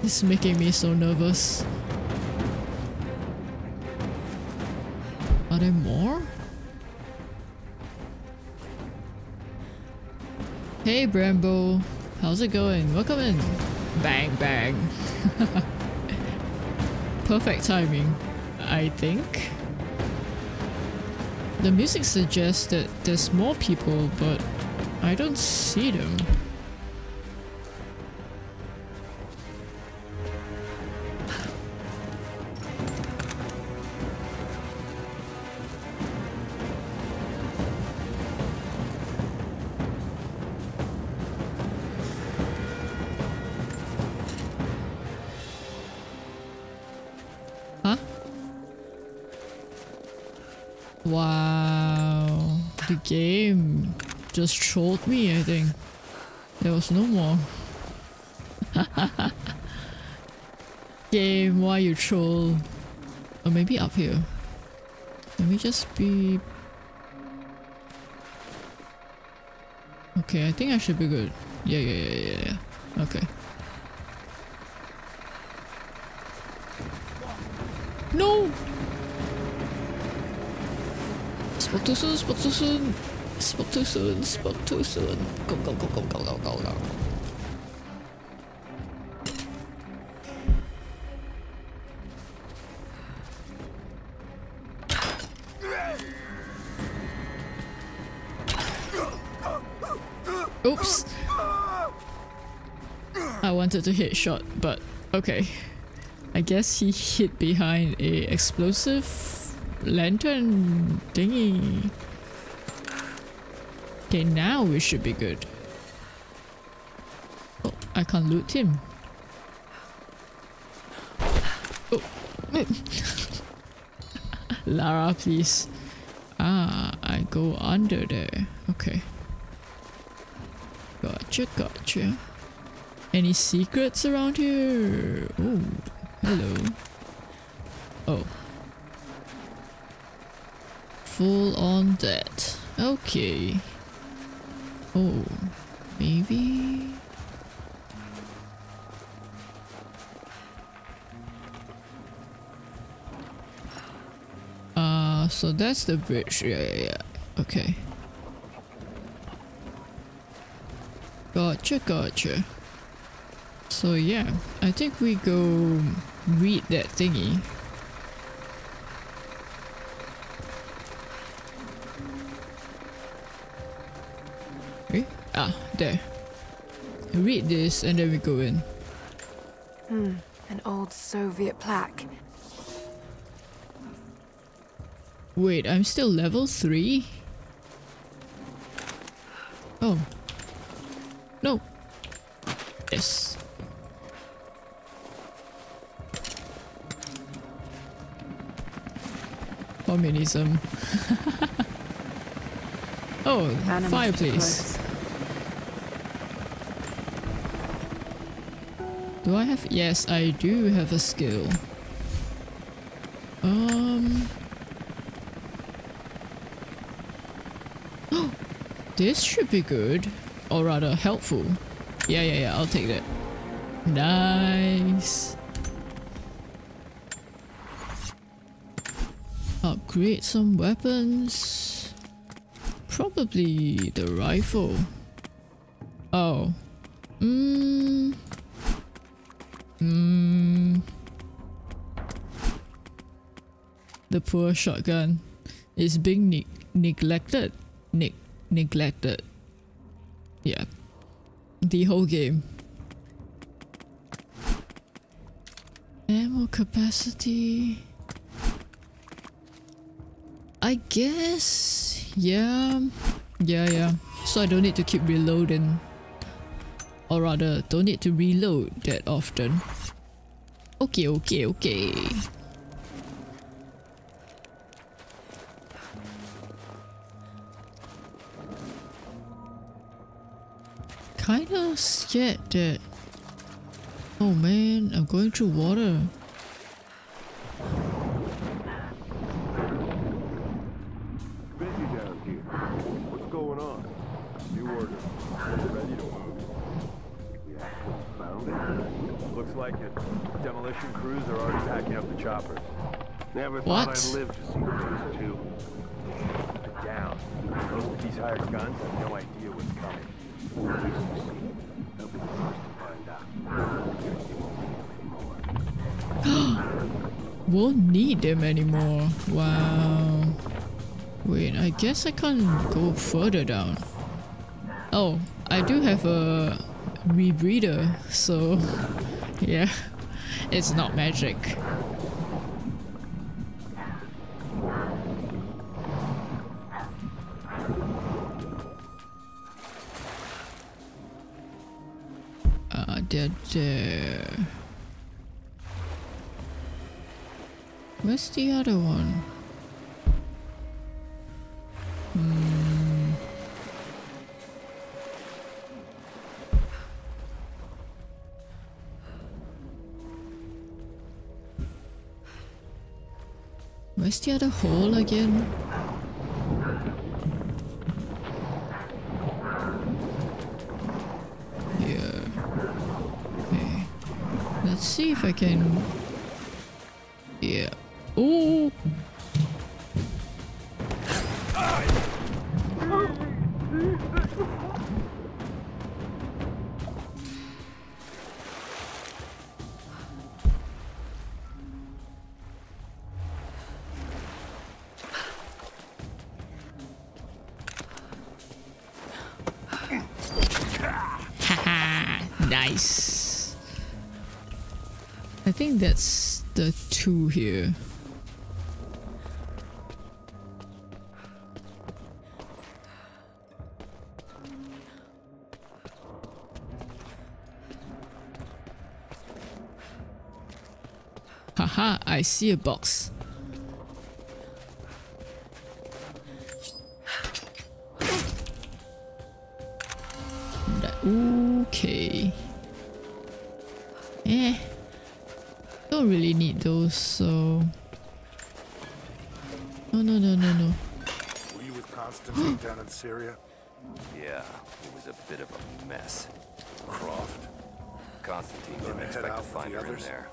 This is making me so nervous. Hey Brambo, how's it going? Welcome in. Bang bang. Perfect timing, I think. The music suggests that there's more people, but I don't see them. Just trolled me, I think. There was no more. game, why you troll? Or maybe up here. Let me just be... Okay, I think I should be good. Yeah, yeah, yeah, yeah, yeah. Okay. No! Spoke too soon, spoke too soon. Spoke too soon, spoke too soon. Go, go, go, go, go, go, go, go. Oops. I wanted to hit shot, but okay. I guess he hid behind a explosive lantern thingy. Okay, now we should be good. Oh, I can't loot him. Oh. Lara, please. Ah, I go under there. Okay. Gotcha, gotcha. Any secrets around here? Oh, hello. Oh. Full on that. Okay. Oh, maybe? Uh, so that's the bridge. Yeah, yeah, yeah. Okay. Gotcha, gotcha. So yeah, I think we go read that thingy. There. Read this and then we go in.
Hmm, an old Soviet plaque.
Wait, I'm still level 3? Oh. No. Yes. Communism. oh,
be
fireplace.
close.
Do I have? Yes, I do have a skill. Um. this should be good. Or rather, helpful. Yeah, yeah, yeah, I'll take that. Nice. Upgrade some weapons. Probably the rifle. Oh. Mmm. Poor shotgun is being ne neglected. Neg neglected. Yeah. The whole game. Ammo capacity. I guess. Yeah. Yeah, yeah. So I don't need to keep reloading. Or rather, don't need to reload that often. Okay, okay, okay. Scared that... Oh man, I'm going through water. Guess I can't go further down. Oh, I do have a rebreather, so yeah, it's not magic. Uh, they're there. Where's the other one? Where's the other hole again? Here. Okay. Let's see if I can. Here. Haha, I see a box.
Constantine down Syria?
Yeah, it was a bit of a mess.
Croft.
Constantine
Gonna
didn't expect to find
the
her in there.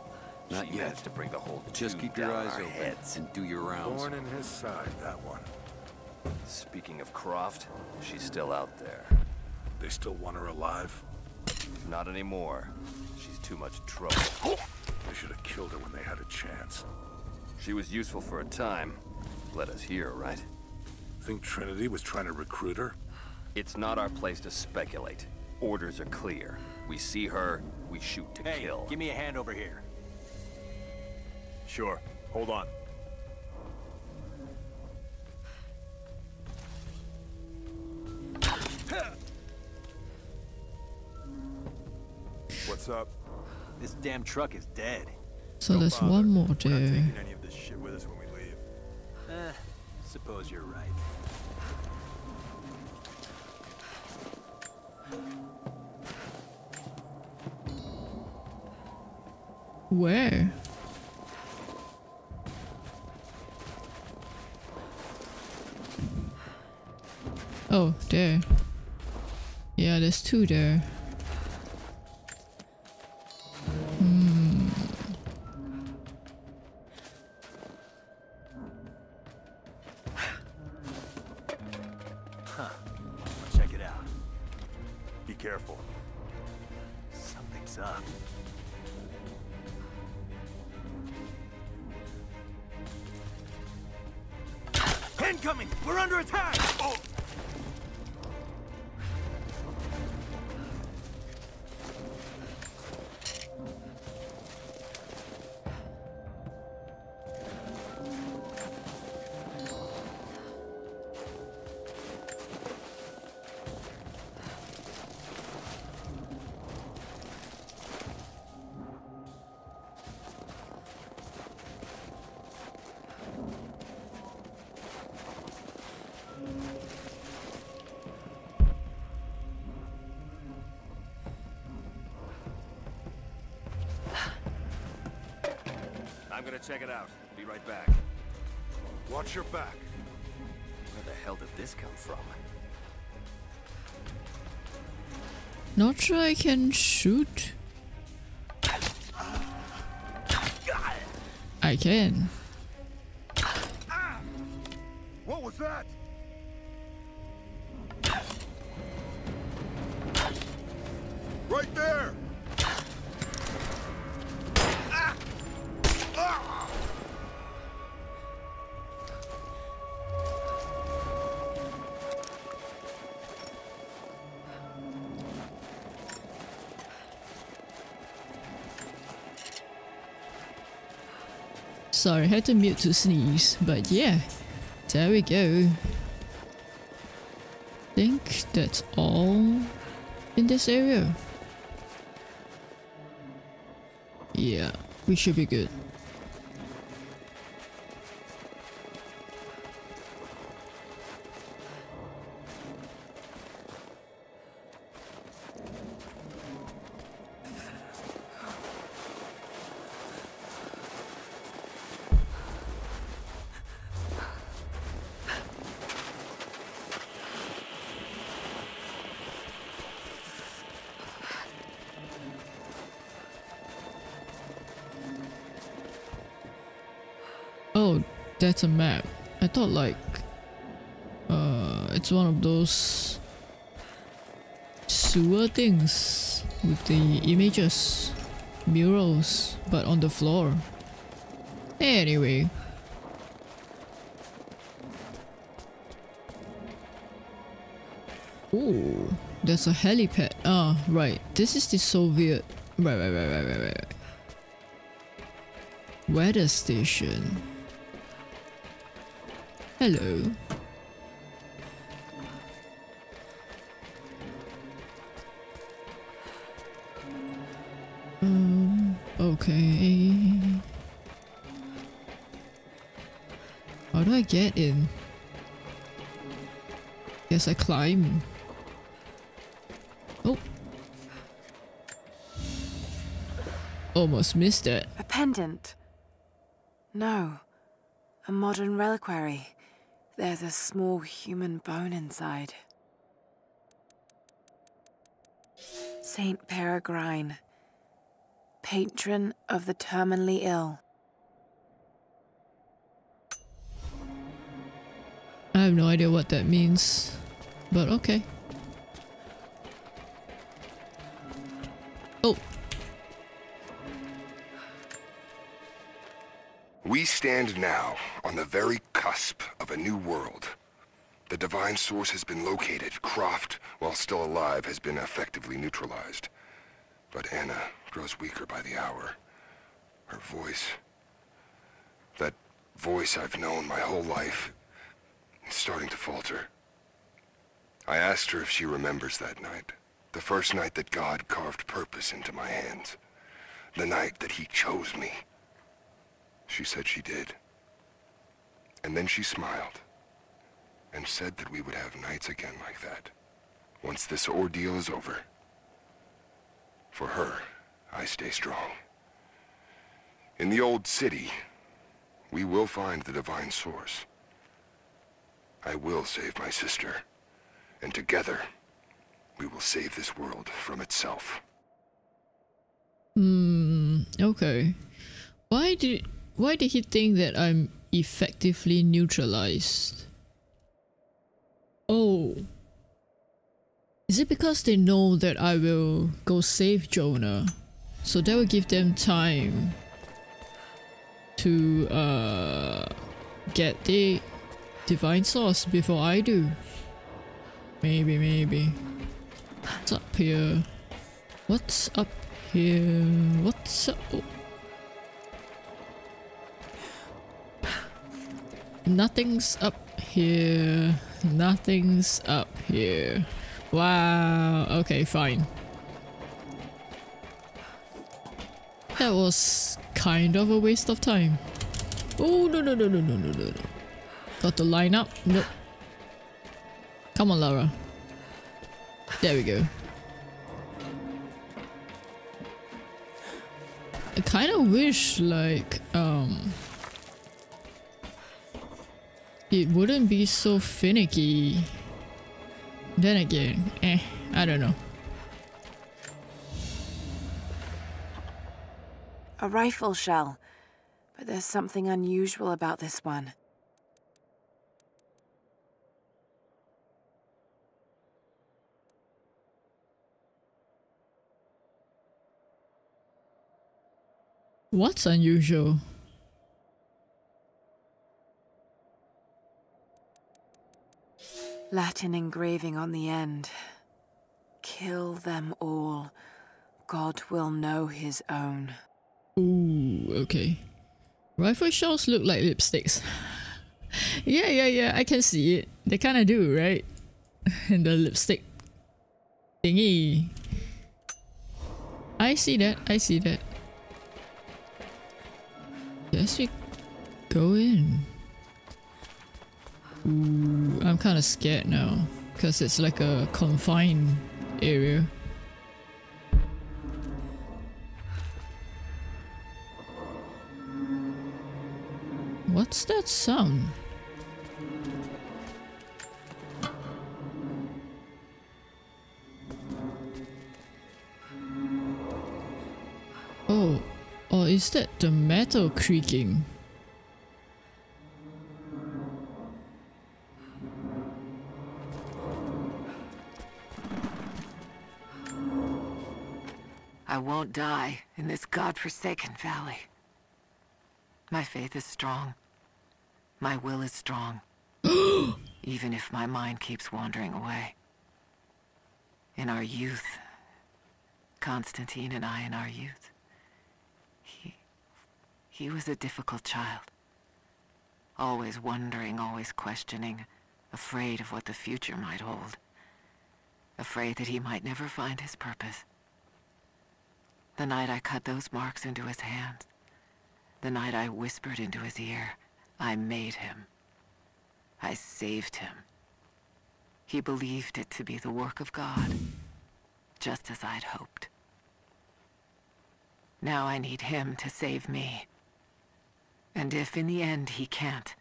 Not
she
yet.
to bring the whole
Just keep your eyes
our
open
heads.
and do your rounds.
Thorn in his side, that one.
Speaking of Croft, she's still out there.
They still want her alive?
Not anymore. She's too much trouble.
They should have killed her when they had a chance.
She was useful for a time. Let us hear, right?
Think Trinity was trying to recruit her?
It's not our place to speculate. Orders are clear. We see her, we shoot to
Hey,
kill.
give me a hand over here. Sure. Hold on.
What's up?
This damn truck is dead.
So
Don't
there's
bother.
one more
We're not taking any of this shit with us when we leave.
Eh, suppose you're right.
Where? Oh, there. Yeah, there's two there.
Gonna check it out. Be right back.
Watch your back.
Where the hell did this come from?
Not sure I can shoot. Ah. I can. Had to mute to sneeze, but yeah, there we go. think that's all in this area. Yeah, we should be good. That's a map. I thought like uh it's one of those sewer things with the images murals but on the floor. Anyway. Ooh, there's a helipad. Ah, right. This is the Soviet. Right, right, right, right, right, right. Weather station. Hello. Um, okay. How do I get in? Guess I climb. Oh. Almost missed it.
A pendant? No. A modern reliquary. There's a small human bone inside. Saint Peregrine, patron of the terminally ill.
I have no idea what that means, but okay. Oh.
We stand now on the very cusp of a new world. The Divine Source has been located. Croft, while still alive, has been effectively neutralized. But Anna grows weaker by the hour. Her voice... That voice I've known my whole life is starting to falter. I asked her if she remembers that night. The first night that God carved purpose into my hands. The night that he chose me. She said she did. And then she smiled and said that we would have nights again like that. Once this ordeal is over. For her, I stay strong. In the old city, we will find the divine source. I will save my sister. And together, we will save this world from itself.
Hmm, okay. Why did why did he think that I'm effectively neutralized? Oh. Is it because they know that I will go save Jonah? So that will give them time to uh get the divine source before I do. Maybe, maybe. What's up here? What's up here? What's up? Oh. Nothing's up here. Nothing's up here. Wow. Okay, fine. That was kind of a waste of time. Oh, no, no, no, no, no, no, no. Got the line up. Nope. Come on, Lara. There we go. I kind of wish, like, um it wouldn't be so finicky. Then again, eh, I don't know.
A rifle shell, but there's something unusual about this one.
What's unusual?
Latin engraving on the end. Kill them all. God will know his own.
Ooh, okay. Rifle shells look like lipsticks. yeah, yeah, yeah, I can see it. They kinda do, right? and the lipstick thingy. I see that, I see that. Guess we go in. Ooh, I'm kind of scared now because it's like a confined area. What's that sound? Oh, or is that the metal creaking?
I won't die in this godforsaken valley. My faith is strong. My will is strong. even if my mind keeps wandering away. In our youth, Constantine and I in our youth, he... he was a difficult child. Always wondering, always questioning, afraid of what the future might hold. Afraid that he might never find his purpose. The night I cut those marks into his hands. The night I whispered into his ear, I made him. I saved him. He believed it to be the work of God, just as I'd hoped. Now I need him to save me. And if in the end he can't,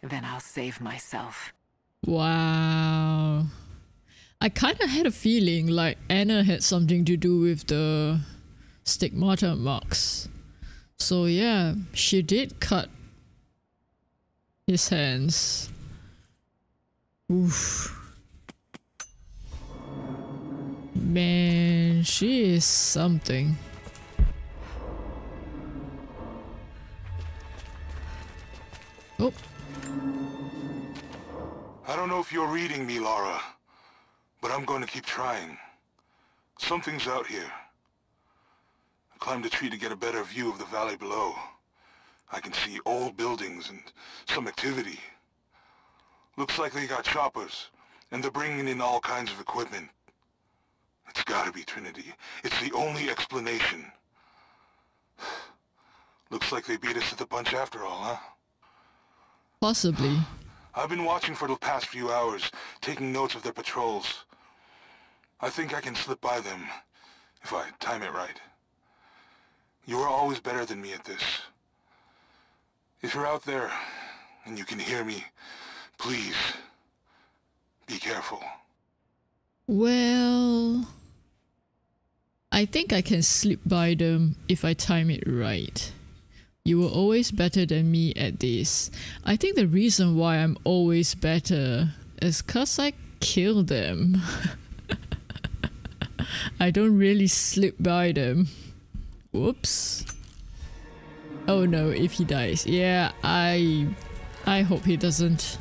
then I'll save myself.
Wow. I kind of had a feeling like Anna had something to do with the stigmata marks. So yeah, she did cut his hands. Oof. Man, she is something. Oh.
I don't know if you're reading me, Lara, but I'm going to keep trying. Something's out here. I climbed a tree to get a better view of the valley below. I can see old buildings and some activity. Looks like they got choppers, and they're bringing in all kinds of equipment. It's gotta be Trinity. It's the only explanation. Looks like they beat us to the punch after all, huh?
Possibly.
I've been watching for the past few hours, taking notes of their patrols. I think I can slip by them, if I time it right. You are always better than me at this. If you're out there, and you can hear me, please, be careful.
Well... I think I can slip by them if I time it right. You were always better than me at this. I think the reason why I'm always better is cause I kill them. I don't really slip by them. Whoops. Oh no, if he dies. Yeah, I... I hope he doesn't.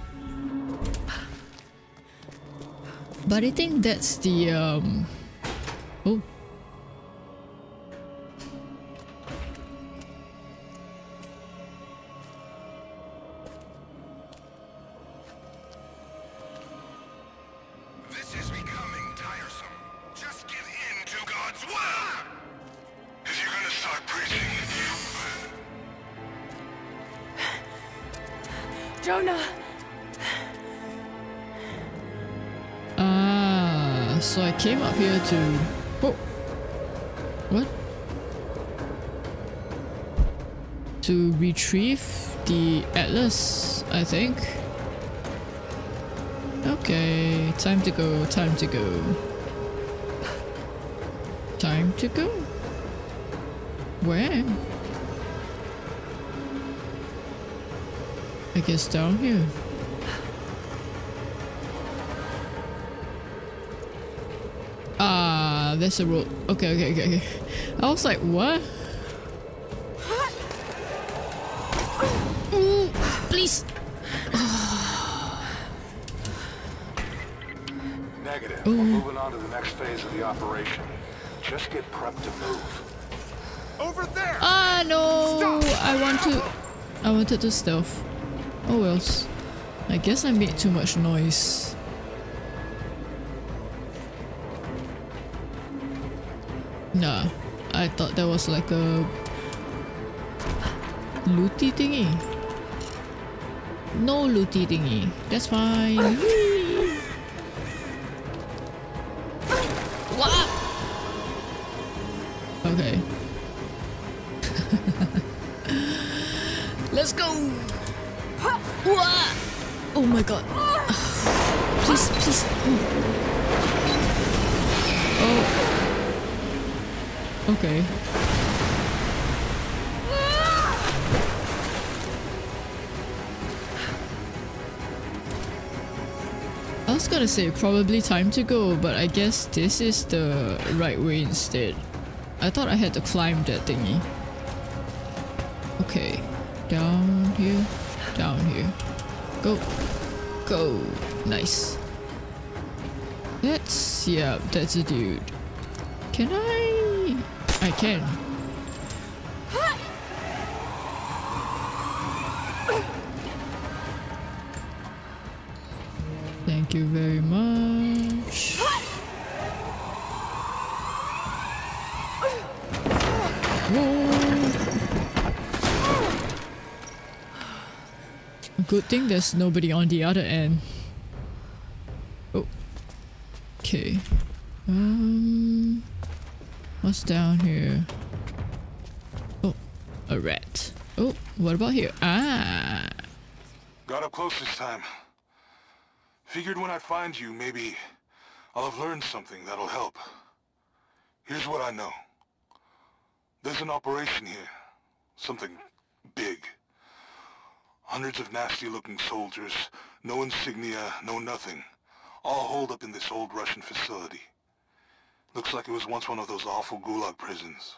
But I think that's the, um... Oh.
To...
Oh. What? to retrieve the Atlas, I think. Okay, time to go, time to go. Time to go. Where? I guess down here. There's a road. Okay, okay, okay, okay. I was like, what? Mm, please.
Negative. We're moving on to the next phase of the operation. Just get prepped to move.
Over there!
Ah, no! I want to... I wanted to stealth. Oh wells. I guess I made too much noise. Nah, I thought that was like a looty thingy. No looty thingy. That's fine. Okay. I was gonna say probably time to go, but I guess this is the right way instead. I thought I had to climb that thingy. Okay. Down here. Down here. Go. Go. Nice. That's... yeah, that's a dude. I... Can. Thank you very much. Good thing there's nobody on the other end. Oh. Okay. Um... Down here? Oh, a rat. Oh, what about here? Ah!
Got up close this time. Figured when I find you, maybe I'll have learned something that'll help. Here's what I know. There's an operation here. Something big. Hundreds of nasty-looking soldiers, no insignia, no nothing. All holed up in this old Russian facility. Looks like it was once one of those awful gulag prisons.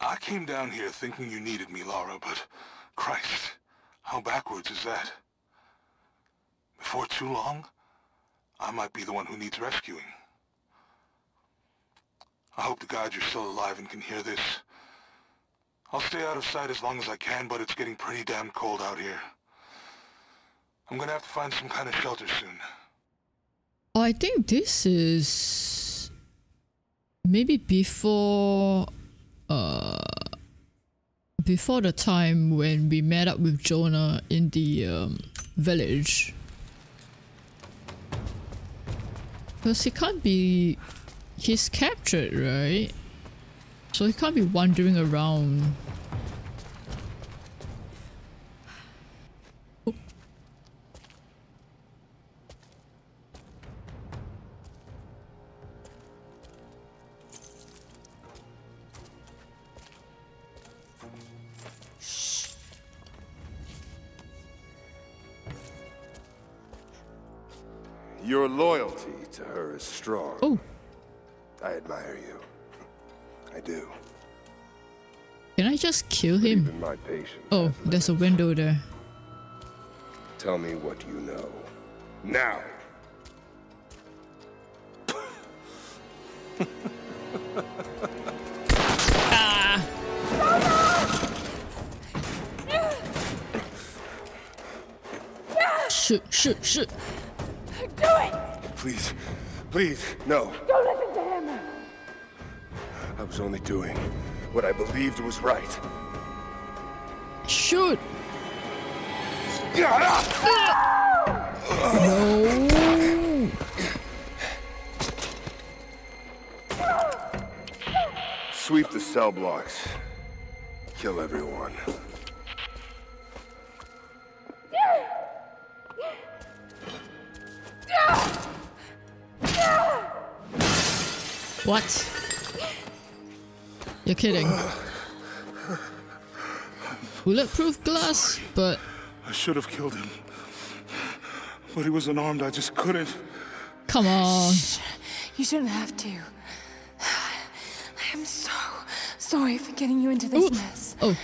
I came down here thinking you needed me, Lara, but Christ, how backwards is that? Before too long, I might be the one who needs rescuing. I hope to God you're still alive and can hear this. I'll stay out of sight as long as I can, but it's getting pretty damn cold out here. I'm gonna have to find some kind of shelter soon.
I think this is maybe before uh before the time when we met up with Jonah in the um, village. Because he can't be he's captured, right? So he can't be wandering around.
Your loyalty to her is strong.
Oh.
I admire you. I do.
Can I just kill him? Oh, there's a window there.
Tell me what you know. Now! Ah.
Shoot, shoot, shoot.
Do it!
Please, please, no.
Don't listen to him!
I was only doing what I believed was right.
Shoot!
No! Sweep the cell blocks. Kill everyone.
What? You're kidding. Bulletproof glass, but...
I should have killed him. But he was unarmed, I just couldn't.
Come on.
You shouldn't have to. I am so sorry for getting you into this
Ooh.
mess.
Oh.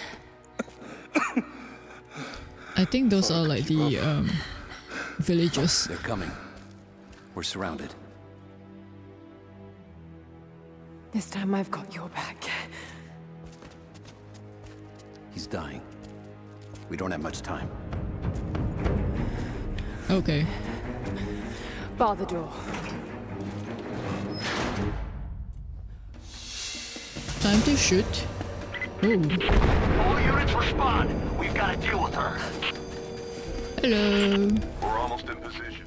I think those are like the um, villagers.
They're coming. We're surrounded.
This time I've got your back.
He's dying. We don't have much time.
Okay.
Bar the door.
Time to shoot. Oh.
All units respond. We've got to deal with her.
Hello.
We're almost in position.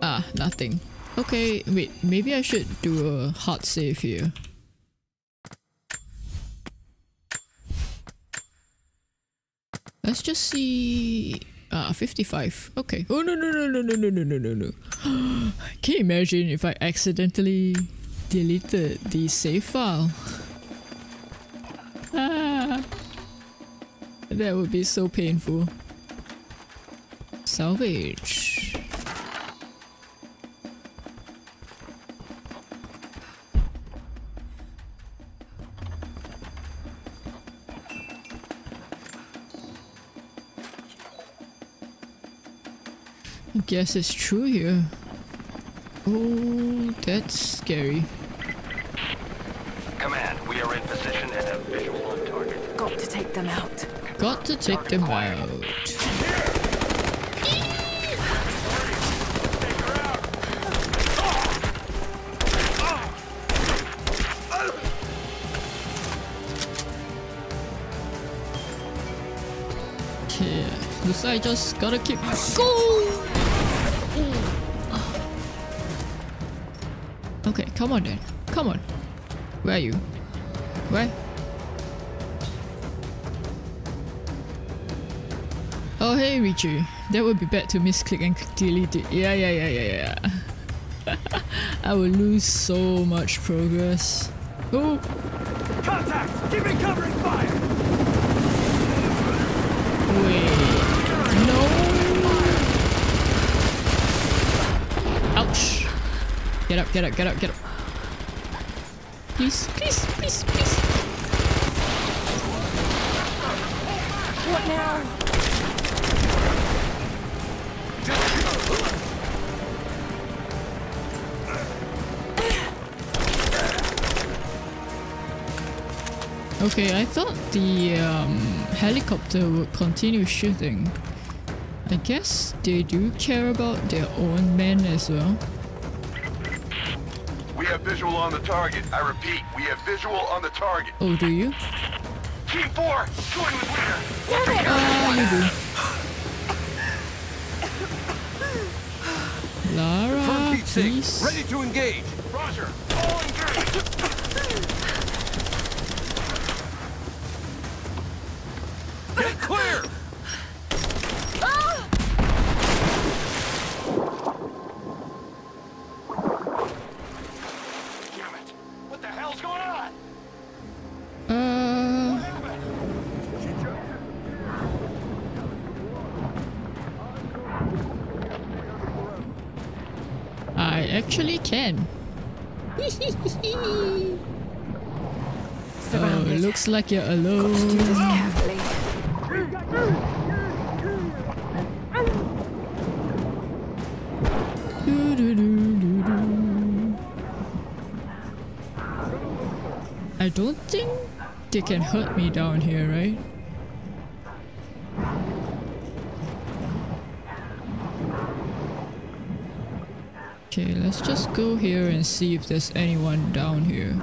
Ah, nothing. Okay, wait, maybe I should do a hard save here. Let's just see... Ah, 55. Okay. Oh, no, no, no, no, no, no, no, no, no, no. Can you imagine if I accidentally deleted the save file? Ah, that would be so painful. Salvage. Guess it's true here. Oh, that's scary.
Command, we are in position and have visual on target.
Got to take them out.
Got to take them out. Okay, looks like I just gotta keep going. Come on then. Come on. Where are you? Where? Oh hey Richie, that would be bad to misclick and delete it. Yeah, yeah, yeah, yeah, yeah. I will lose so much progress. Oh,
Contact! Keep it covering fire!
wait. No. Ouch. Get up, get up, get up, get up. Please, please, please, please.
What now?
Okay, I thought the um, helicopter would continue shooting. I guess they do care about their own men as well.
We have visual on the target. I repeat, we have visual on the target.
Oh, do you?
Team 4, join with leader!
Ah, you do. Lara,
For
please.
ready to engage.
Roger,
like you're alone. I don't think they can hurt me down here, right? Okay, let's just go here and see if there's anyone down here.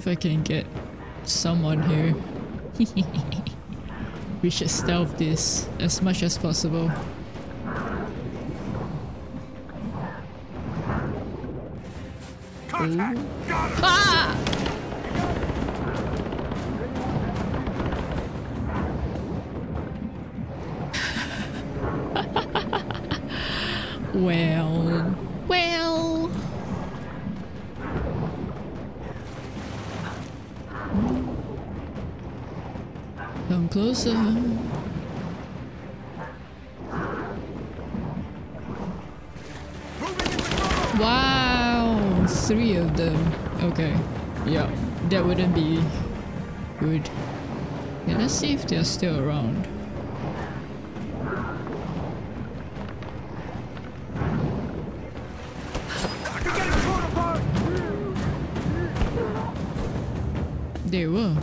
If I can get someone here. we should stealth this as much as possible. Still around. They were.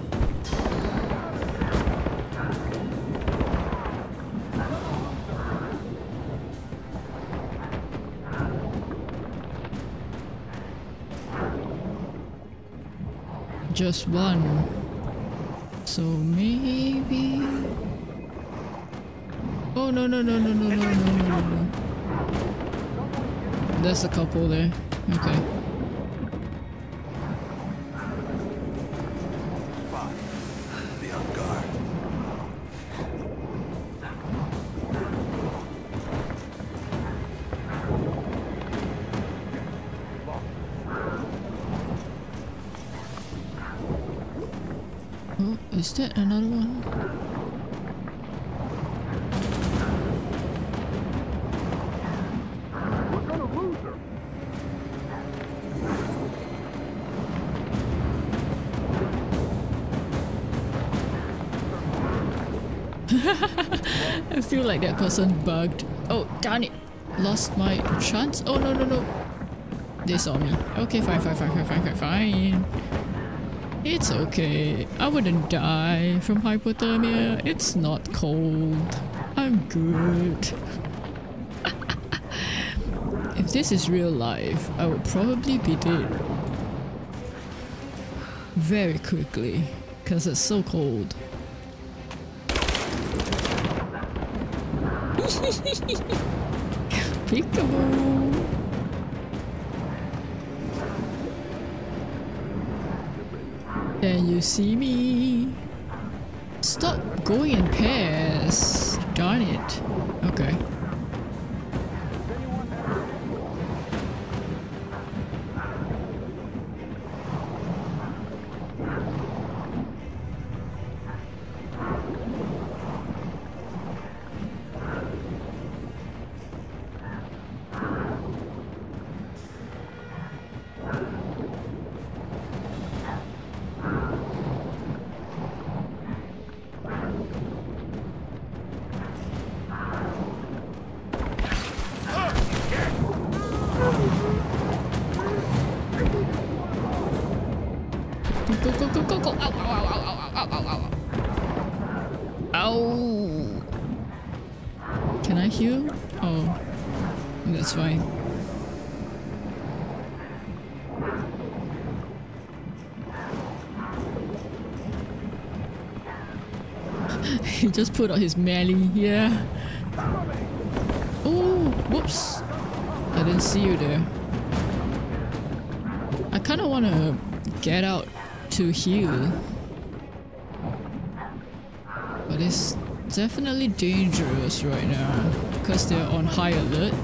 Just one. Maybe... Oh no no no no no no no no no. There's a couple there. Okay. Oh, is that like that person bugged. Oh, darn it. Lost my chance. Oh, no, no, no. They saw me. Okay, fine, fine, fine, fine, fine, fine, fine. It's okay. I wouldn't die from hypothermia. It's not cold. I'm good. if this is real life, I would probably be dead. Very quickly. Because it's so cold. Can you see me? Just put out his melee, yeah. Oh, whoops. I didn't see you there. I kind of want to get out to heal. But it's definitely dangerous right now because they're on high alert.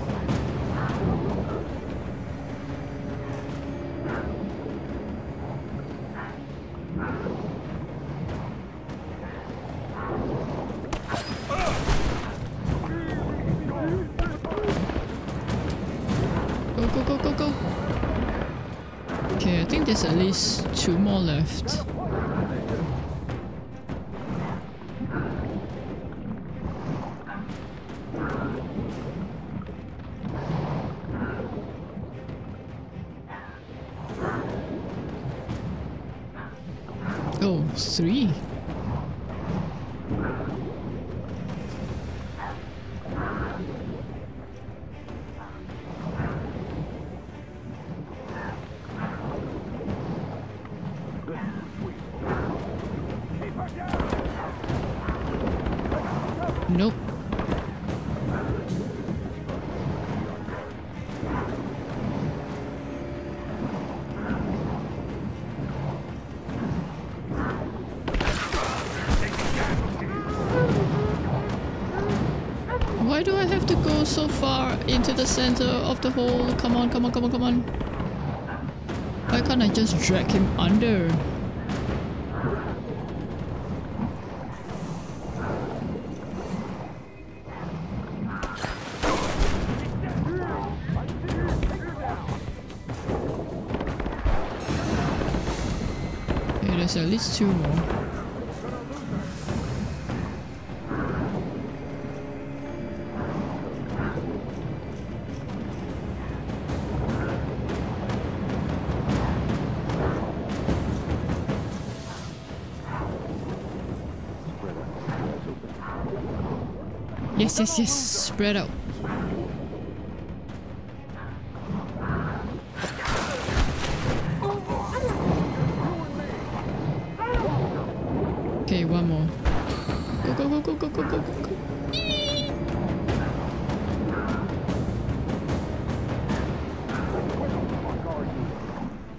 Three. The hole? Come on, come on, come on, come on. Why can't I just drag him under? Okay, there's at least two more. yes, yes, yes. Spread out. Okay, one more. Go, go, go, go, go, go, go, go.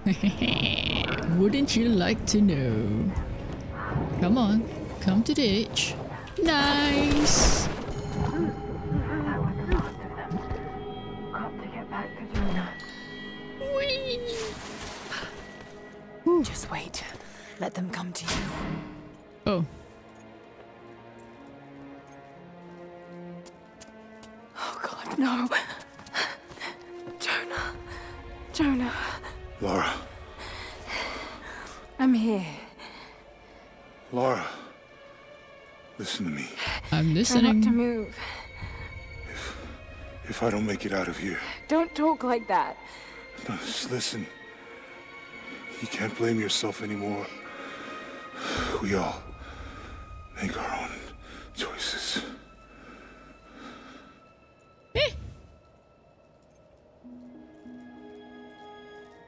Wouldn't you like to know? Come on, come to the edge. Nice!
If I don't make it out of here,
Don't talk like that.
no, just listen. You can't blame yourself anymore. We all make our own choices. Eh?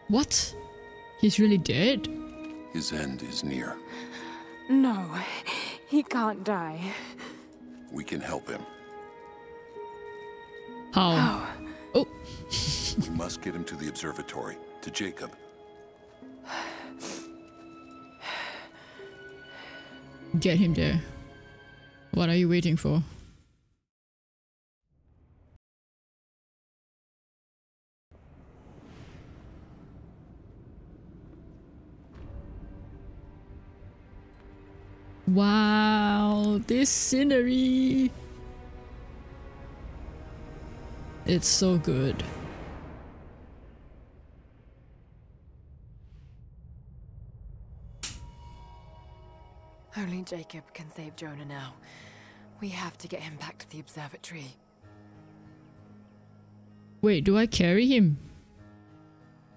What? He's really dead?
His end is near.
No, he can't die.
We can help him.
How? Oh. oh.
we must get him to the observatory, to Jacob.
Get him there. What are you waiting for? Wow, this scenery! It's so good.
Only Jacob can save Jonah now. We have to get him back to the observatory.
Wait, do I carry him?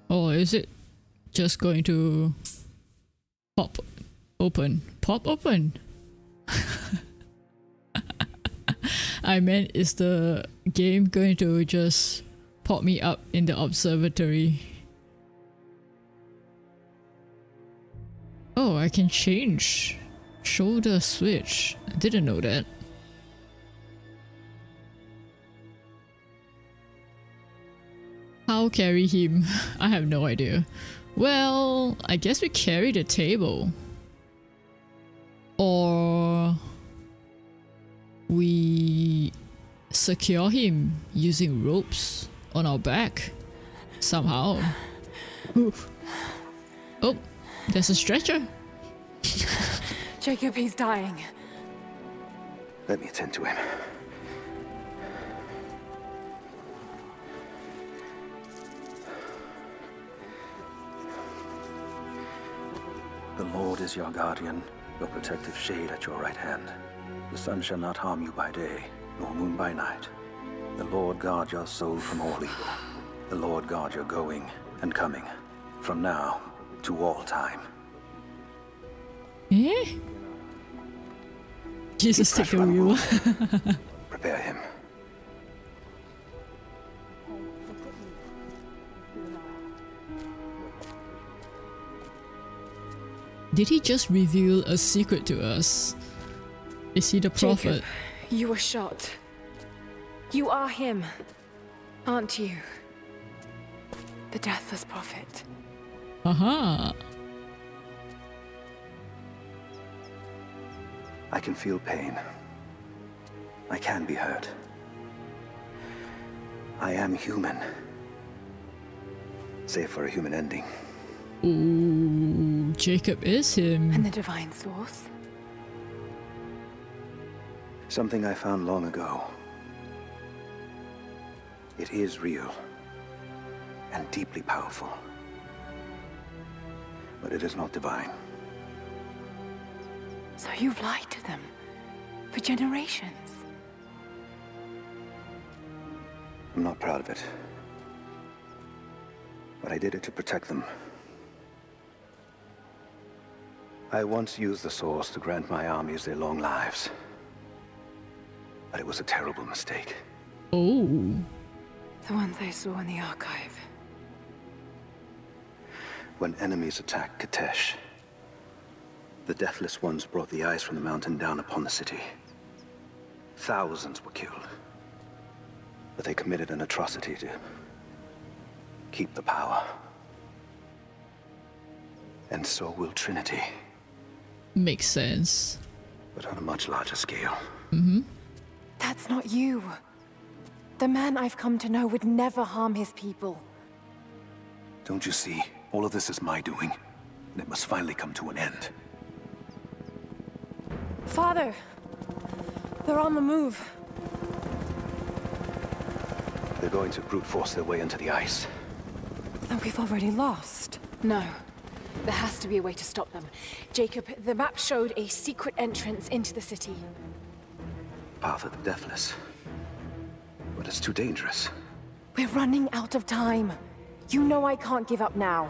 Or is it just going to pop open? Pop open? I meant, is the game going to just pop me up in the observatory? Oh, I can change shoulder switch. I didn't know that. How carry him? I have no idea. Well, I guess we carry the table. Or we secure him using ropes on our back somehow. Ooh. Oh, there's a stretcher.
Jacob, he's dying.
Let me attend to him. The Lord is your guardian, your protective shade at your right hand. The sun shall not harm you by day, nor moon by night. The Lord guard your soul from all evil. The Lord guard your going and coming, from now to all time.
Eh? Jesus, take the wheel.
Prepare him.
Did he just reveal a secret to us? Is he the prophet?
Jacob,
You were shot. You are him, aren't you? The Deathless Prophet.
Aha.
I can feel pain. I can be hurt. I am human. Save for a human ending.
Ooh, Jacob is him.
And the Divine Source?
Something I found long ago. It is real. And deeply powerful. But it is not divine.
So you've lied to them. For generations.
I'm not proud of it. But I did it to protect them. I once used the Source to grant my armies their long lives. But it was a terrible mistake.
Oh.
The ones I saw in the archive.
When enemies attacked Kitezh, the Deathless Ones brought the ice from the mountain down upon the city. Thousands were killed. But they committed an atrocity to keep the power. And so will Trinity.
Makes sense.
But on a much larger scale.
Mm-hmm.
That's not you. The man I've come to know would never harm his people.
Don't you see? All of this is my doing. And it must finally come to an end.
Father! They're on the move.
They're going to brute force their way into the ice.
Then we've already lost. No. There has to be a way to stop them. Jacob, the map showed a secret entrance into the city.
Path of the Deathless. But it's too dangerous.
We're running out of time. You know I can't give up now.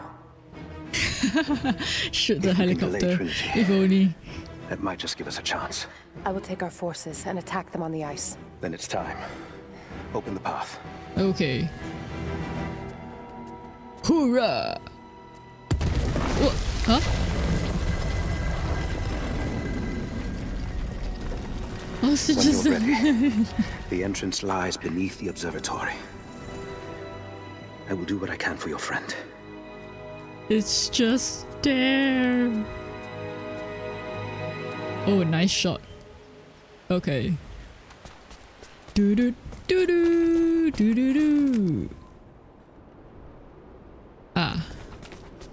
Shoot the helicopter. If only.
That might just give us a chance.
I will take our forces and attack them on the ice.
Then it's time. Open the path.
Okay. Hoorah! What? Huh? Oh,
when
just
you're ready, the entrance lies beneath the observatory. I will do what I can for your friend.
It's just there. Oh, nice shot. Okay. Do do do do do do do. Ah.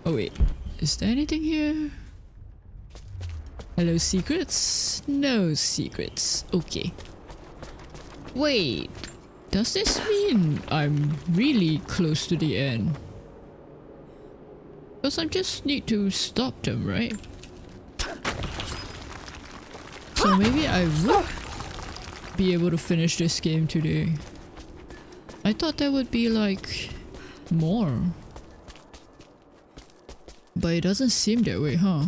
Oh wait. Is there anything here? Hello secrets? No secrets. Okay. Wait. Does this mean I'm really close to the end? Because I just need to stop them, right? So maybe I would be able to finish this game today. I thought there would be like more. But it doesn't seem that way, huh?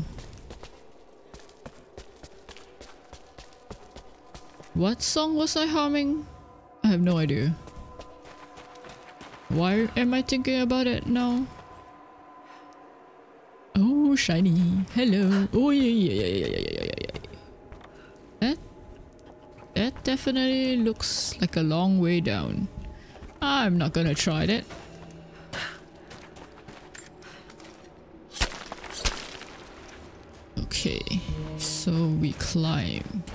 What song was I humming? I have no idea. Why am I thinking about it now? Oh, shiny. Hello. Oh, yeah, yeah, yeah, yeah, yeah, yeah, yeah. yeah. That, that definitely looks like a long way down. I'm not gonna try that. Okay, so we climb.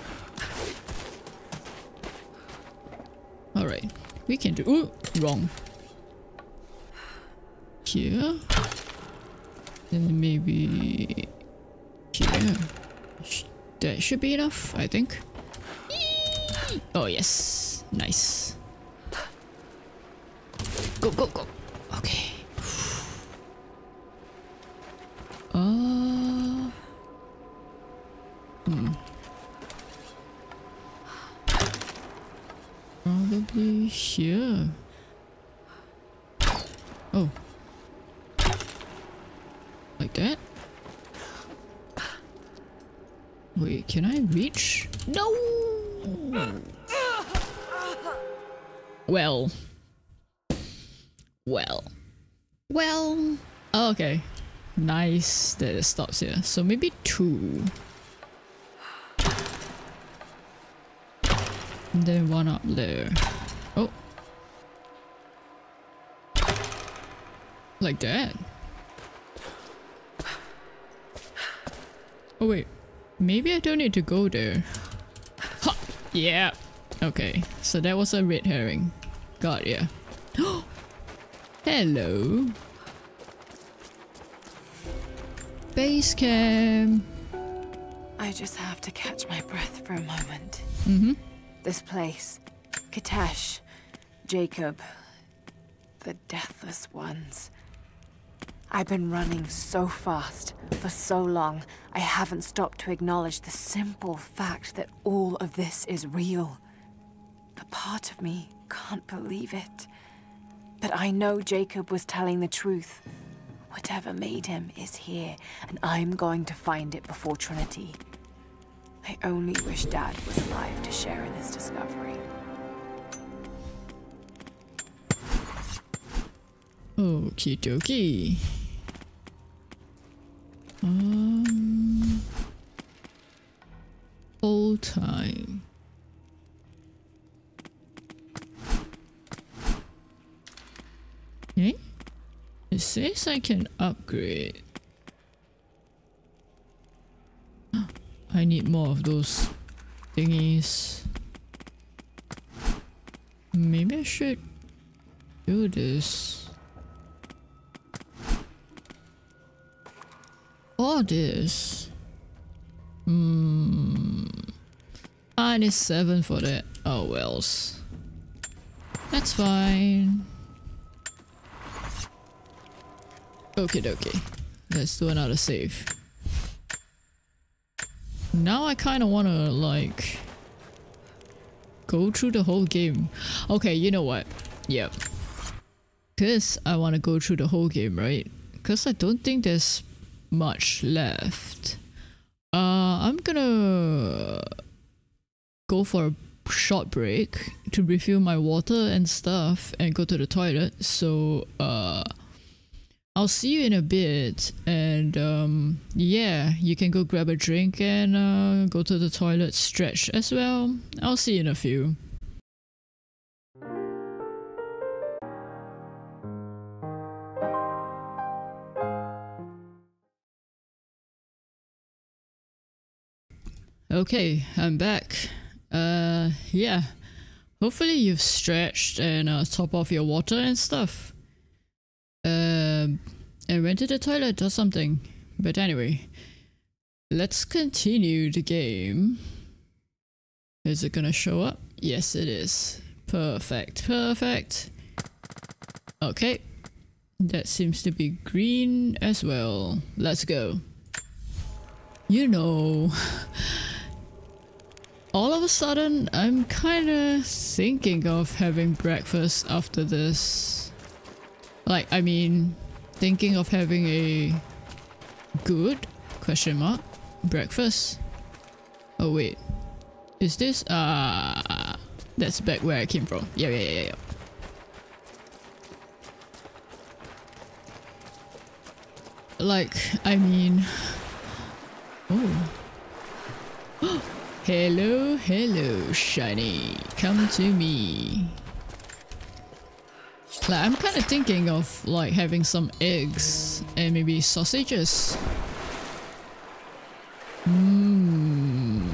Alright, we can do- ooh, wrong. Here. Then maybe here. That should be enough, I think. Oh yes, nice. Go, go, go. Okay. Uh. Hmm. Probably here. Oh. Like that? Wait, can I reach? No! Well. Well. Well. Oh, okay. Nice that it stops here. So maybe two. And then one up there. Oh. Like that. Oh wait. Maybe I don't need to go there. Ha! Yeah. Okay. So that was a red herring. Got ya. Hello. Base camp.
I just have to catch my breath for a moment.
Mm-hmm.
This place. Kitezh. Jacob. The Deathless Ones. I've been running so fast, for so long, I haven't stopped to acknowledge the simple fact that all of this is real. The part of me can't believe it. But I know Jacob was telling the truth. Whatever made him is here, and I'm going to find it before Trinity. I only wish Dad was alive to share in this discovery.
Okie dokie. Um, full time. Okay. It says I can upgrade. I need more of those thingies. Maybe I should do this. Or this. Hmm. I need seven for that. Oh wells. That's fine. Okay, okay. Let's do another save. Now I kind of want to like go through the whole game. Okay, you know what? Yep. Cause I want to go through the whole game, right? Cause I don't think there's much left. Uh, I'm gonna go for a short break to refill my water and stuff and go to the toilet. So, uh, I'll see you in a bit and um, yeah, you can go grab a drink and uh, go to the toilet, stretch as well. I'll see you in a few. Okay, I'm back. Uh, yeah. Hopefully you've stretched and uh, top off your water and stuff. Um, went to the toilet or something. But anyway, let's continue the game. Is it gonna show up? Yes, it is. Perfect, perfect. Okay. That seems to be green as well. Let's go. You know, all of a sudden, I'm kinda thinking of having breakfast after this. Like, I mean, thinking of having a good question mark breakfast. Oh wait, is this ah? Uh, that's back where I came from. Yeah, yeah, yeah, yeah. Like, I mean, oh. hello, hello, shiny. Come to me. Like, I'm kind of thinking of like having some eggs and maybe sausages. Mmm,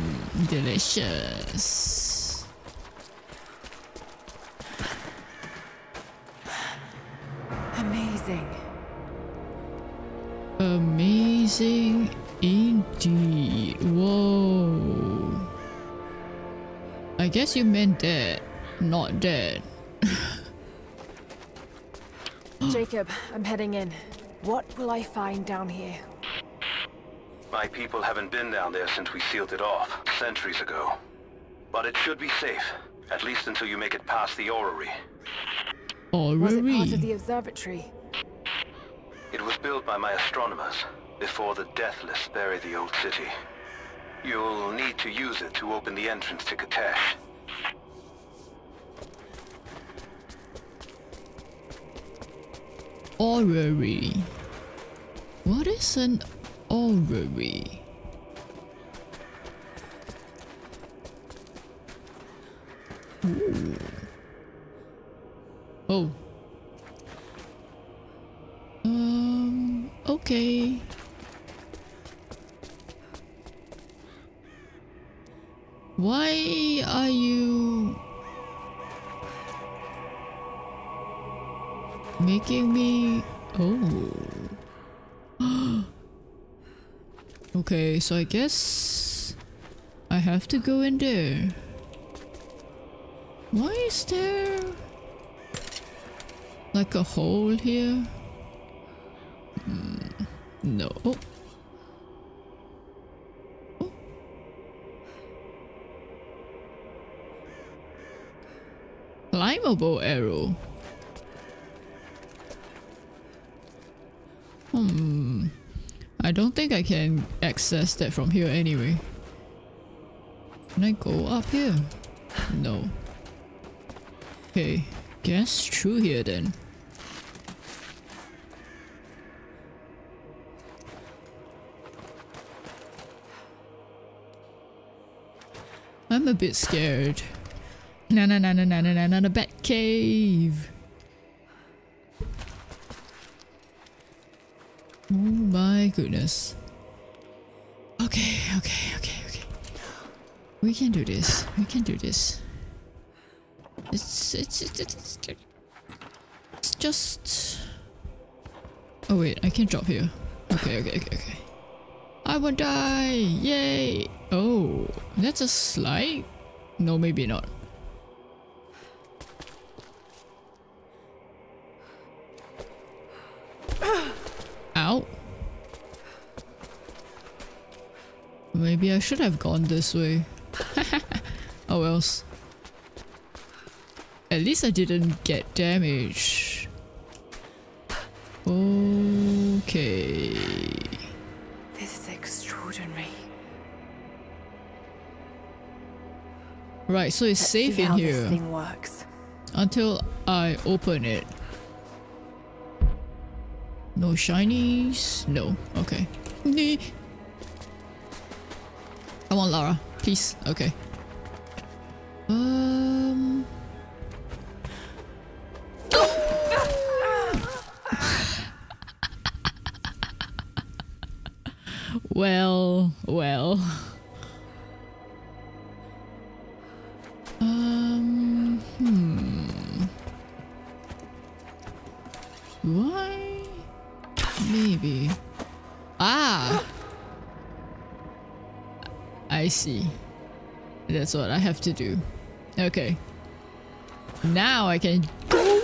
delicious.
Amazing.
Amazing indeed. Whoa. I guess you meant dead, not dead.
Jacob, I'm heading in. What will I find down here?
My people haven't been down there since we sealed it off, centuries ago. But it should be safe, at least until you make it past the orrery.
Orrery?
Was it part of the observatory?
It was built by my astronomers, before the Deathless buried the old city. You'll need to use it to open the entrance to Kitezh.
Orrery. What is an orrery? Ooh. Oh. Um, okay. Why are you making me oh. Okay so I guess I have to go in there. Why is there like a hole here? Mm, no. Oh. oh. climbable arrow Hmm. I don't think I can access that from here anyway. Can I go up here? No. Okay, guess through here then. I'm a bit scared. Na na na na na na na na bat cave. Oh my goodness. Okay, okay, okay, okay. We can do this. We can do this. It's it's it's it's, it's just. Oh wait, I can drop here. Okay, okay, okay, okay. I won't die! Yay! Oh, that's a slide? No, maybe not. Ow. Maybe I should have gone this way. oh else. At least I didn't get damage. Okay.
This is extraordinary.
Right, so it's
Let's
safe
see
in
how
here.
This thing works.
Until I open it. No shinies? No. Okay. Come on, Lara. Please. Okay. Um. well, well. See. That's what I have to do. Okay. Now I can go.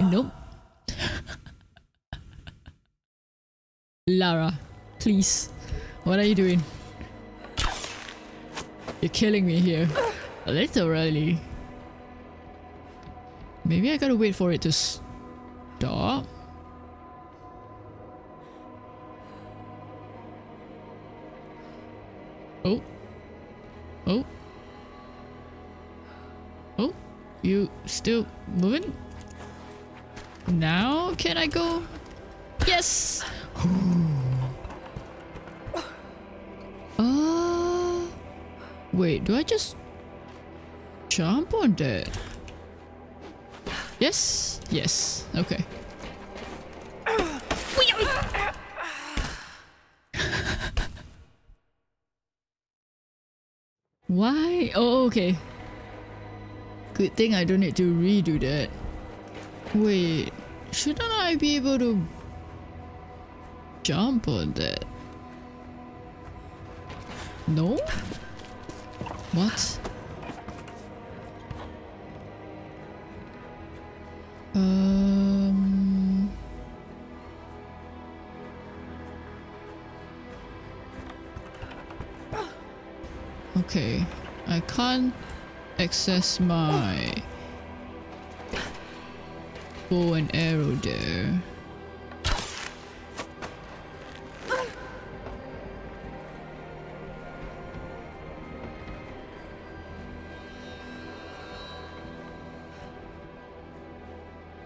Nope. Lara, please. What are you doing? You're killing me here. Literally. Maybe I gotta wait for it to stop. Still moving? Now can I go? Yes! uh, wait, do I just jump on that? Yes? Yes. Okay. Why? Oh, okay. Good thing I don't need to redo that. Wait, shouldn't I be able to jump on that? No? What? Um... Okay, I can't access my bow and arrow there.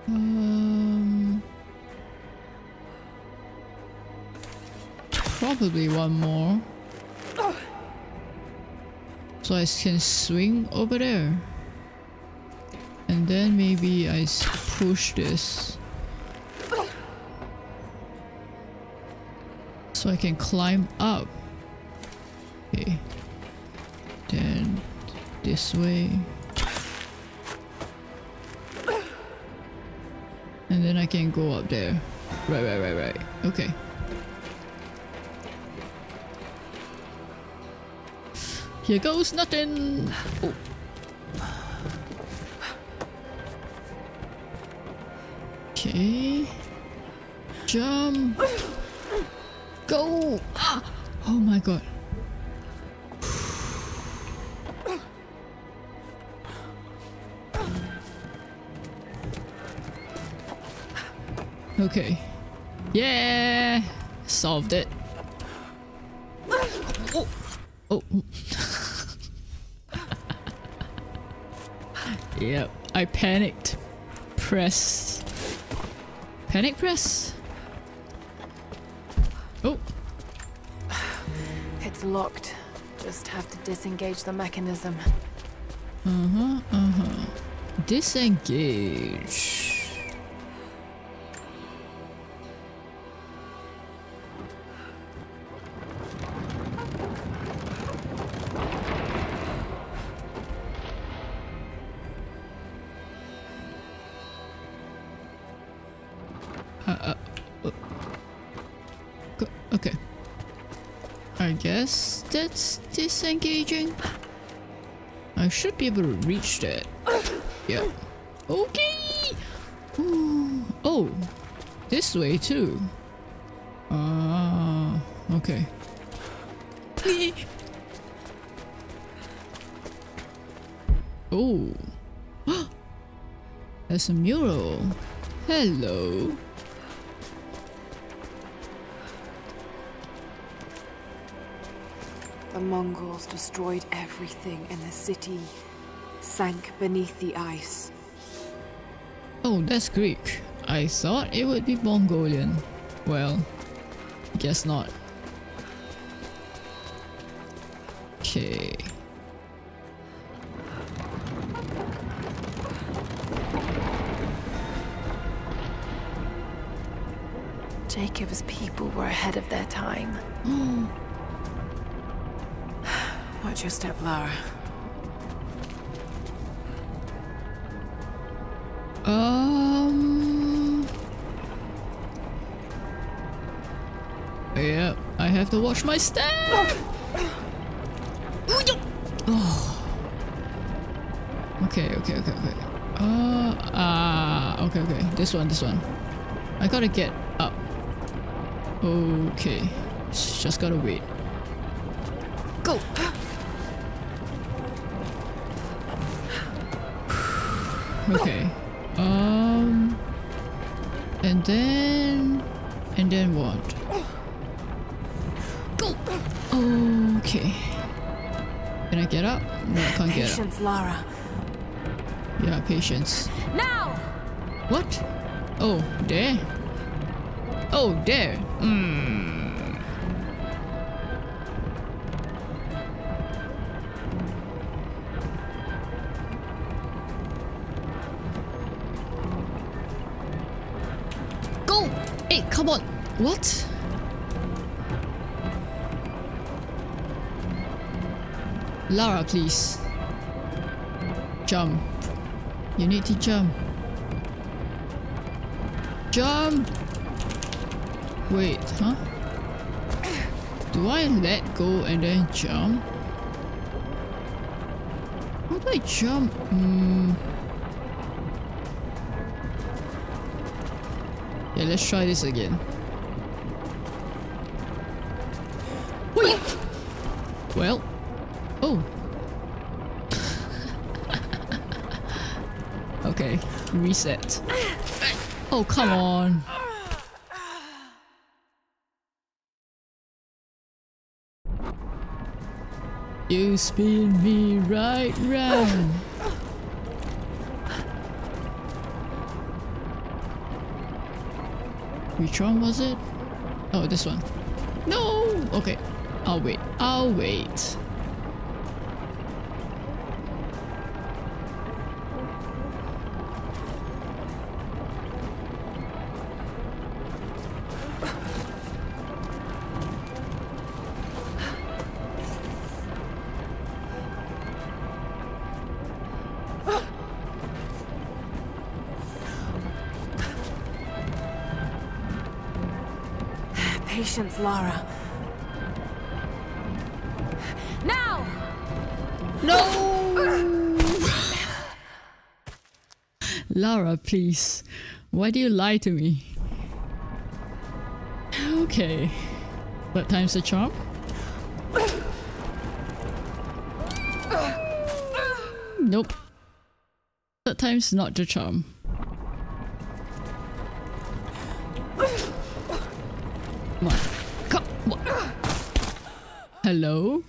Um, probably one more. So I can swing over there. And then maybe I push this. So I can climb up. Okay. Then this way. And then I can go up there. Right, right, right, right. Okay. Here goes nothing! Oh. Okay. Jump! Press. Panic press? Oh.
It's locked. Just have to disengage the mechanism.
Uh-huh, uh-huh. Disengage. Disengaging. I should be able to reach that. Yeah. Okay! Ooh. Oh, this way too. Ah, uh, okay. oh. There's a mural. Hello.
Destroyed everything in the city, sank beneath the ice.
Oh, that's Greek. I thought it would be Mongolian. Well, guess not.
Your step, Lara.
Um. Yeah, I have to watch my step. Oh. Okay, okay, okay, okay. Uh, ah, uh, okay, okay. This one, this one. I gotta get up. Okay, just gotta wait. Go. Okay. Um. And then. And then what? Go! Okay. Can I get up? No, I can't get up.
Patience, Lara.
Yeah, patience.
Now!
What? Oh, there? Oh, there. Hmm. What? Lara, please. Jump. You need to jump. Jump! Wait, huh? Do I let go and then jump? How do I jump? Hmm. Yeah, let's try this again. Reset. Oh, come on. You spin me right round. Which one was it? Oh, this one. No! Okay, I'll wait. I'll wait.
Patience, Lara. Now!
No! Lara, please. Why do you lie to me? Okay. What time's the charm? Nope. That time's not the charm. Hello?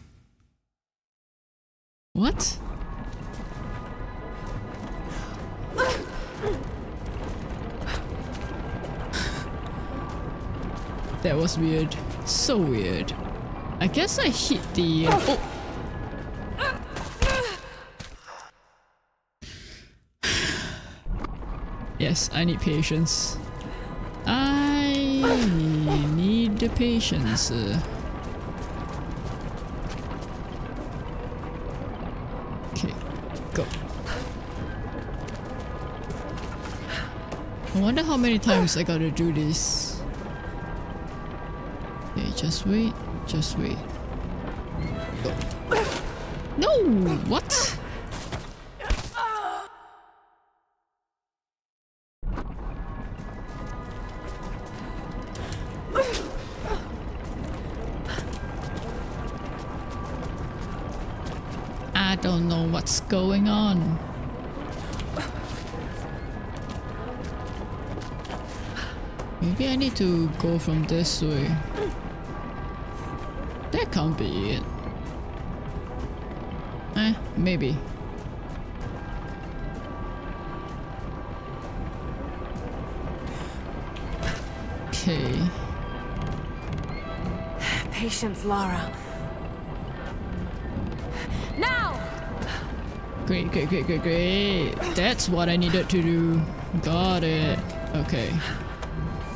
What? that was weird. So weird. I guess I hit the... Uh, oh! yes, I need patience. I need the patience. Wonder how many times I gotta do this. Okay, just wait, just wait. No! What? Go from this way. That can't be it. Eh, maybe. Okay.
Patience, Lara. Now!
Great, great, great, great, great. That's what I needed to do. Got it. Okay.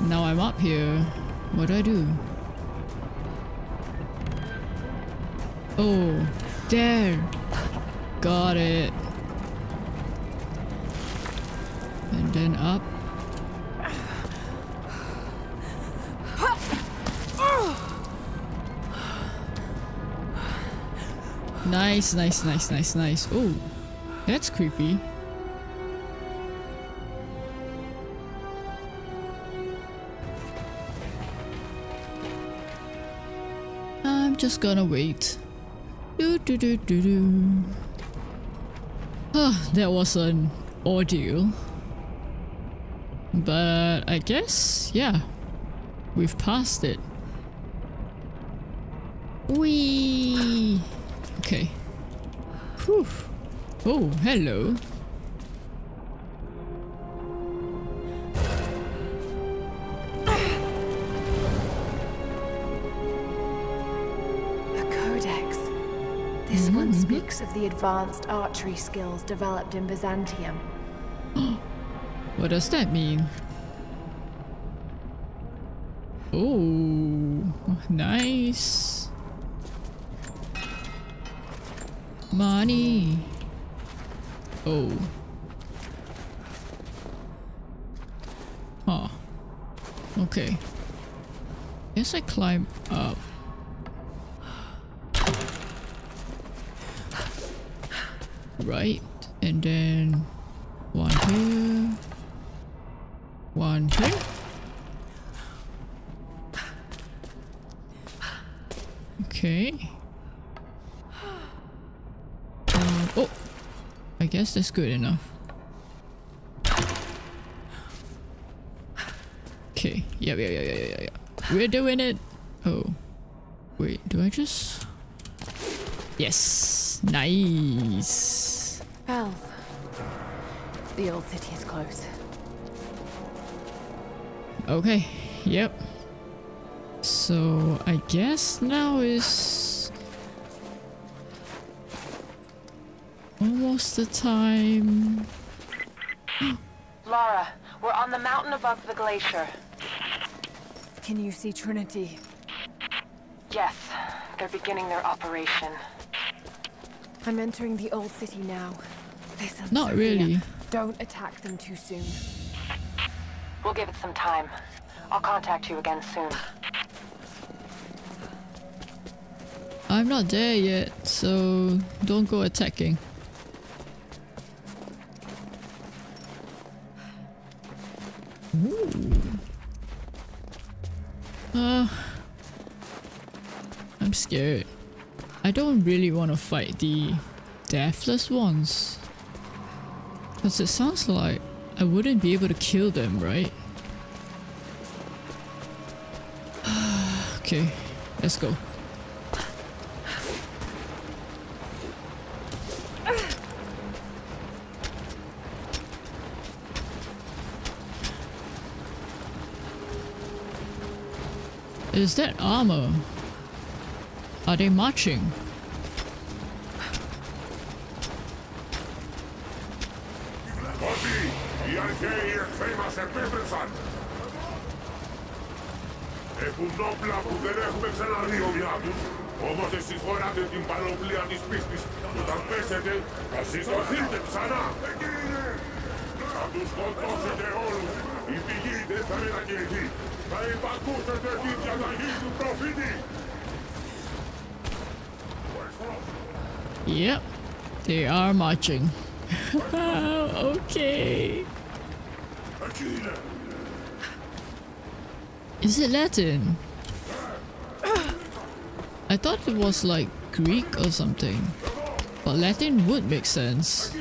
Now I'm up here. What do I do? Oh, there. Got it. And then up. Nice, nice, nice, nice, nice. Oh, that's creepy. Just gonna wait. Do do do do do. Ah, that was an ordeal. But I guess, yeah, we've passed it. Wee. Okay. Whew. Oh, hello.
Of the advanced archery skills developed in Byzantium.
What does that mean? Oh, nice. Money. Oh. Huh. Okay. Guess I climb up. Right. And then one here. One here. Okay. Um, oh! I guess that's good enough. Okay. yeah, yeah, yeah, yeah, yeah, yeah. We're doing it! Oh. Wait, do I just... Yes! Nice!
Elf. The old city is close.
Okay, yep. So I guess now is almost the time.
Lara, we're on the mountain above the glacier.
Can you see Trinity?
Yes, they're beginning their operation.
I'm entering the old city now. Listen,
Not
Sophia,
really.
Don't attack them too soon.
We'll give it some time. I'll contact you again soon.
I'm not there yet, so don't go attacking. Ooh. Uh, I'm scared. I don't really want to fight the deathless ones. Because it sounds like I wouldn't be able to kill them, right? okay, let's go. Is that armor? Are they marching?
Έχουν όπλα που δεν έχουμε ξαναδεί ομοιά τους. Όμως εσείς φοράτε την πανοπλία της πίστης. Όταν πέσετε, θα συστοθείτε ξανά. Θα τους σκοτώσετε όλους. Η πηγή δεν θα μετακινηθεί. Θα υπακούσετε την διαταγή του προφήτη.
Yep, they are marching. okay. Is it Latin? I thought it was like Greek or something. But Latin would make sense.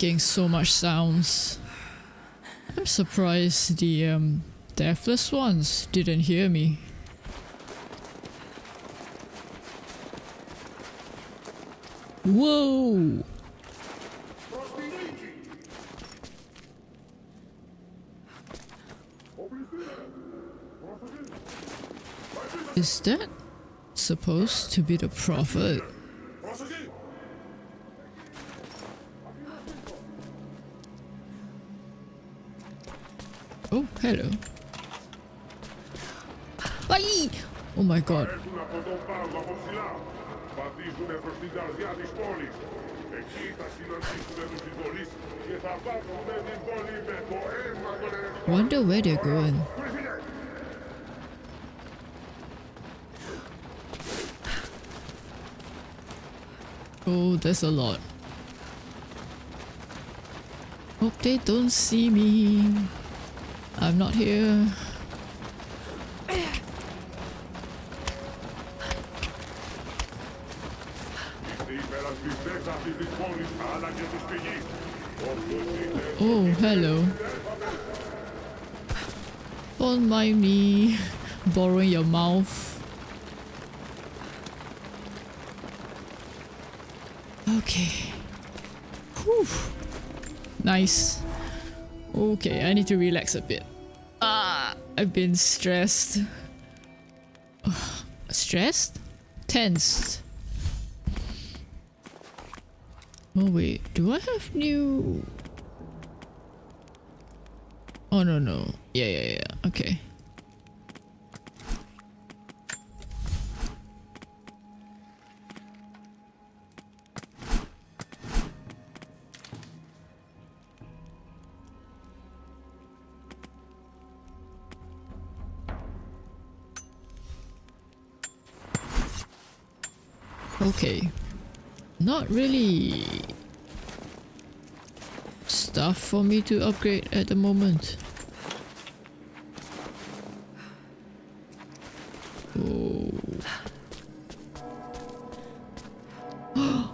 Making so much sounds. I'm surprised the um, deathless ones didn't hear me. Whoa! Is that supposed to be the prophet? Hello. Bye! Oh my god. Wonder where they're going. Oh, there's a lot. Hope they don't see me. I'm not here. Oh, hello. Don't mind me borrowing your mouth. Okay. Whew. Nice. Okay, I need to relax a bit. Ah, I've been stressed. stressed? Tensed. Oh wait, do I have new... Oh no no. Yeah yeah yeah, okay. Okay. Not really stuff for me to upgrade at the moment. Oh.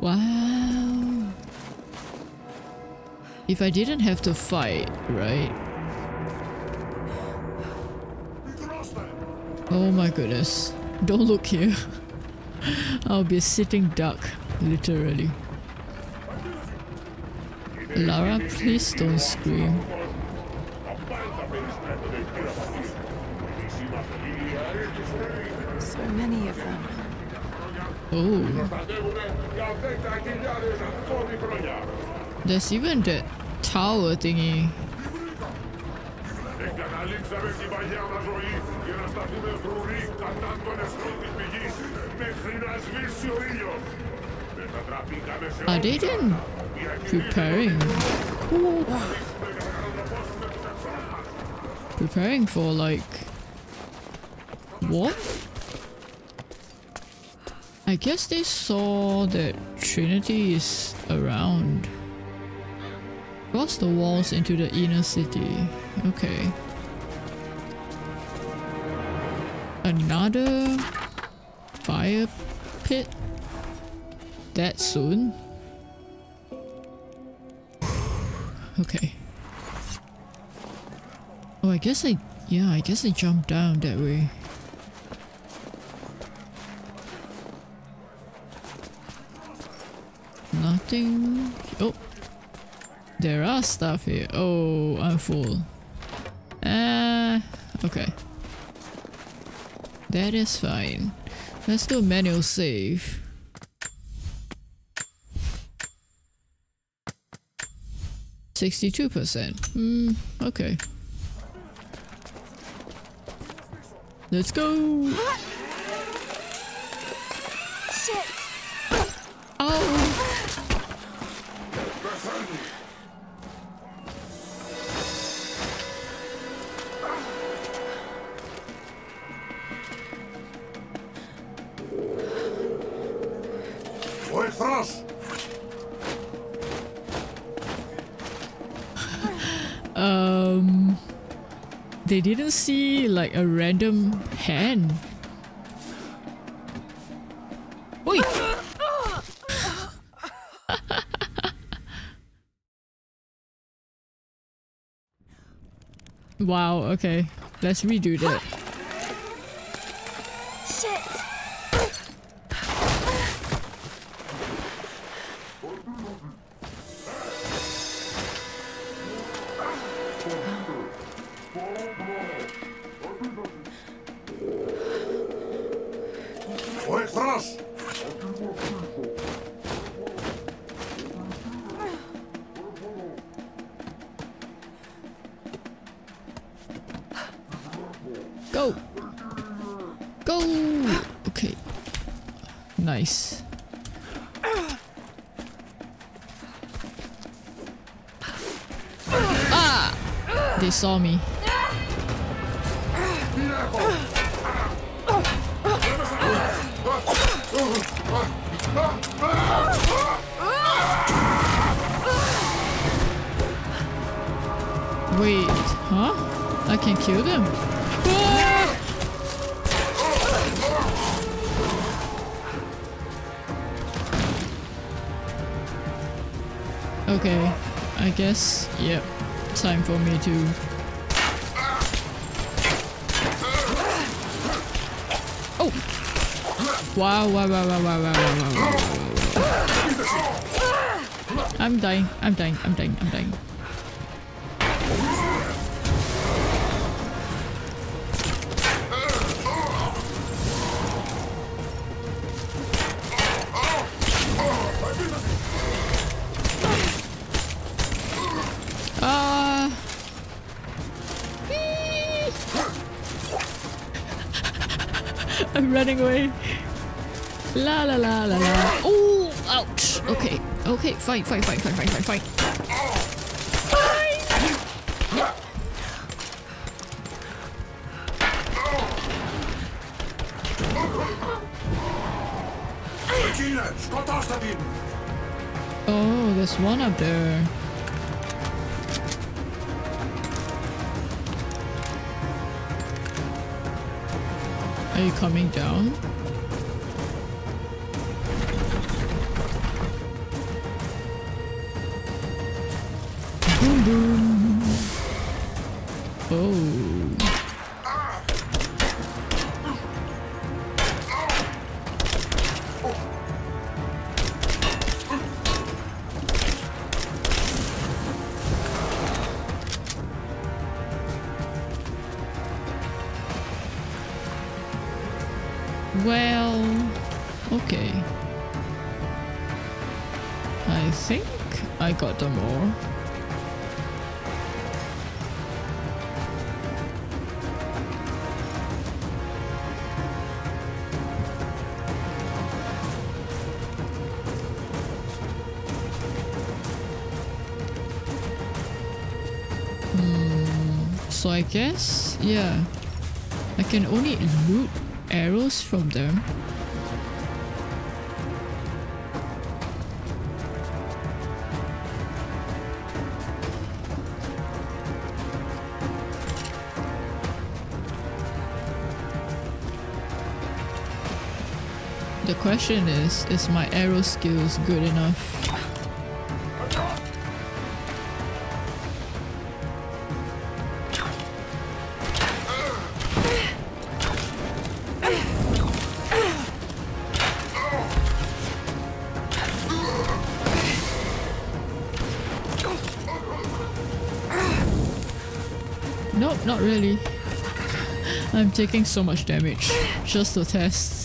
wow. If I didn't have to fight, right? Oh my goodness. Don't look here. I'll be a sitting duck, literally. Lara, please don't scream.
So many of them.
Oh. There's even that tower thingy. Are they then preparing? Preparing for like what? I guess they saw that Trinity is around. Cross the walls into the inner city. Okay. Another fire pit? That soon? okay. Oh, I guess I... Yeah, I guess I jumped down that way. Nothing... Oh! There are stuff here. Oh, I'm full. Ah, uh, okay. That is fine. Let's do a manual save. Sixty-two percent. Hmm. Okay. Let's go.
Shit.
Oh. They didn't see like a random hand. Wait. wow, okay. Let's redo that. Saw me. Wait, huh? I can kill them? Okay, I guess, yep, time for me to... Wow, wow, wow, wow, wow, wow, wow, wow. I'm dying, I'm dying, I'm dying, I'm dying. Ah. running away. La la la la la. Oh, ouch. Okay, okay, fine, fine, fine, fine, fine, fine, fine. Oh, there's one up there. Are you coming down? Guess, yeah, I can only loot arrows from them. The question is, is my arrow skills good enough? Taking so much damage just to test.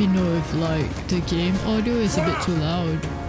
Me know if like the game audio is a bit too loud.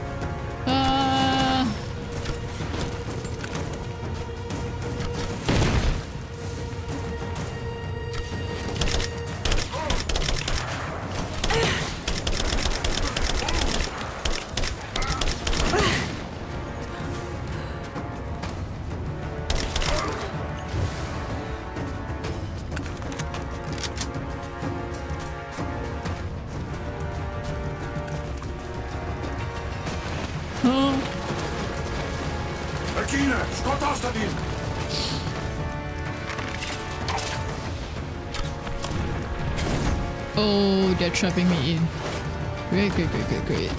trapping me in. Great, great, great, great, great.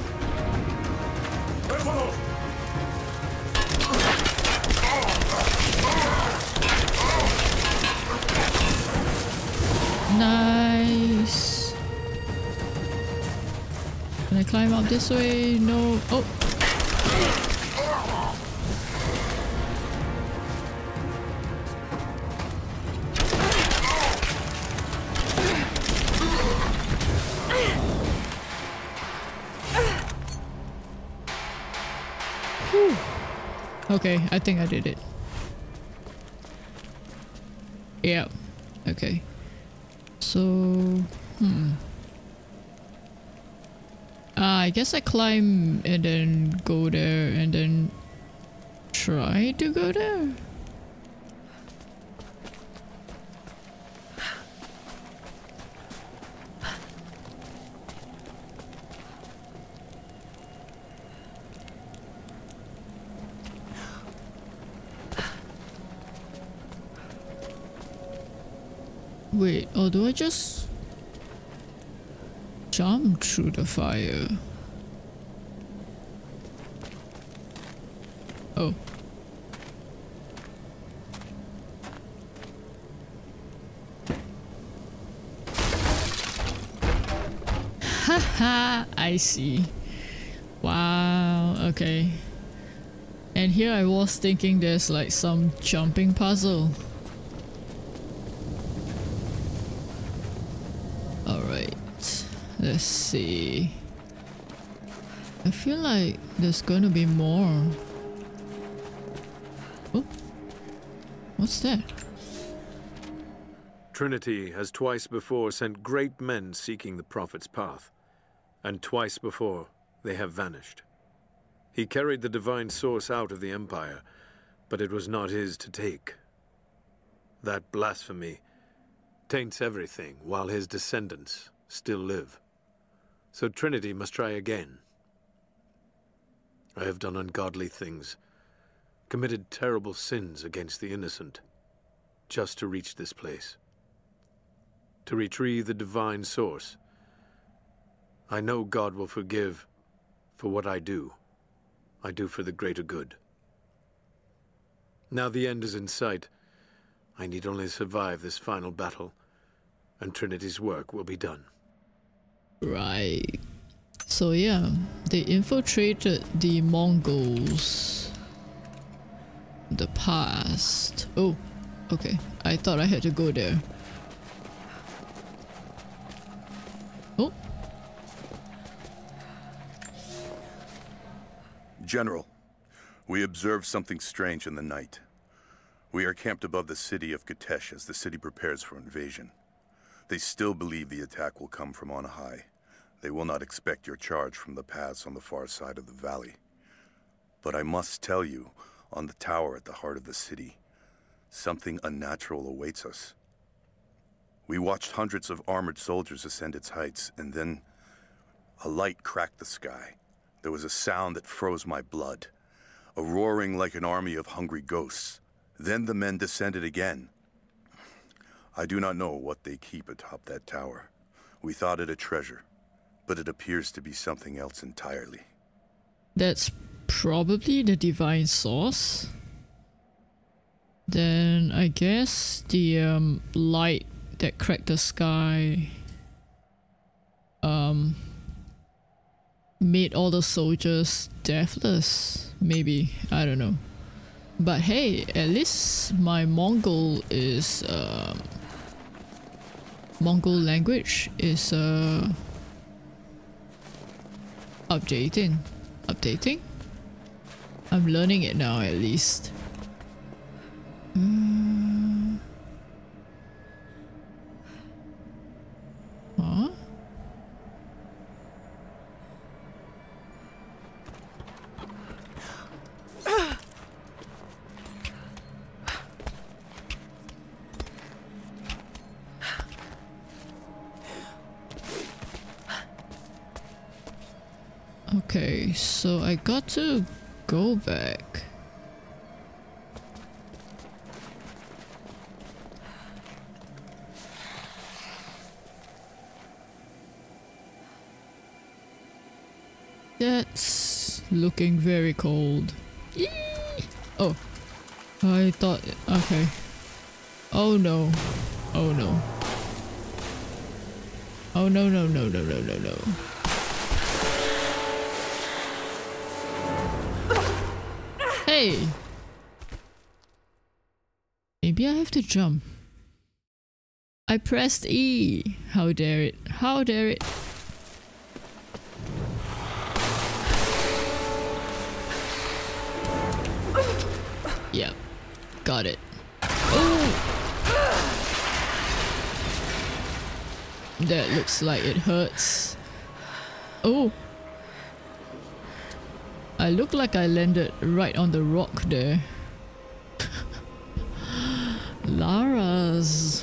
Nice. Can I climb up this way? Okay, I think I did it. Yeah. Okay. So, hmm. Ah, I guess I climb and then go there and then try to go there. Wait, or do I just jump through the fire? Oh. Haha, I see. Wow, okay. And here I was thinking there's like some jumping puzzle. See. I feel like there's gonna be more. Oh, what's that?
Trinity has twice before sent great men seeking the Prophet's path, and twice before they have vanished. He carried the divine source out of the Empire, but it was not his to take. That blasphemy taints everything while his descendants still live. So Trinity must try again. I have done ungodly things, committed terrible sins against the innocent, just to reach this place. to retrieve the divine source. I know God will forgive for what I do. I do for the greater good. Now the end is in sight. I need only survive this final battle, and Trinity's work will be done.
Right. So yeah, they infiltrated the Mongols. The past. Oh, okay. I thought I had to go there. Oh.
General, we observed something strange in the night. We are camped above the city of Kitezh as the city prepares for invasion. They still believe the attack will come from on high. They will not expect your charge from the paths on the far side of the valley. But I must tell you, on the tower at the heart of the city, something unnatural awaits us. We watched hundreds of armored soldiers ascend its heights, and then a light cracked the sky. There was a sound that froze my blood, a roaring like an army of hungry ghosts. Then the men descended again. I do not know what they keep atop that tower. We thought it a treasure, but it appears to be something else entirely.
That's probably the divine source. Then I guess the um, light that cracked the sky um, made all the soldiers deathless. Maybe I don't know. But hey, at least my Mongol is um, Mongol language is uh, updating. Updating? I'm learning it now at least. Mm. Huh? Okay, so I got to go back. That's looking very cold. Oh, I thought, okay. Oh no. Oh no. Oh no no no no no no no. Maybe I have to jump. I pressed E. How dare it. How dare it. Yep. Got it. Oh! That looks like it hurts. Oh! I look like I landed right on the rock there. Lara's.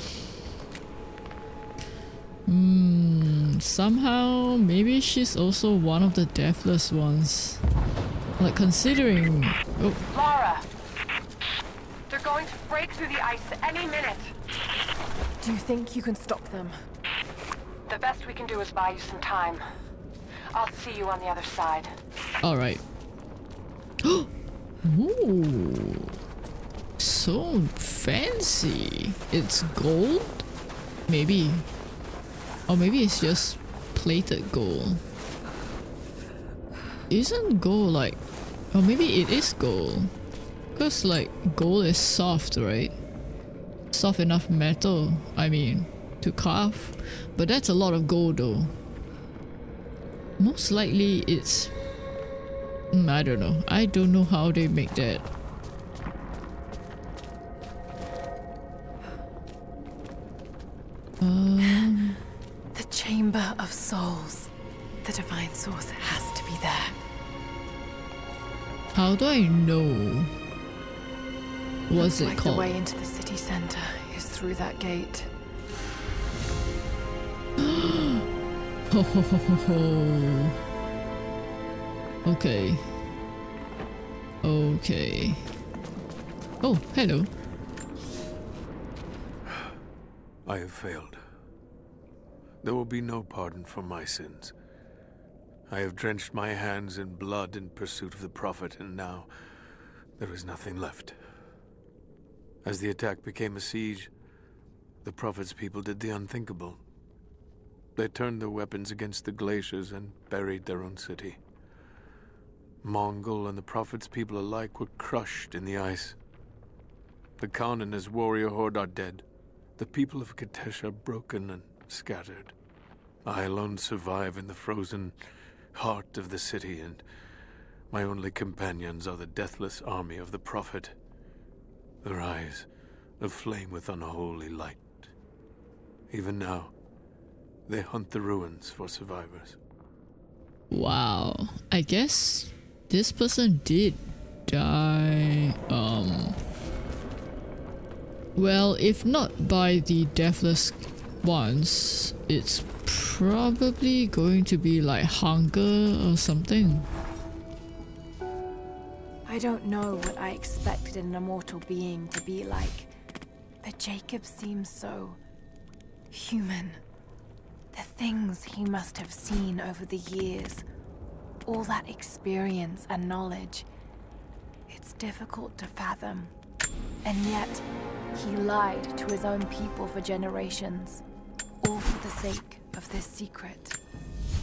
Hmm, somehow, maybe she's also one of the deathless ones. Like, considering... Oh,
Lara! They're going to break through the ice any minute. Do you think you can stop them? The best we can do is buy you some time. I'll see you on the other side.
alright. Ooh. So fancy. It's gold? Maybe. Or maybe it's just plated gold. Isn't gold like... Or maybe it is gold. Because like gold is soft, right? Soft enough metal, I mean, to carve. But that's a lot of gold though. Most likely it's... Mm, I don't know. I don't know how they make that. Um,
The Chamber of Souls. The Divine Source has to be there.
how do I know? What's
Looks
it
like
called?
The way into the city center is through that gate.
Ho ho ho ho ho. Okay. Okay. Oh, hello.
I have failed. there will be no pardon for my sins. I have drenched my hands in blood in pursuit of the Prophet, and now there is nothing left. As the attack became a siege, the Prophet's people did the unthinkable. They turned their weapons against the glaciers and buried their own city. Mongol and the Prophet's people alike were crushed in the ice. The Khan and his warrior horde are dead. The people of Kitezh are broken and scattered. I alone survive in the frozen heart of the city, and my only companions are the deathless army of the Prophet, their eyes aflame with unholy light. Even now, they hunt the ruins for survivors.
Wow, I guess this person did die, um... Well, if not by the deathless ones, it's probably going to be like hunger or something.
I don't know what I expected an immortal being to be like, but Jacob seems so... human. The things he must have seen over the years, all that experience and knowledge, it's difficult to fathom. And yet, he lied to his own people for generations, all for the sake of this secret.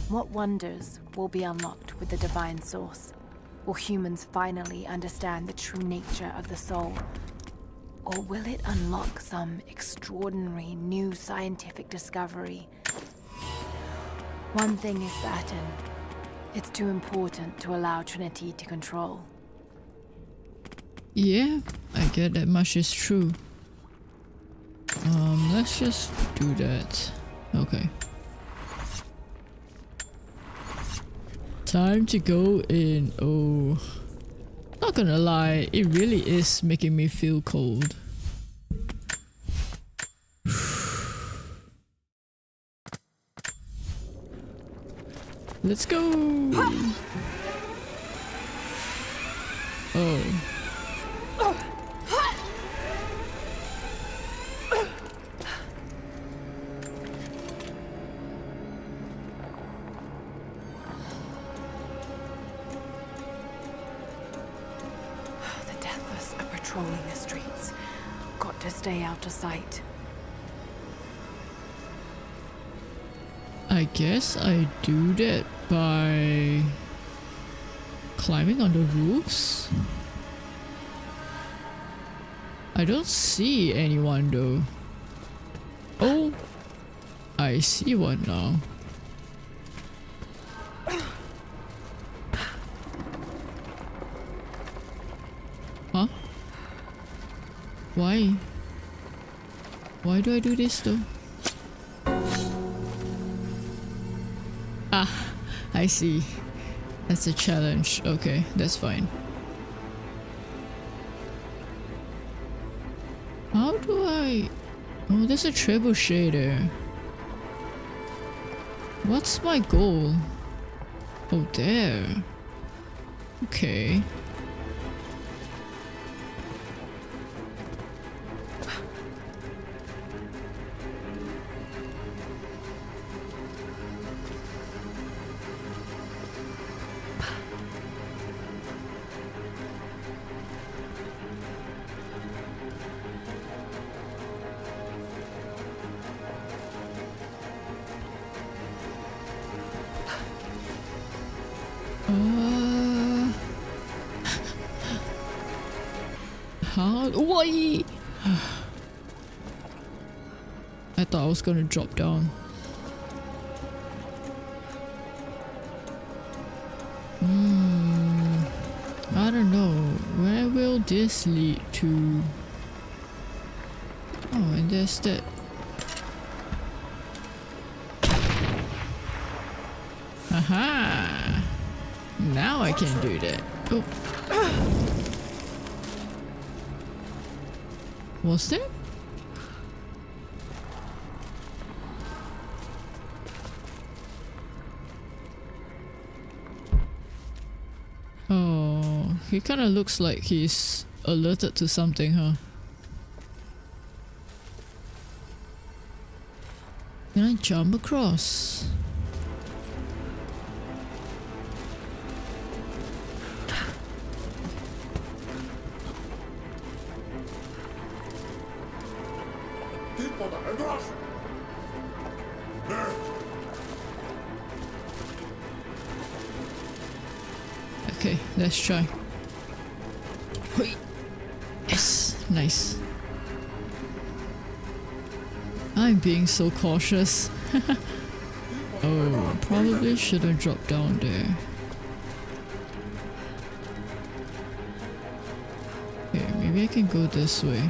What wonders will be unlocked with the Divine Source? Will humans finally understand the true nature of the soul? Or will it unlock some extraordinary new scientific discovery? One thing is certain. It's too important to allow Trinity to control.
Yeah, I get that much is true. Um, let's just do that. Okay. Time to go in. Oh. Not gonna lie, it really is making me feel cold. Let's go! Oh.
The Deathless are patrolling the streets. Got to stay out of sight.
I guess I do that by climbing on the roofs. I don't see anyone though. Oh, I see one now. Huh? Why? Why do I do this though? Ah, I see. That's a challenge. Okay, that's fine. How do I... Oh, there's a trebuchet there. What's my goal? Oh, there. Okay. Was gonna drop down. Hmm. I don't know. Where will this lead to? Oh, and there's that. Aha! Now I can do that. Oh. Was there? Kind of looks like he's alerted to something, huh? Can I jump across? Okay, let's try. Being so cautious. oh, probably shouldn't drop down there. Okay, maybe I can go this way.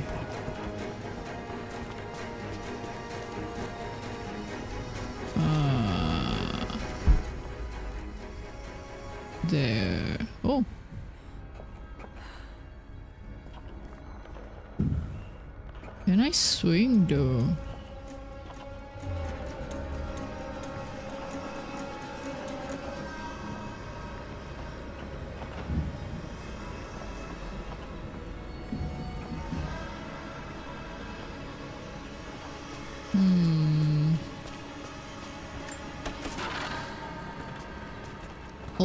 Ah. There. Oh. Can I swing though?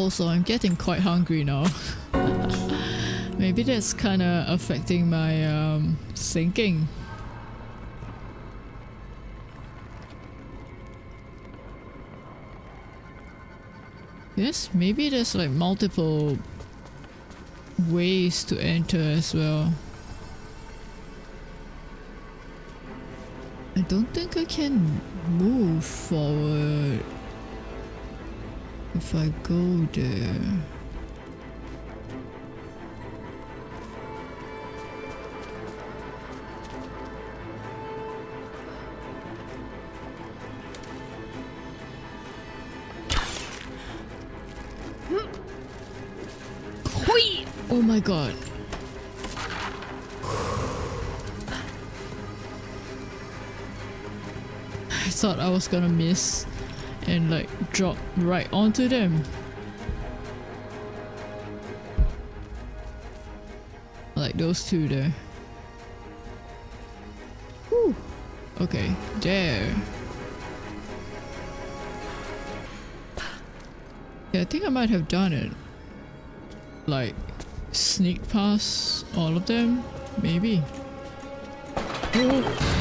Also, I'm getting quite hungry now. Maybe that's kinda affecting my um, thinking. Yes, maybe there's like multiple ways to enter as well. I don't think I can move forward if I go there. Oh my god. I thought I was gonna miss and like drop right onto them. Like those two there. Whew. Okay, there. Yeah, I think I might have done it. Like, sneak past all of them? Maybe. Oh.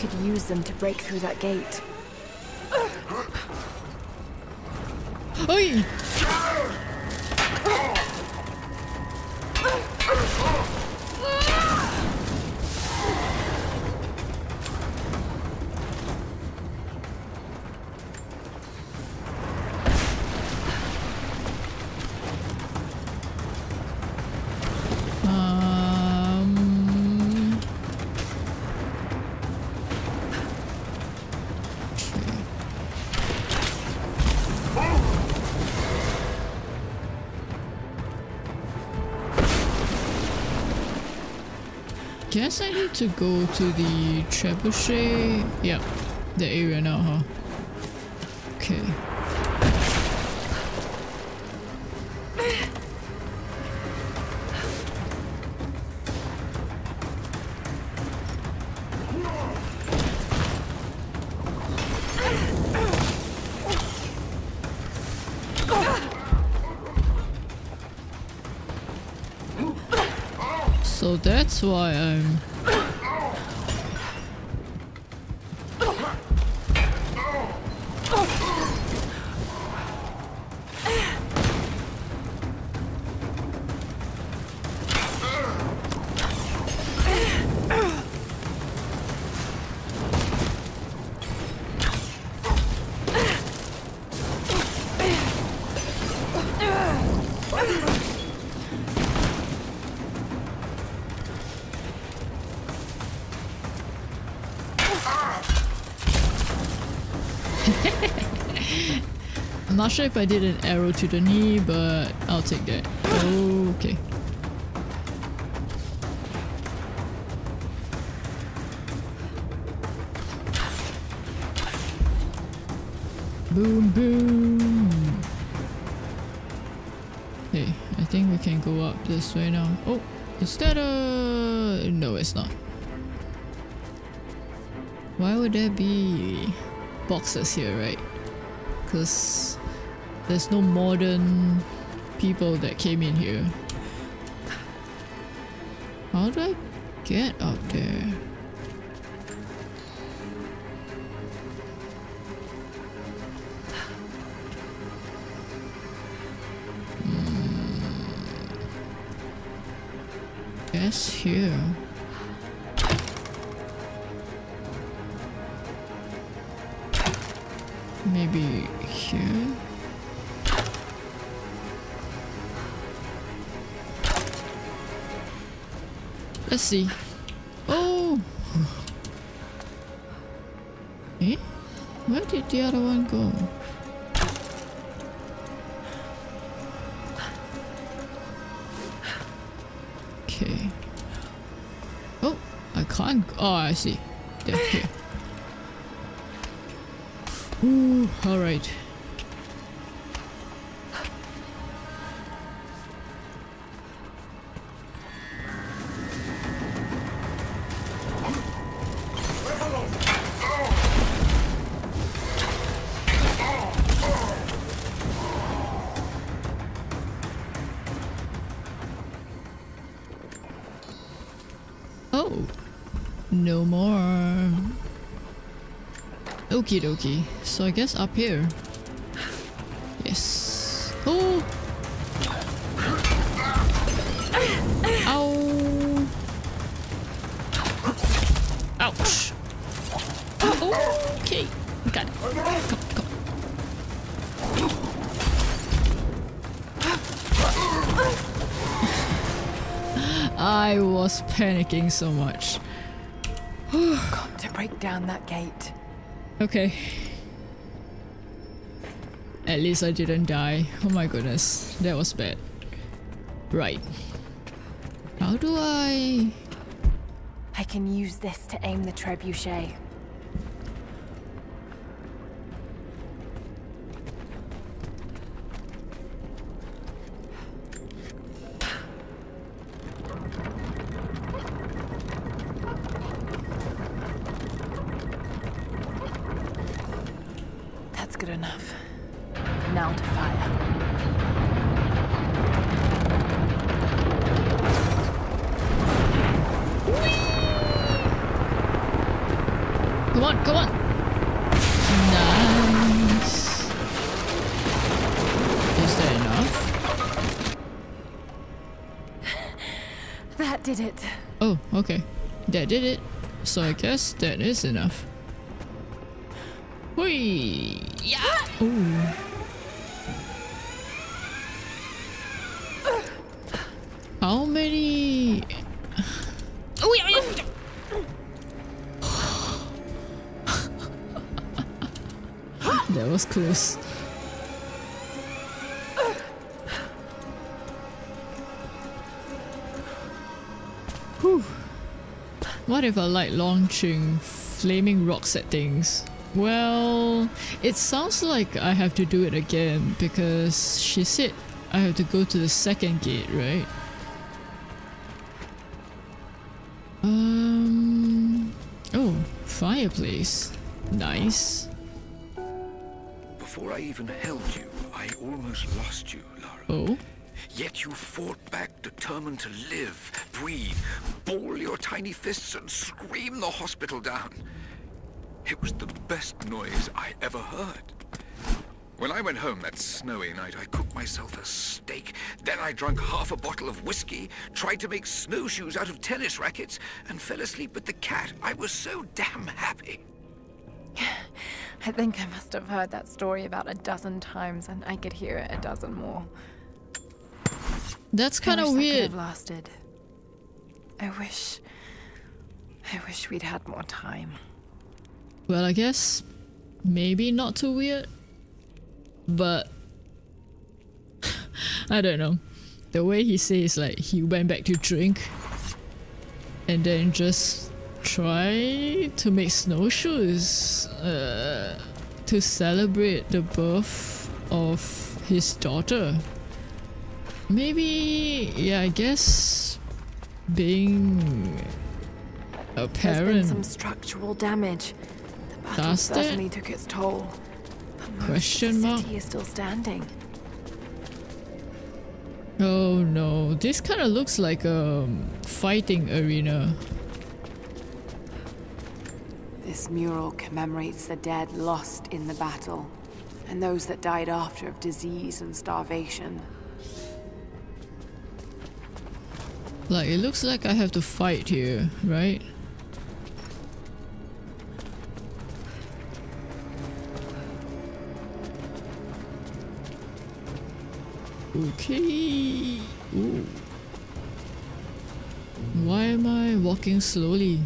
Could use them to break through that gate.
Oi! Guess I need to go to the trebuchet. Yeah, the area now, huh? Okay. So that's why I'm not sure if I did an arrow to the knee, but I'll take that. Okay. Boom, boom. Hey, okay, I think we can go up this way now. Oh, is that a... No, it's not. Why would there be boxes here, right? Because there's no modern people that came in here. How do I get up there? Hmm. Guess here. Maybe here? Let's see. Oh! Eh? Where did the other one go? Okay. Oh, I can't. Oh, I see. There, here. Ooh, alright. Okie dokie. So I guess up here. Yes. Oh! Ow! Ouch! Okay. Got it. Come, come. I was panicking so much.
Got to break down that gate.
Okay. At least I didn't die. Oh my goodness. That was bad. Right. How do I...
I can use this to aim the trebuchet.
So I guess that is enough. Launching flaming rocks at things? Well, it sounds like I have to do it again because she said I have to go to the second gate, right? Um. Oh, fireplace. Nice.
Before I even held you, I almost lost you, Lara.
Oh?
Yet you fought back, determined to fists and scream the hospital down. It was the best noise I ever heard. When I went home that snowy night, I cooked myself a steak. Then I drank half a bottle of whiskey, tried to make snowshoes out of tennis rackets, and fell asleep with the cat. I was so damn happy.
I think I must have heard that story about a dozen times, and I could hear it a dozen more.
That's kind of
wish that could
weird.
have lasted. I wish. I wish we'd had more time.
Well, I guess maybe not too weird, but I don't know. The way he says like he went back to drink and then just try to make snowshoes uh, to celebrate the birth of his daughter. Maybe, yeah, I guess being a. There's
been some structural damage. The battle Does certainly that? took its toll. But Question mark. The city is still standing.
Oh no, this kind of looks like a fighting arena.
This mural commemorates the dead lost in the battle, and those that died after of disease and starvation.
Like, it looks like I have to fight here, right? Okay. Ooh. Why am I walking slowly?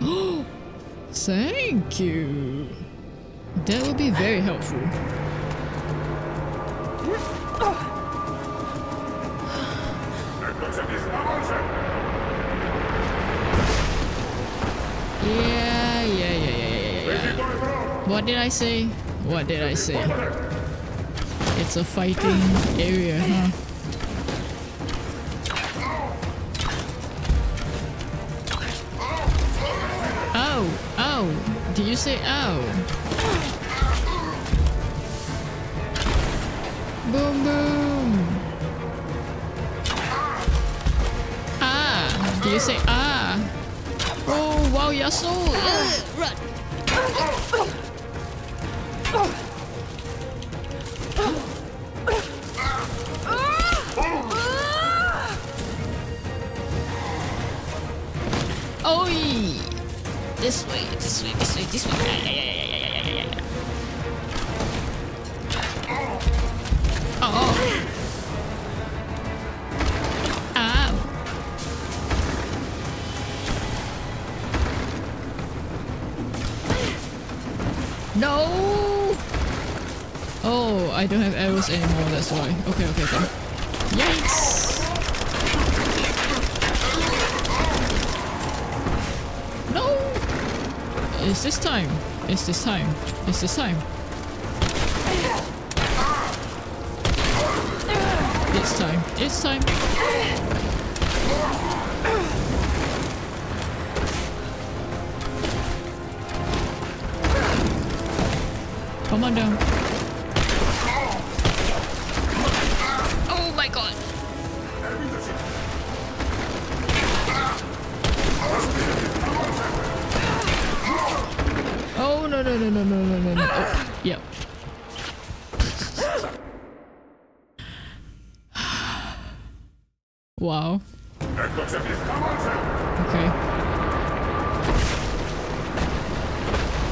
Thank you. That would be very helpful. Yeah. What did I say? What did I say? It's a fighting area, huh? Oh, Ow! Did you say oh? Boom boom! Ah! Did you say ah? Oh wow, you're so... Uh, run! This way, this way, this way, this way. Yeah, yeah, yeah, yeah, yeah, yeah, yeah. Oh. No! Oh, I don't have arrows anymore, that's why. Okay, okay, okay. Yikes! It's this time. It's this time. It's this time. It's time. It's time. Come on down. Wow. Okay.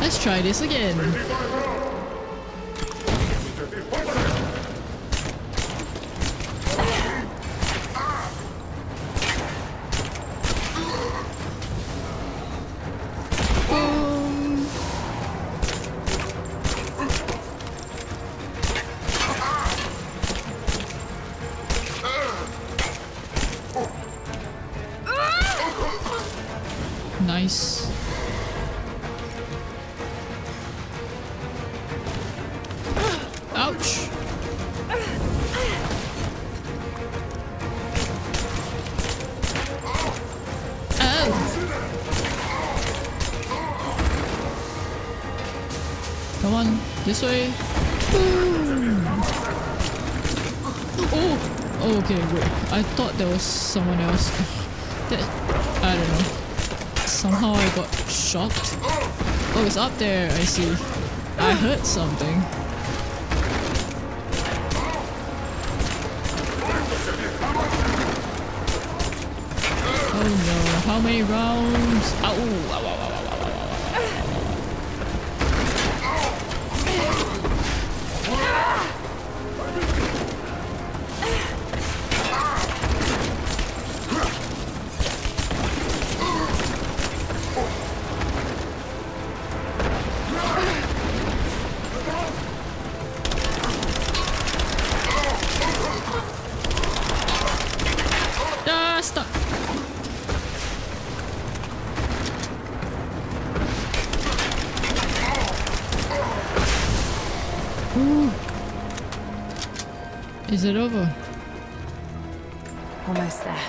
Let's try this again. Up there. I see. I heard something. Is it over?
Almost there.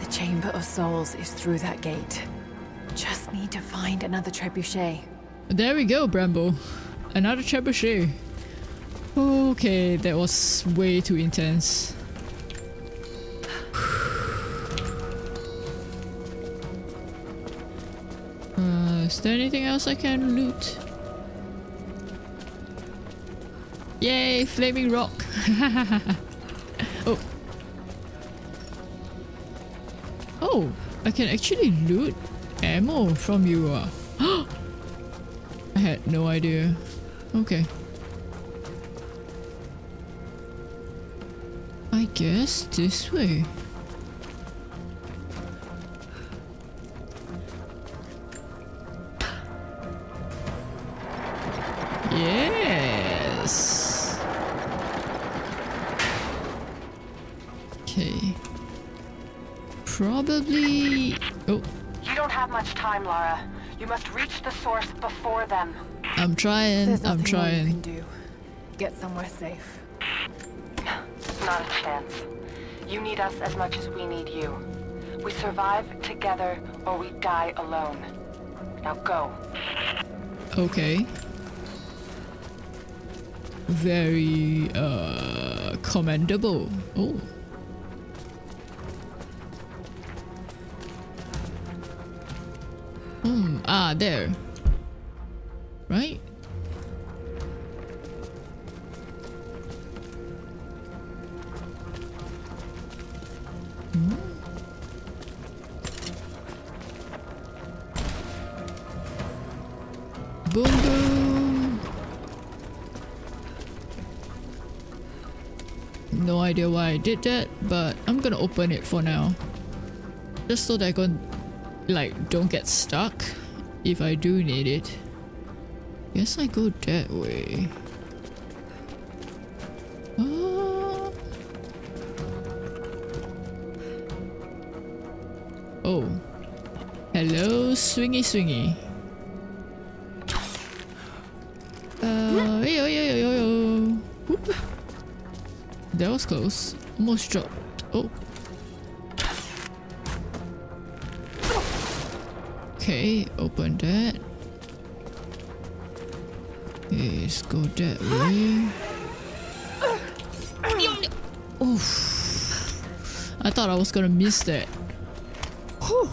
The Chamber of Souls is through that gate. Just need to find another trebuchet.
There we go, Bramble. Another trebuchet. Okay, that was way too intense. Uh, is there anything else I can loot? Flaming rock! oh. Oh, I can actually loot ammo from you. Uh. I had no idea. Okay. I guess this way.
Much time, Lara. You must reach the source before them.
I'm trying.
There's
I'm
nothing more you
trying.
can do. Get somewhere safe.
Not a chance. You need us as much as we need you. We survive together or we die alone. Now go.
Okay. Very uh commendable. Oh. Ah there. Right? Hmm. Boom boom. No idea why I did that, but I'm gonna open it for now. Just so that I can, like, don't get stuck if I do need it. Guess I go that way. Ah. Oh. Hello, swingy swingy. Uh, yo, yo, yo, yo, yo. That was close. Almost dropped. Oh. Okay, open that. Let's go that way. Oof. I thought I was gonna miss that. Whew.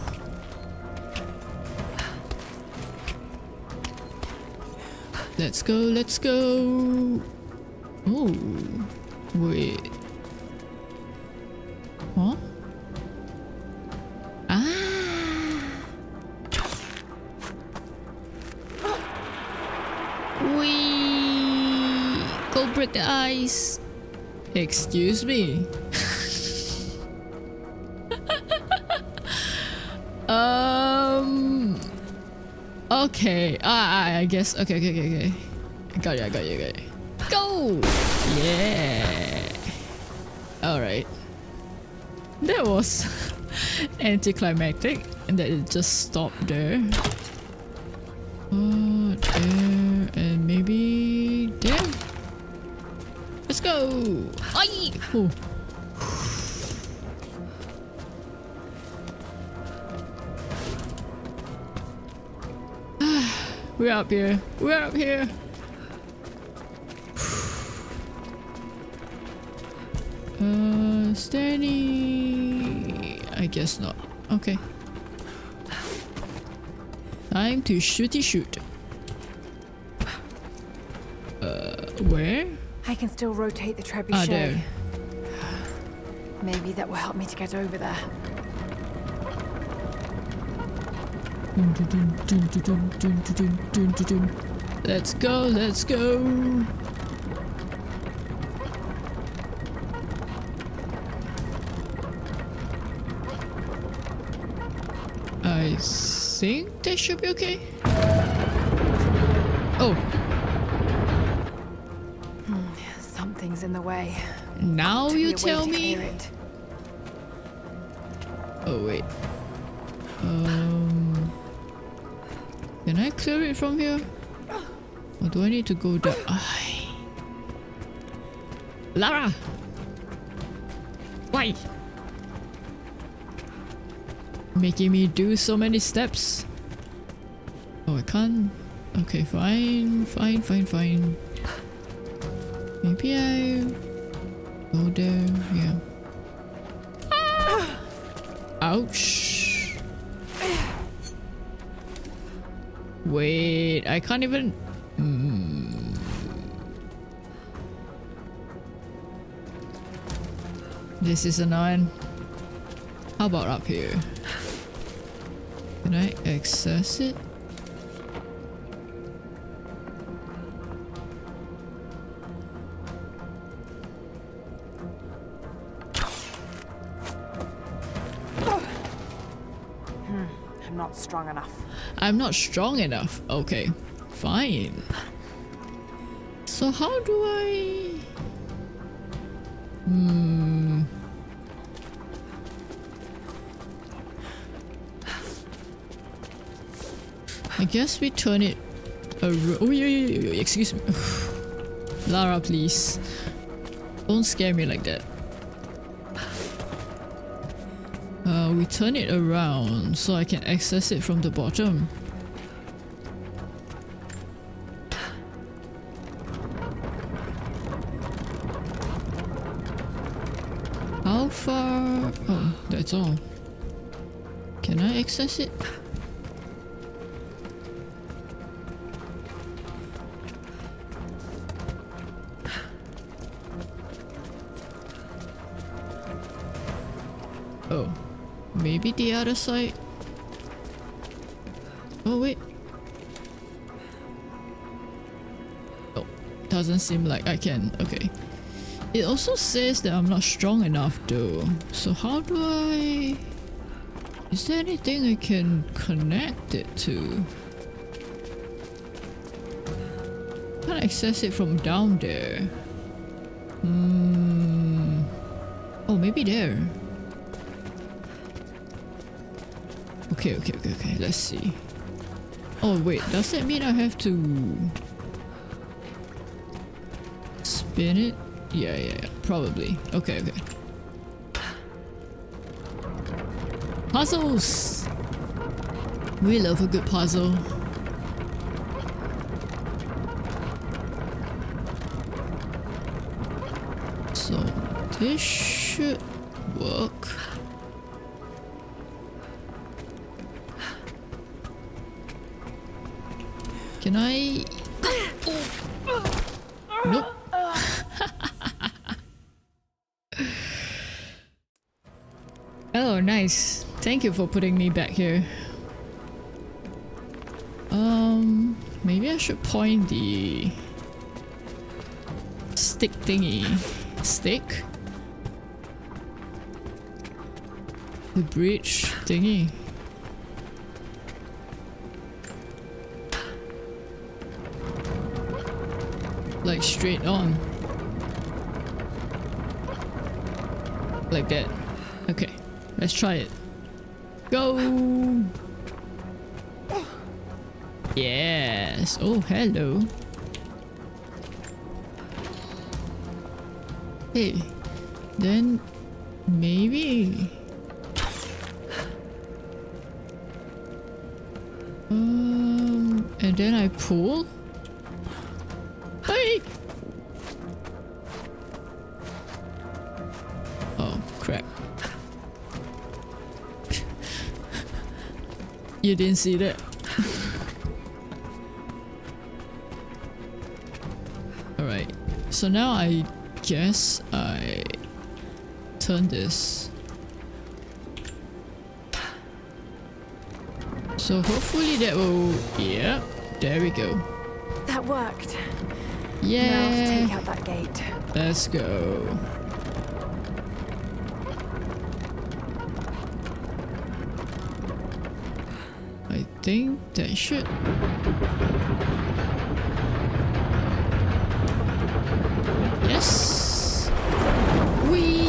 Let's go, let's go. Oh, wait. The ice. Excuse me. um. Okay. Ah, I guess. Okay, okay, okay, okay. I got you. I got you. Got you. Go. Yeah. All right. That was anticlimactic, and that it just stopped there. We're up here. We're up here. Uh, any... I guess not. Okay. Time to shooty shoot. Uh, where?
I can still rotate the trebuchet.
Ah, there.
Maybe that will help me to get over there.
Let's go, let's go. I think that should be okay. Oh, hmm,
Something's in the way.
now you tell me. From here? Or do I need to go down? Lara! Why? Making me do so many steps. Oh, I can't. Okay, fine, fine, fine, fine. Maybe I go there, yeah. Ouch. Wait, I can't even... Mm. This is annoying. How about up here? Can I access it?
Hmm, I'm not strong enough.
I'm not strong enough. Okay, fine. So how do I... Hmm... I guess we turn it around. Oh, yeah, yeah, yeah, excuse me. Lara, please. Don't scare me like that. Turn it around so I can access it from the bottom. How far? Oh, that's all. Can I access it? The other side? Oh wait. Oh, doesn't seem like I can. Okay. It also says that I'm not strong enough though. So how do I... Is there anything I can connect it to? Can't access it from down there. Hmm. Oh, maybe there. Okay, okay, okay, okay. Let's see. Oh wait, does that mean I have to spin it? Yeah, yeah, yeah. Probably. Okay, okay. Puzzles! We love a good puzzle. So, this should Can I... Nope. oh, nice. Thank you for putting me back here. Um, maybe I should point the stick thingy. Stick? The bridge thingy. Straight on. Like that. Okay, let's try it. Go! Yes. Oh, hello. Hey, then maybe. Um, and then I pull. You didn't see that. Alright, so now I guess I turn this. So hopefully that will... Yeah, there we go.
That worked.
Yeah.
Now take out that gate.
Let's go. I think that should... Yes! Whee!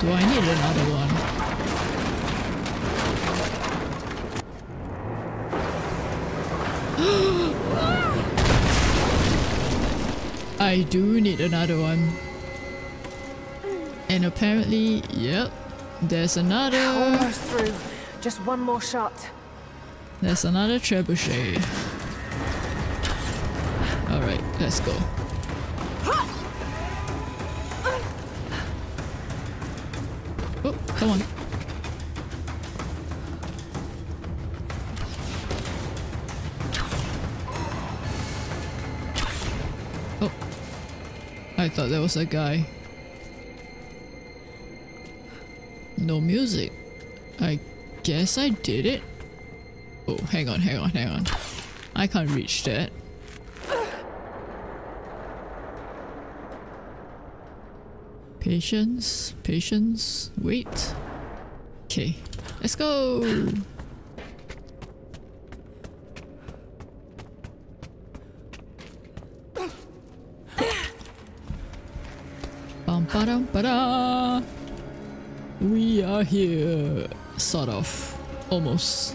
Do I need another one? I do need another one. Apparently, yep, there's another.
Almost through. Just one more shot.
There's another trebuchet. Alright, let's go. Oh, come on. Oh. I thought there was a guy. Music. I guess I did it. Oh, hang on, hang on, hang on. I can't reach that. Patience, patience, wait. Okay, let's go! Here. Sort of. Almost.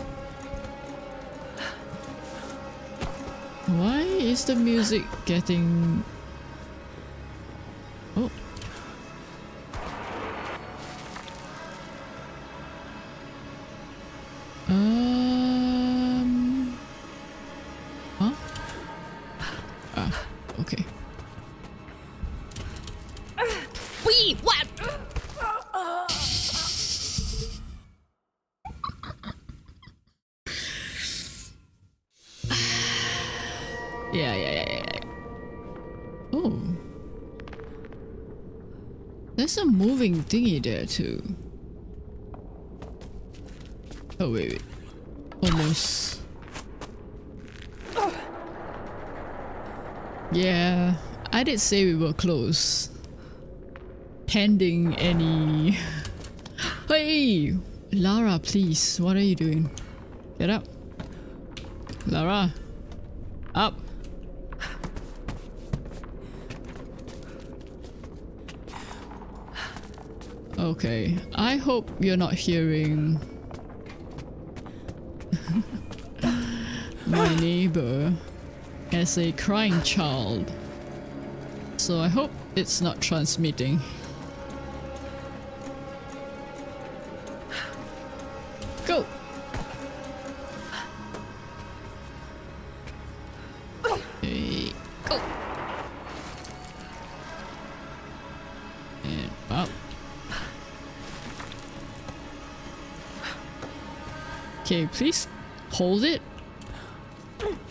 Why is the music getting... Oh. There's a moving thingy there too. Oh, wait, wait. Almost. Yeah, I did say we were close. Pending any... hey! Lara, please, what are you doing? Get up. Lara. Up. Okay, I hope you're not hearing my neighbor as a crying child. So I hope it's not transmitting. Okay, please hold it.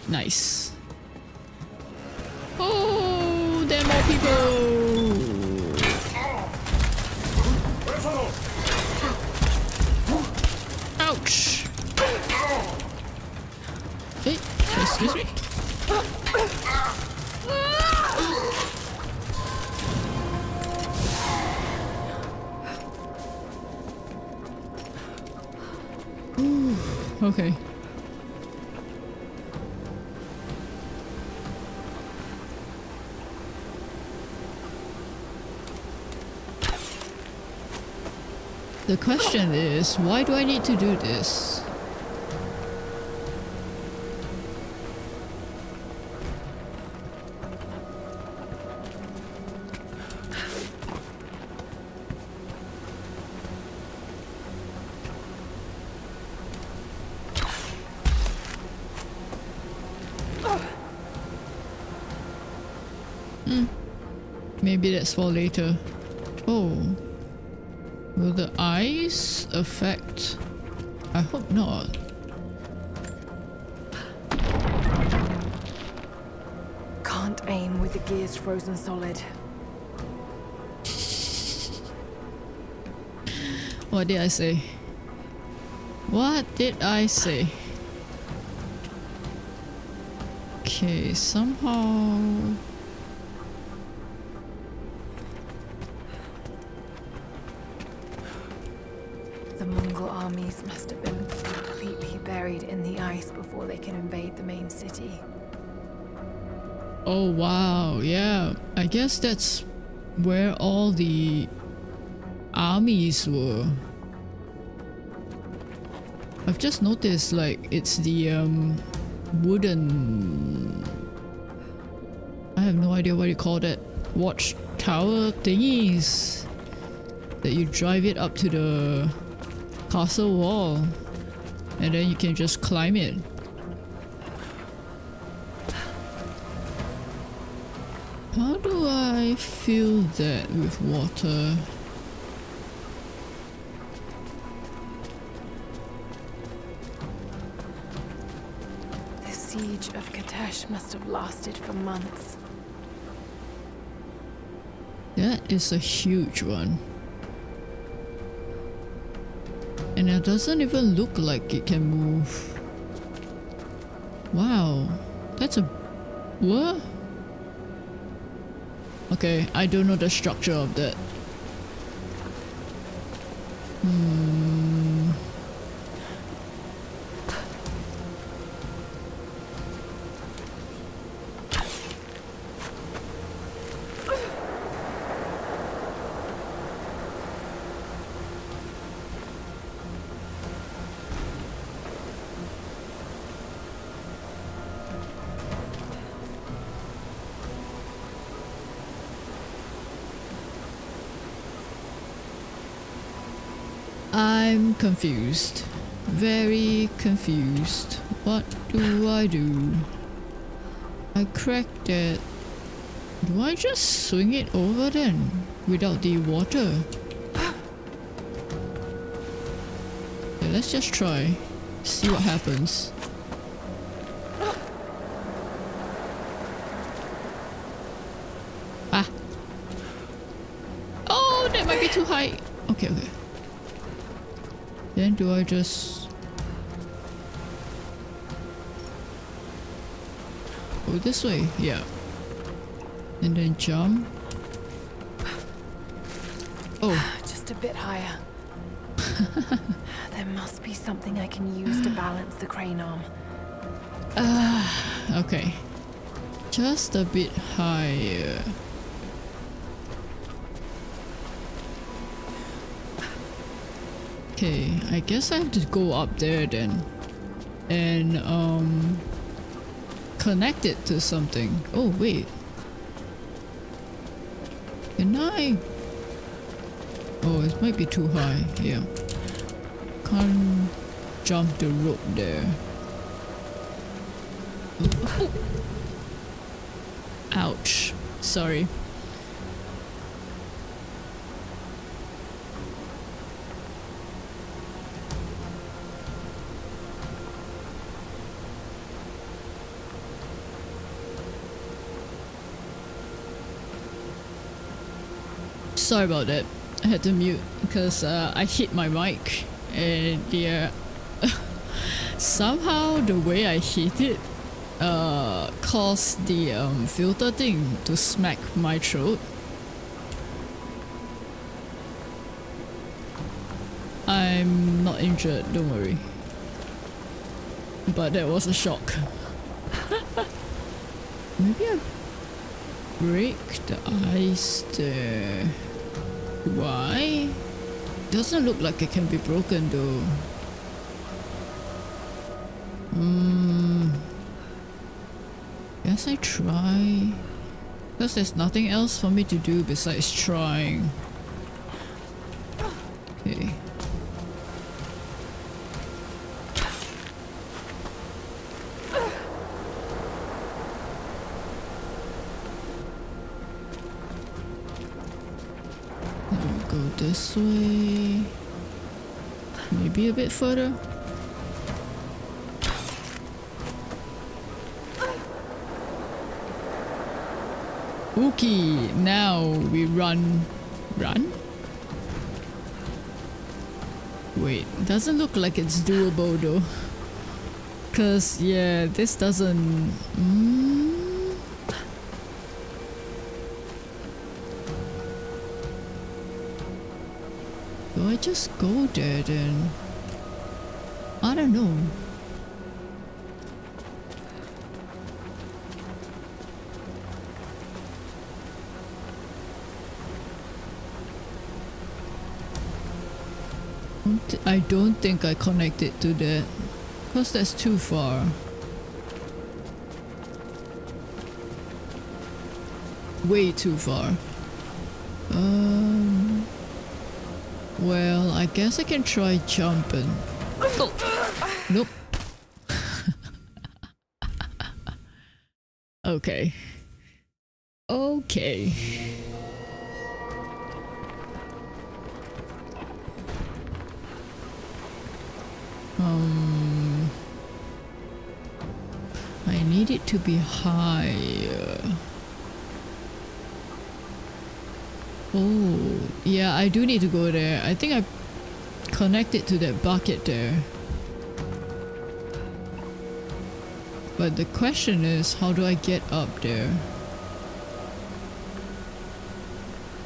Nice. Question is, why do I need to do this? Hmm. Maybe that's for later. Ice affect? I hope not.
Can't aim with the gears frozen solid.
What did I say? What did I say? Okay, somehow... guess that's where all the armies were. I've just noticed like it's the um wooden... I have no idea what you call that. Watch tower thingies. That you drive it up to the castle wall. And then you can just climb it. Fill that with water?
The siege of Kitezh must have lasted for months.
That is a huge one. And it doesn't even look like it can move. Wow. That's a... What? Okay, I don't know the structure of that. Confused. Very confused. What do I do? I cracked it. Do I just swing it over then? Without the water? Let's just try. See what happens. Ah. Oh, that might be too high. Okay, okay. Then do I just... Go this way? Yeah. And then jump. Oh.
Just a bit higher. there must be something I can use to balance the crane arm.
Ah, okay. Just a bit higher. Okay, I guess I have to go up there then. And, um... Connect it to something. Oh, wait. Can I? Oh, it might be too high. Yeah. Can't jump the rope there. Ouch. Sorry. Sorry about that. I had to mute because uh, I hit my mic and yeah. Somehow the way I hit it uh, caused the um, filter thing to smack my throat. I'm not injured, don't worry. But that was a shock. Maybe I break the ice there. Why? Doesn't look like it can be broken though. Hmm. Guess I try. Because there's nothing else for me to do besides trying. Further. Okay, now we run. Run? Wait, doesn't look like it's doable though. Cause yeah, this doesn't. Mm, do I just go there then? I don't think I connected to that, Because that's too far. Way too far. Um, well, I guess I can try jumping. Nope. okay. Okay. Um, I need it to be higher. Oh, yeah, I do need to go there. I think I connect it to that bucket there. But the question is, how do I get up there?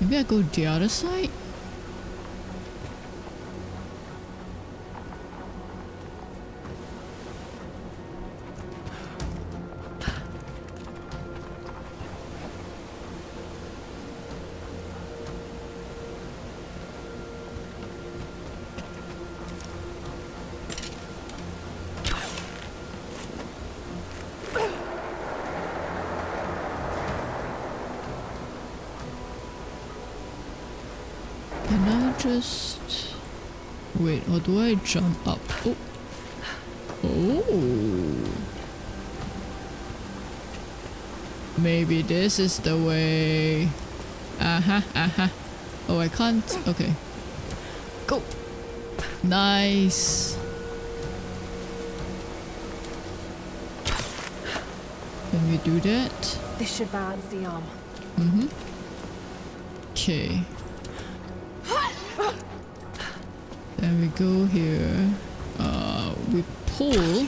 Maybe I go the other side? Do I jump up? Oh. Oh. Maybe this is the way. Uh-huh, uh-huh. Oh, I can't. Okay. Go. Nice. Can we do that?
This should balance the arm.
Mm-hmm. Okay. We go here. Uh, we pull.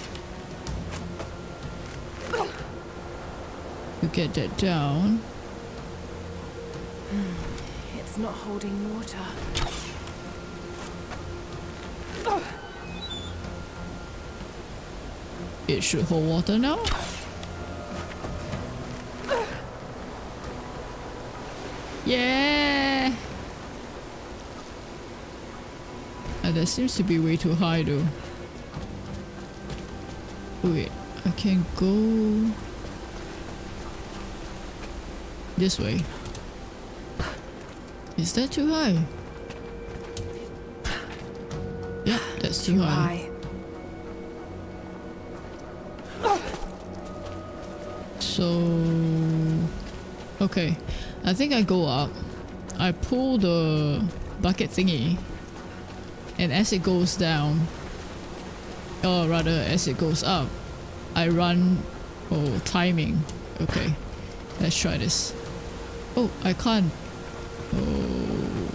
to get that down.
It's not holding water.
It should hold water now. Yeah. That seems to be way too high though. Wait, I can go this way. Is that too high? Yeah, that's too,
too
high.
high.
So okay, I think I go up. I pull the bucket thingy, and as it goes down, or rather as it goes up, I run. Oh, timing. Okay, let's try this. Oh, I can't. Oh.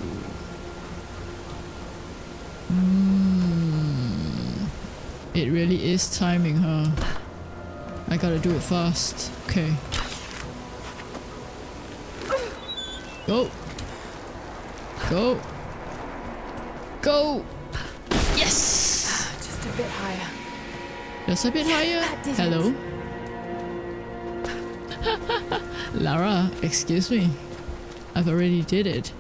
Mm. It really is timing, huh? I gotta do it fast. Okay. Go. Go. Go.
Just a bit higher.
Hello. Lara, excuse me. I've already did it.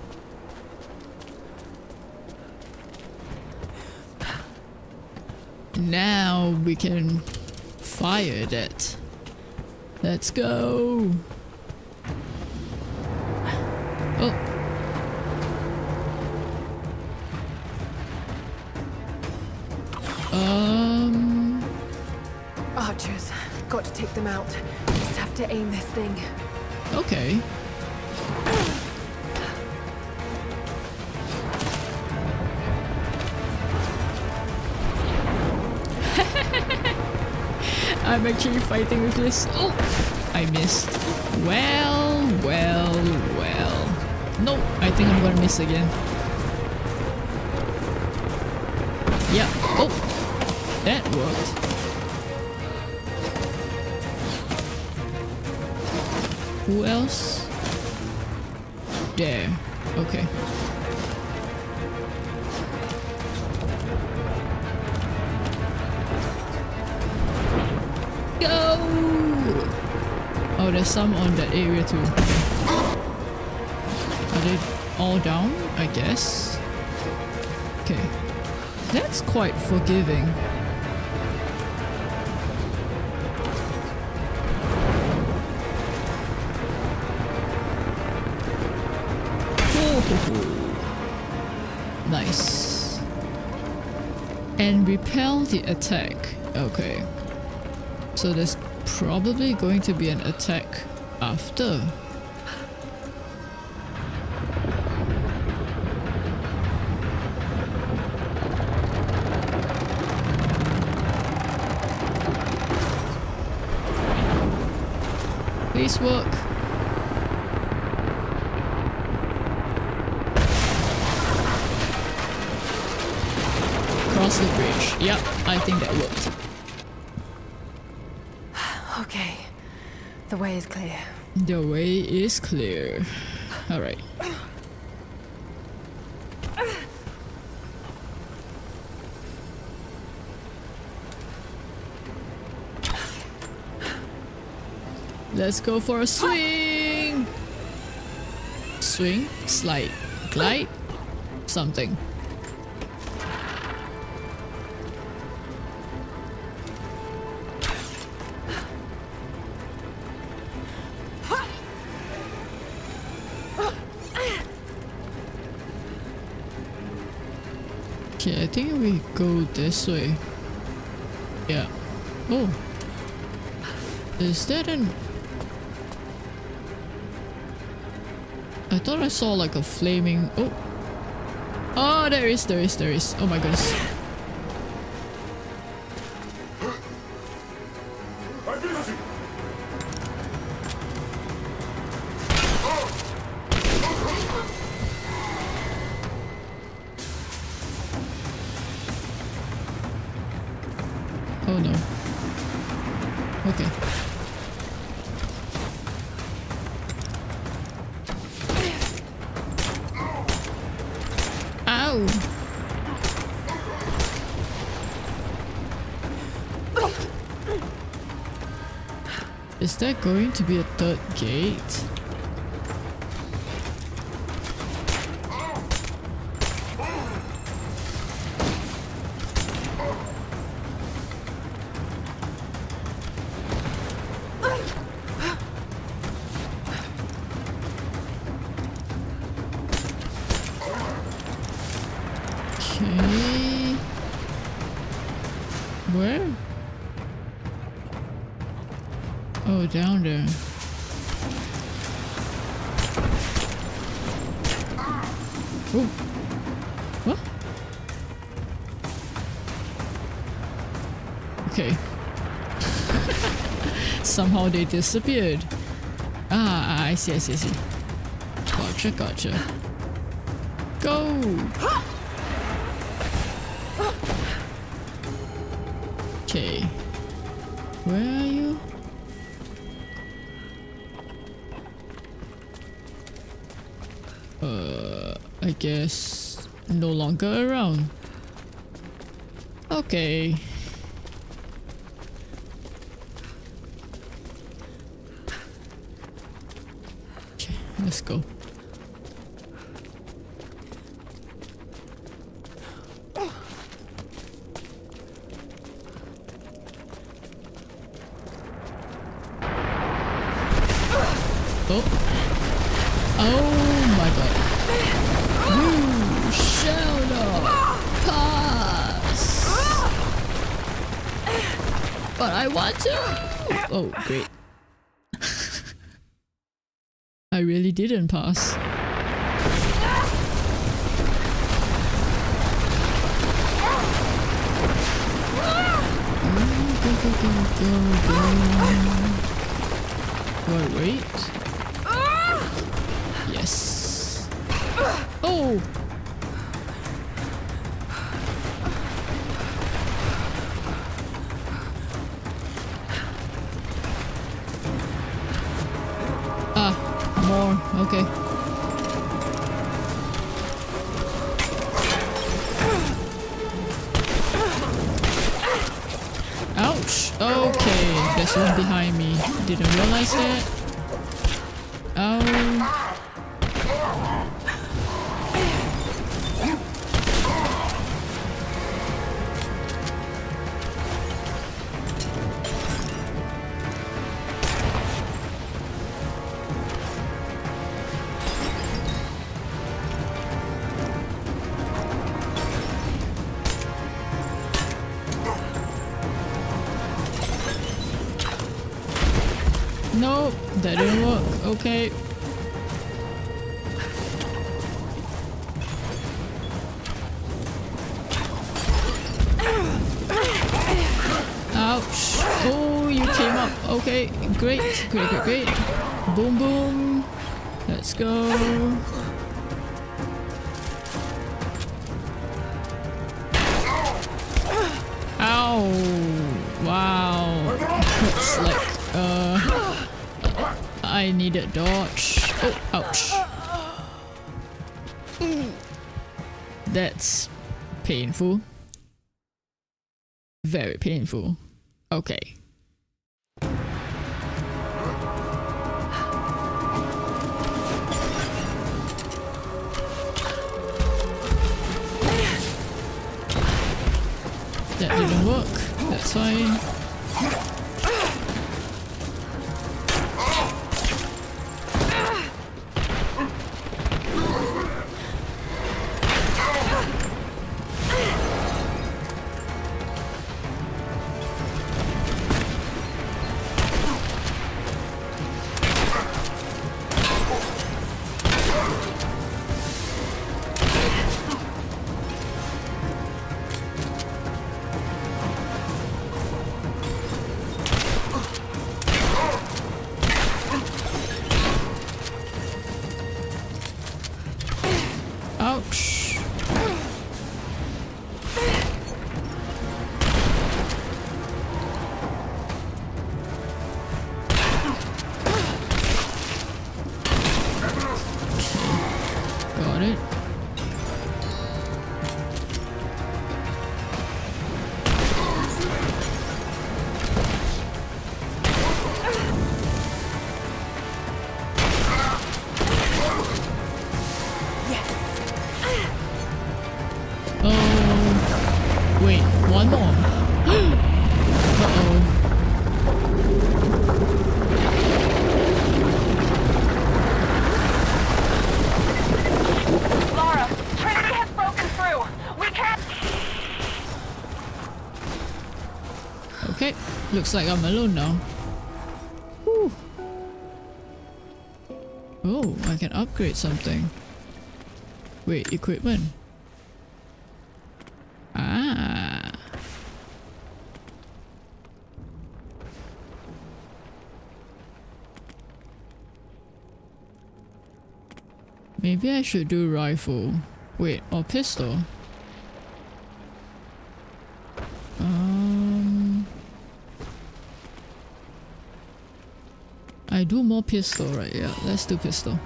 Now we can fire it. Let's go.
To aim this thing.
Okay. I'm actually fighting with this. Oh, I missed. Well, well, well. No, I think I'm gonna miss again. Yeah. Oh, that worked. Who else? There. Okay. Go! Oh, there's some on that area too. Are they all down? I guess. Okay. That's quite forgiving. Repel the attack. Okay. So there's probably going to be an attack after. Please work. Yep, I think that worked.
Okay. The way is clear.
The way is clear. Alright. Let's go for a swing! Swing, slide, glide, something. Go this way. Yeah. Oh. Is that an... I thought I saw like a flaming... Oh. Oh, there is, there is, there is. Oh my goodness. Is there going to be a third gate? Somehow they disappeared. Ah, I see, I see, I see. Gotcha, gotcha. Oh. Oh pass. But I want to. Oh, great. I really didn't pass. Go, go, go, go, go. Wait, wait. Painful. Looks like I'm alone now. Oh, I can upgrade something. Wait, equipment. Ah. Maybe I should do rifle. Wait, or pistol. I do more pistol, right? Yeah, let's do pistol.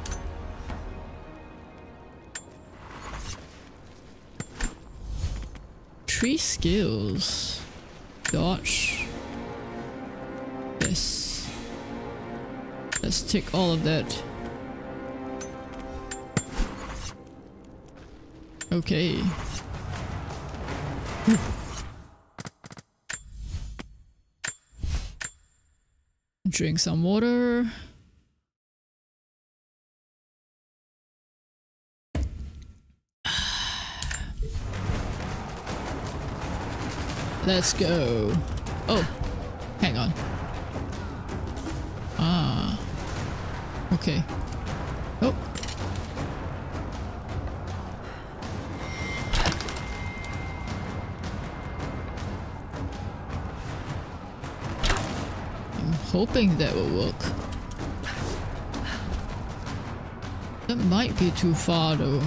Three skills. Dodge. Yes. Let's take all of that. Okay. Drink some water. Let's go. Oh, hang on. Ah. Okay. Hoping that will work. That might be too far though.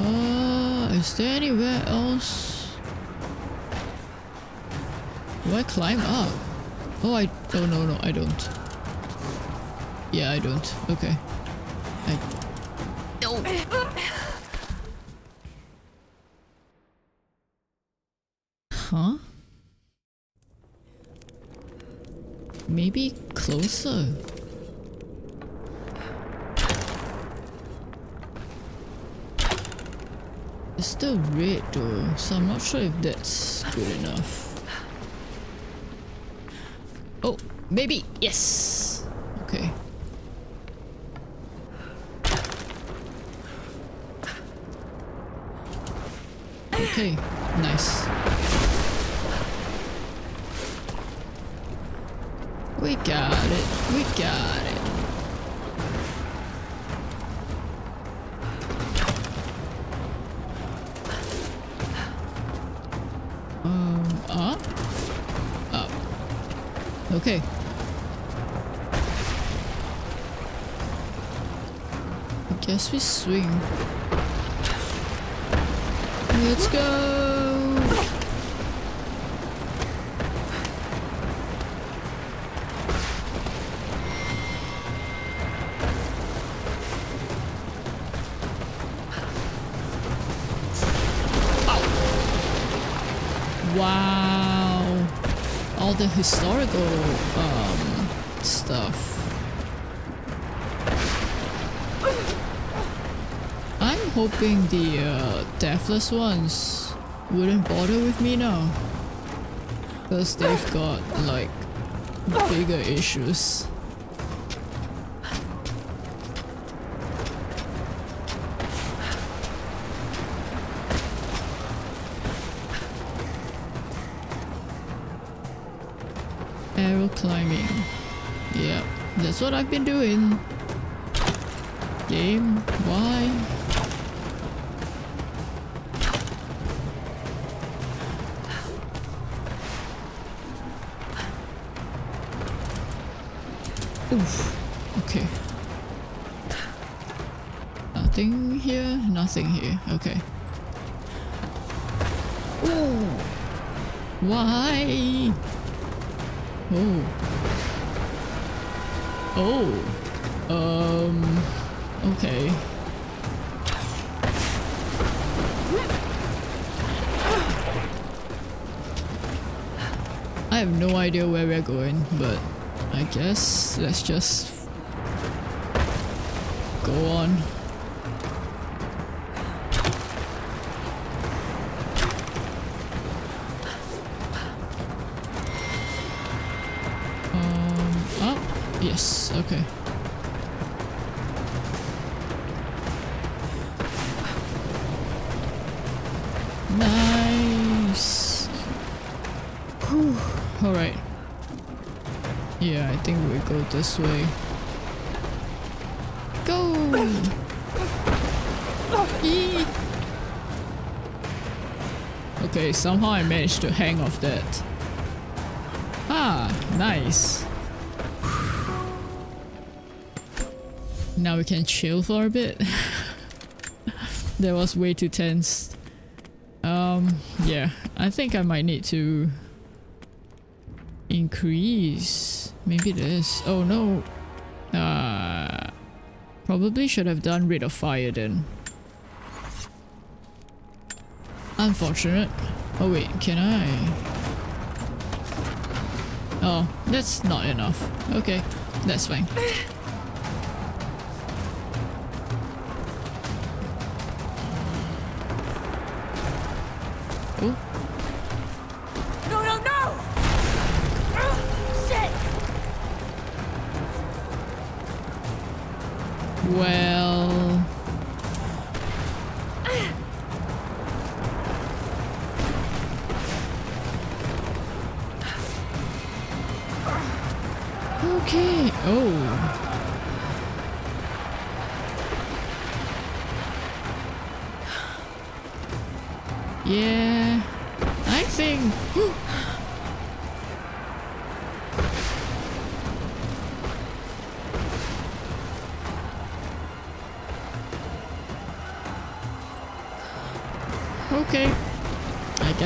Uh, is there anywhere else? Do I climb up? Oh, I. Oh, no, no, I don't. Yeah, I don't. Okay. Closer. It's still red though, so I'm not sure if that's good enough. Oh, maybe! Yes! Okay. Okay, nice. Got it. We got it. Um, up? Up. Okay. I guess we swing. Let's go! Historical um, stuff. I'm hoping the uh, deathless ones wouldn't bother with me now. Because they've got like bigger issues. That's what I've been doing. Game, why? Oof. Okay. Nothing here, nothing here. Okay. Ooh. Why? Guess. Let's just this way. Go! Yee. Okay, somehow I managed to hang off that. Ah, nice. Now we can chill for a bit. that was way too tense. Um, yeah, I think I might need to increase. Maybe this. Oh no. Uh, probably should have done rid of fire then. Unfortunate. Oh wait, can I? Oh, that's not enough. Okay, that's fine.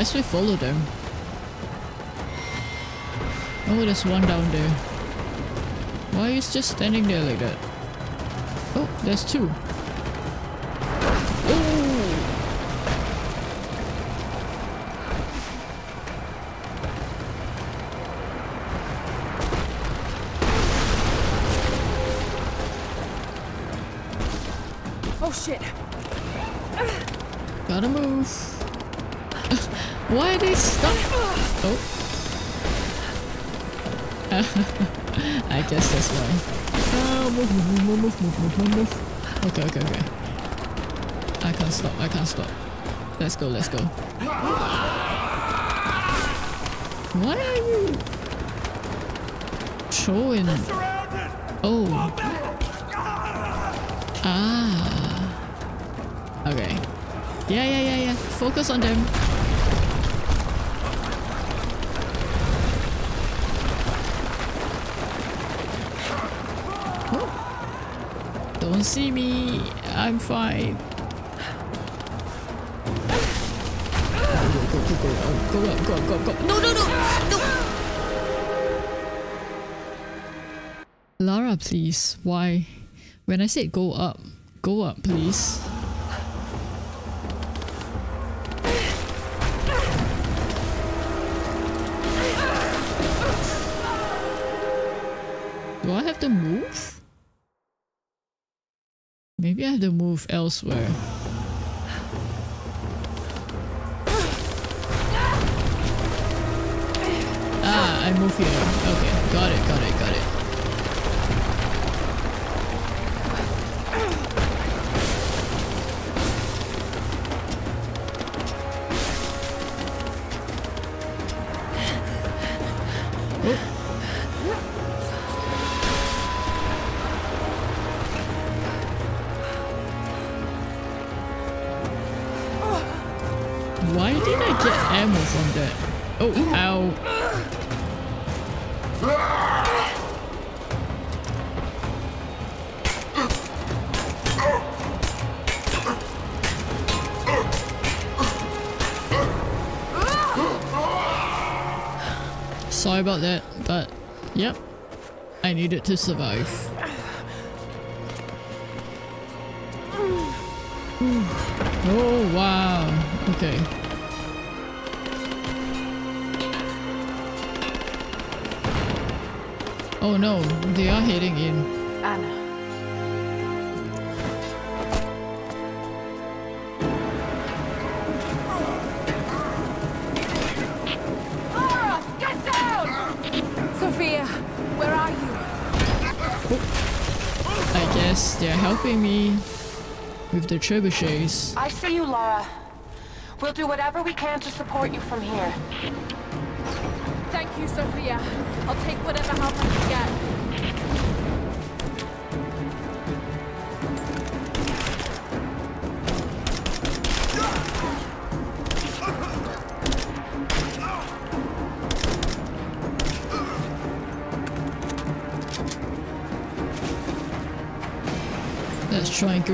guess we follow them. Oh, there's one down there. Why is he just standing there like that? Oh, there's two. Okay, okay, okay. I can't stop, I can't stop. Let's go, let's go. Why are you show in... Oh. Ah. Okay. Yeah, yeah, yeah, yeah. Focus on them. see me. I'm fine. Go, go, go, go, up, go up, go up, go up. No, no, no, no! Lara, please. Why? When I said go up, go up, please. Elsewhere. I it to survive. Oh wow, okay. Oh no, they are heading in. Helping me with the trebuchets.
I see you, Lara. We'll do whatever we can to support you from here.
Thank you, Sofia. I'll take whatever help I can get.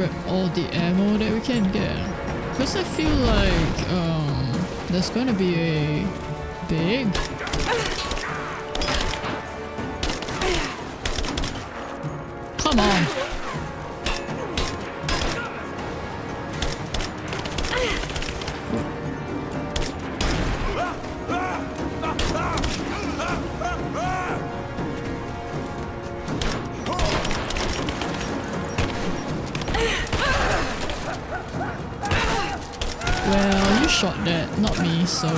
Grab all the ammo that we can get. Because I feel like um, there's gonna be a big shot that, not me, so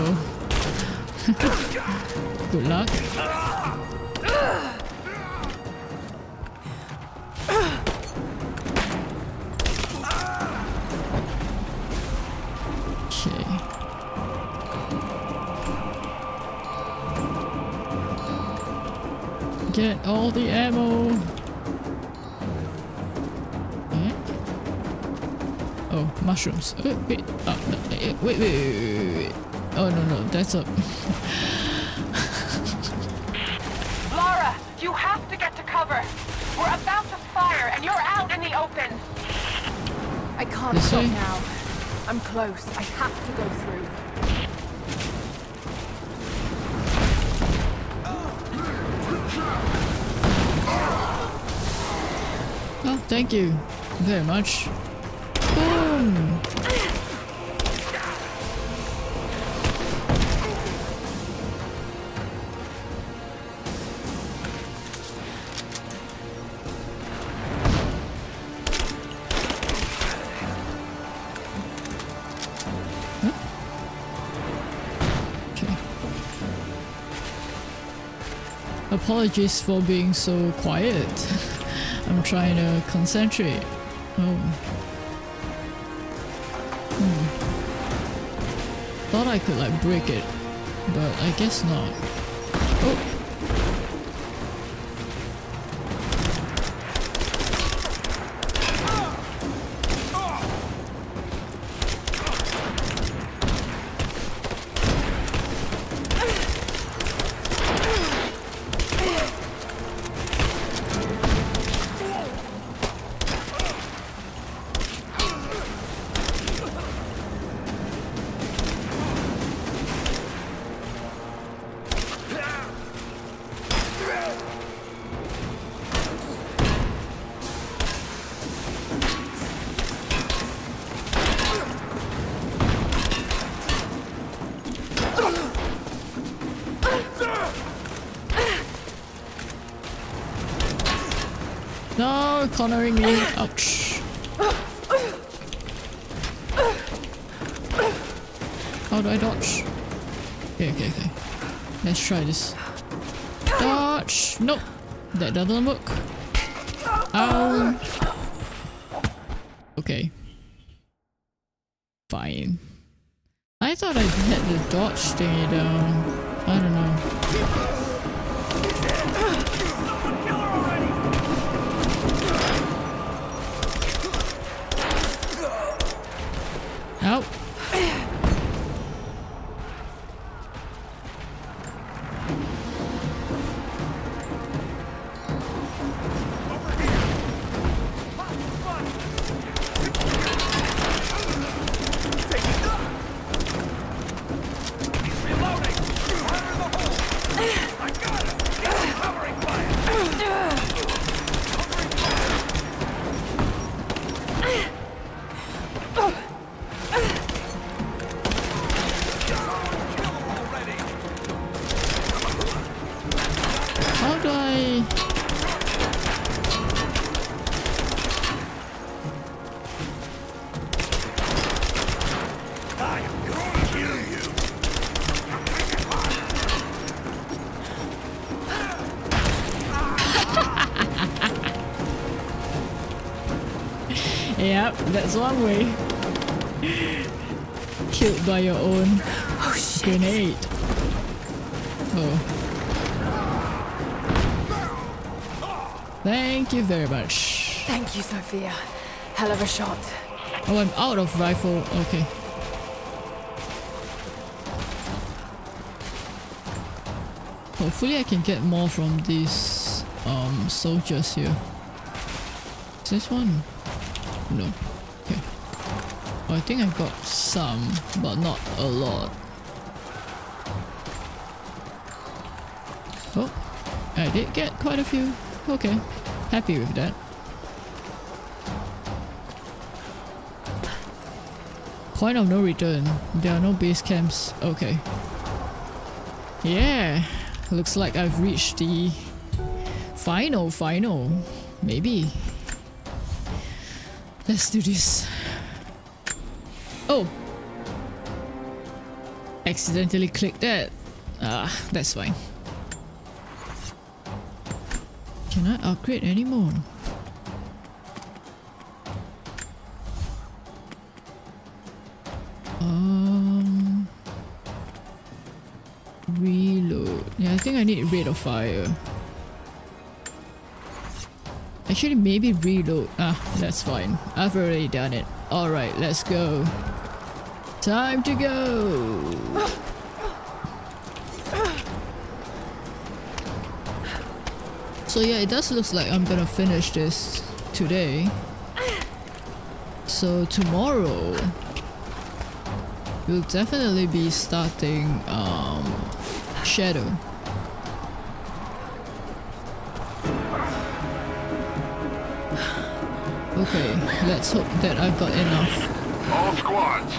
good luck. Get all the ammo. Mushrooms. Uh, wait, oh, no, wait, wait, wait, wait, wait. Oh no, no, that's a.
Lara, you have to get to cover. We're about to fire, and you're out in the open.
I can't
This
stop
way?
now. I'm close. I have to go through.
Oh, thank you very much. Apologies for being so quiet. I'm trying to concentrate. Oh. Hmm. Thought I could like break it, but I guess not. Cornering me. Ouch. How do I dodge? Okay, okay, okay. Let's try this. Dodge! Nope. That doesn't work. One way. Killed by your own oh, grenade. Oh. Thank you very much.
Thank you, Sofia. Hell of a shot.
Oh, I'm out of rifle. Okay. Hopefully I can get more from these um, soldiers here. Is this one? No. I think I got some, but not a lot. Oh, I did get quite a few. Okay, happy with that. Point of no return. There are no base camps. Okay. Yeah, looks like I've reached the final final. Maybe. Let's do this. Accidentally clicked that. Ah, that's fine. Can I upgrade anymore? Um, reload. Yeah, I think I need rate of fire. Actually, maybe reload. Ah, that's fine. I've already done it. Alright, let's go. Time to go! So yeah, it does look like I'm gonna finish this today. So tomorrow, we'll definitely be starting um, Shadow. Okay, let's hope that I've got enough.
All squads,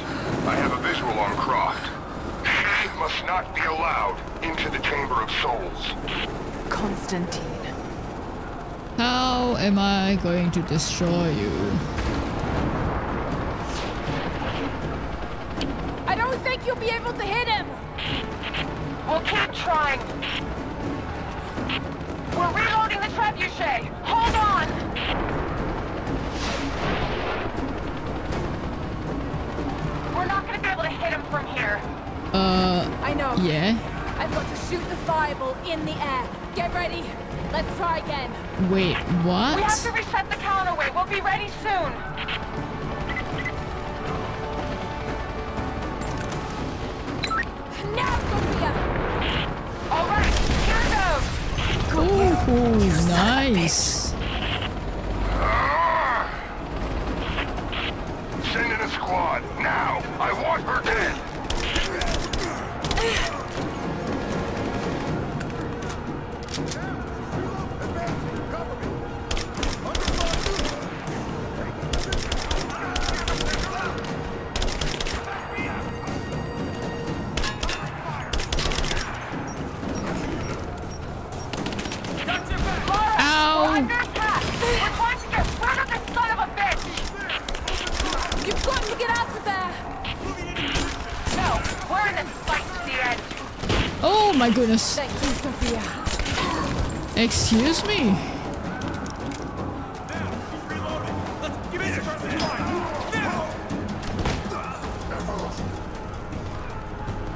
I have a visual on Croft. She must not be allowed into the Chamber of Souls.
Constantine.
How am I going to destroy you?
In the air. Get ready. Let's try again.
Wait, what?
We have to reset the counterweight. We'll be ready soon.
Now, Sofia!
All right, here goes.
Ooh, nice. Excuse me.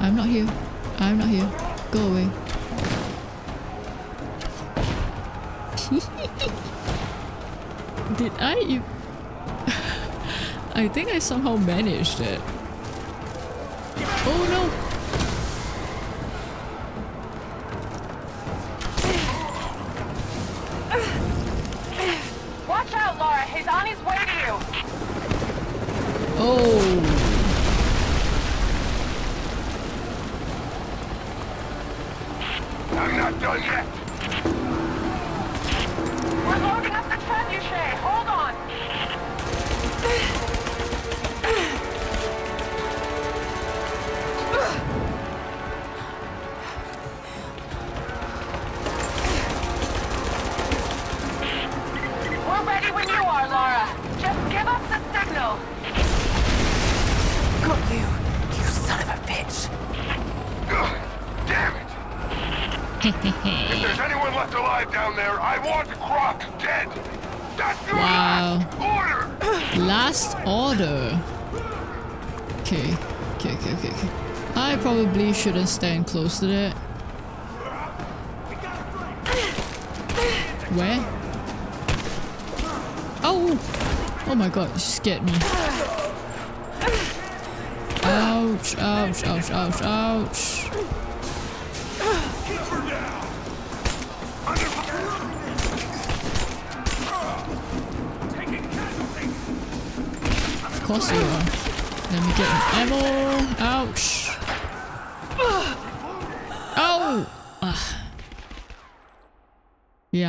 I'm not here. I'm not here. Go away. Did I? I think I somehow managed it. Close to that. Where? Oh! Oh my god, you scared me.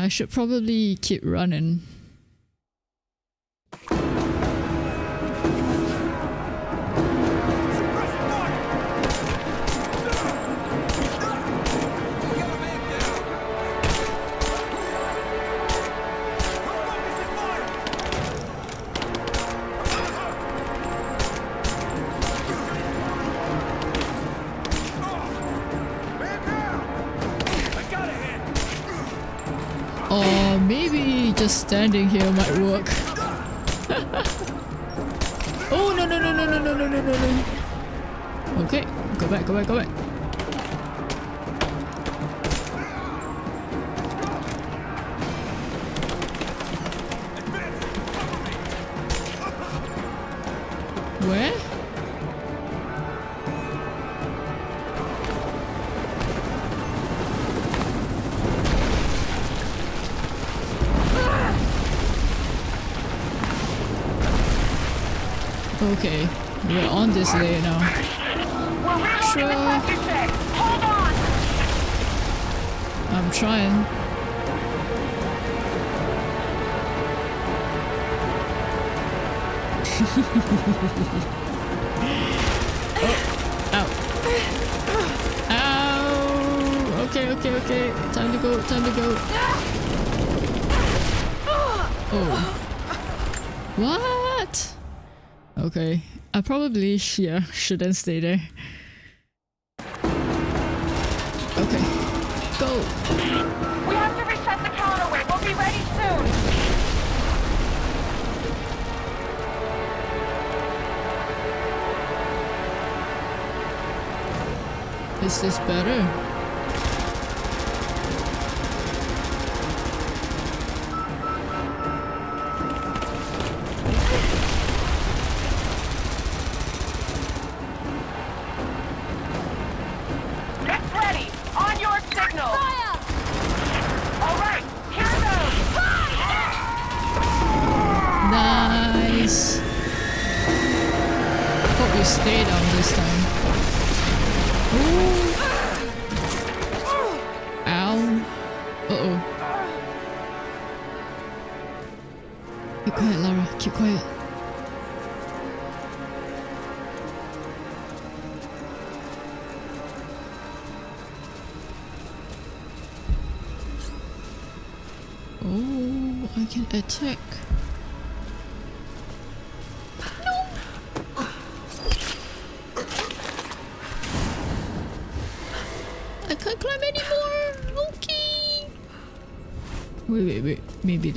I should probably keep running. Standing here might Okay, we're on this layer now. Sure. I'm trying. oh, ow. Ow. Okay, okay, okay. Time to go, time to go. Oh. What? Okay. I probably yeah, shouldn't stay there. Okay. Go.
We have to reset the counterweight. We'll be ready soon.
Is this better?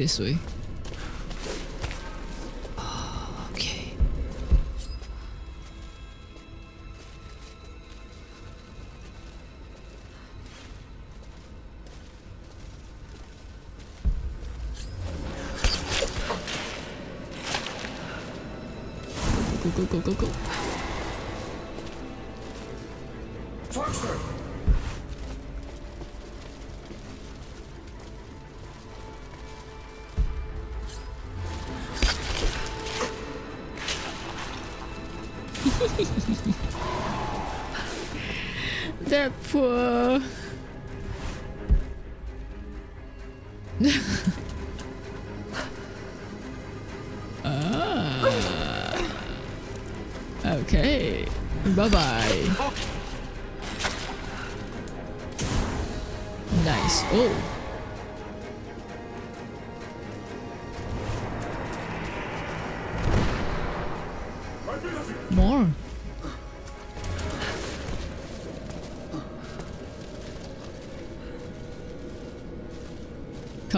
This way. Go, go, go, go, go.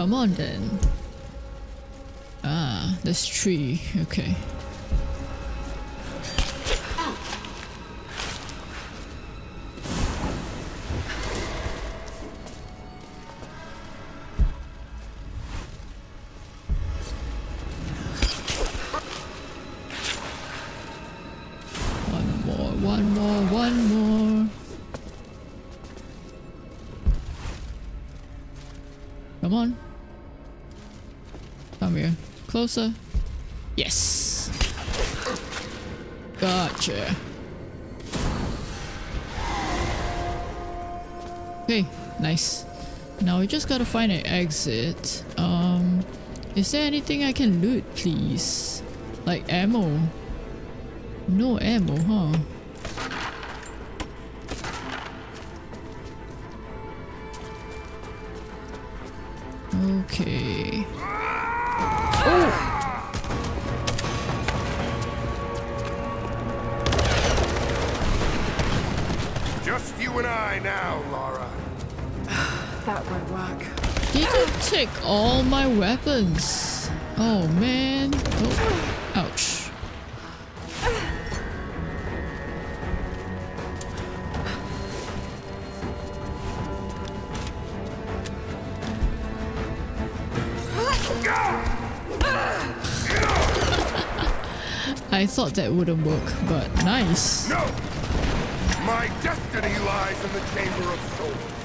Come on then. Ah, there's three. Okay. Closer. Yes. Gotcha. Okay, nice. Now we just gotta find an exit. Um, is there anything I can loot, please? Like ammo? No ammo, huh? Thought that wouldn't work, but nice.
No! My destiny lies in the Chamber of Souls.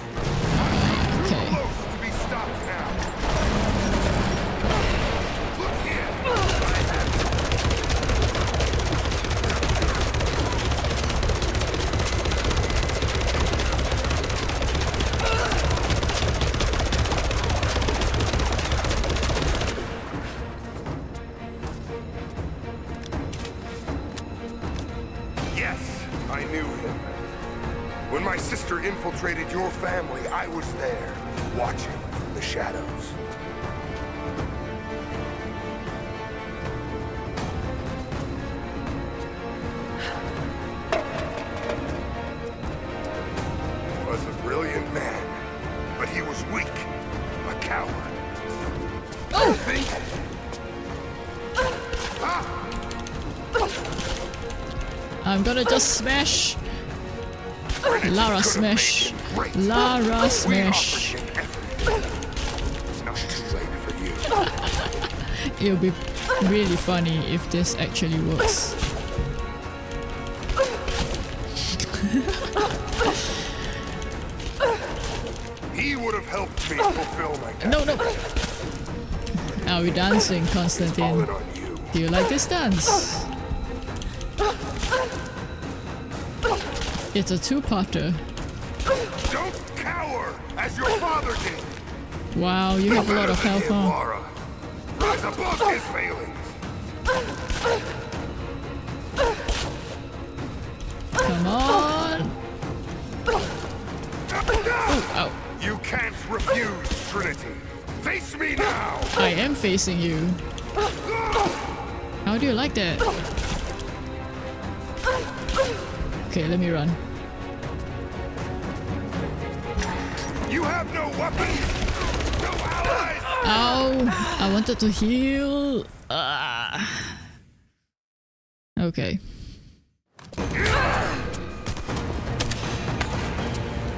I'm just smash. Lara smash. Lara smash.
It's not too late for you.
It'll be really funny if this actually works.
He would have helped me fulfill my
No, no. Are we dancing, Constantine? Do you like this dance? It's a two-potter.
Don't cower as your father did.
Wow, you have a lot of health, huh?
Lara. Rise above his failings.
Come on. Oh,
You can't refuse Trinity. Face me now.
I am facing you. How do you like that? Okay, let me run.
You have no weapons, no allies,
Ow! I wanted to heal. Ah. Okay.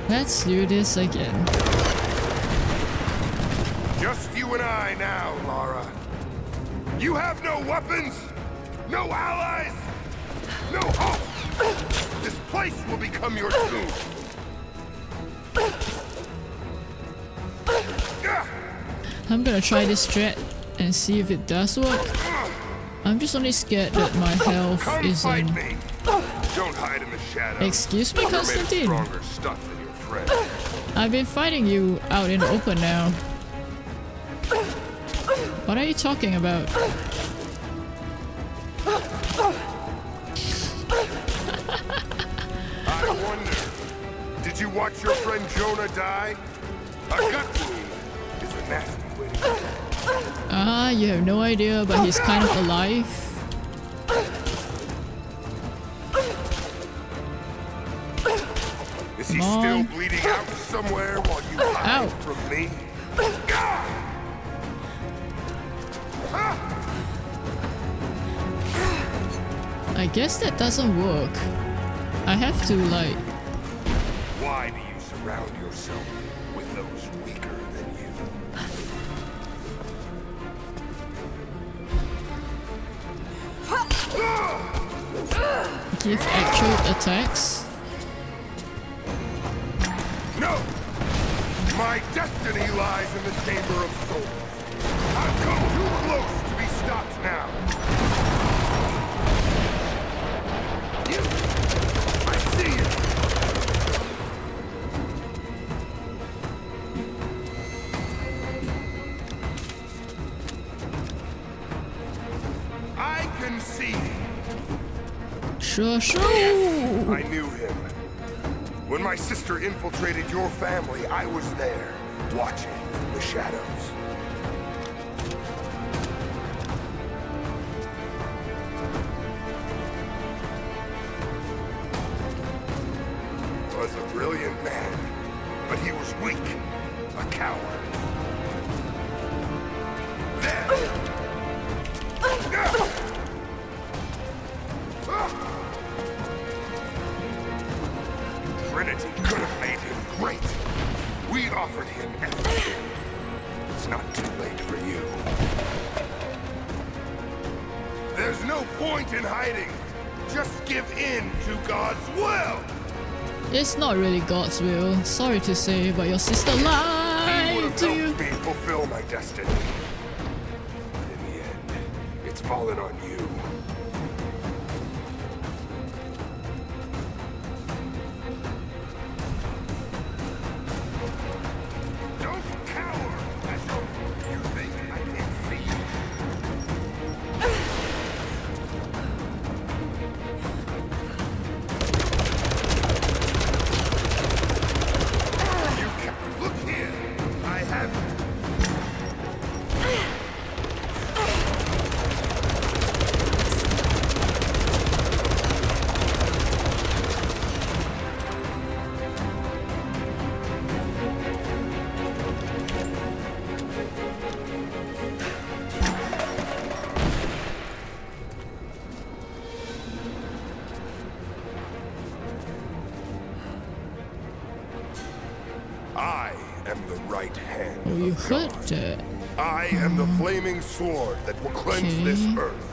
Let's do this again. Gonna try this strat and see if it does work. I'm just only scared that my health
Come fight me. Don't hide in the shadows.
Excuse me,
You're made of
Constantine?
Stuff than your.
I've been fighting you out in the open now. What are you talking about? Idea, but he's kind of alive.
Is he
Come
still bleeding out somewhere while you hide
Ow.
from me?
I guess that doesn't work. I have to like. Attacks.
Your family, I was there, watching the shadows. It's not
really God's will. Sorry to say, but your sister lied to you.
fulfill my destiny. Hand.
You
of
heard
God.
that.
I am the flaming sword that will cleanse this earth.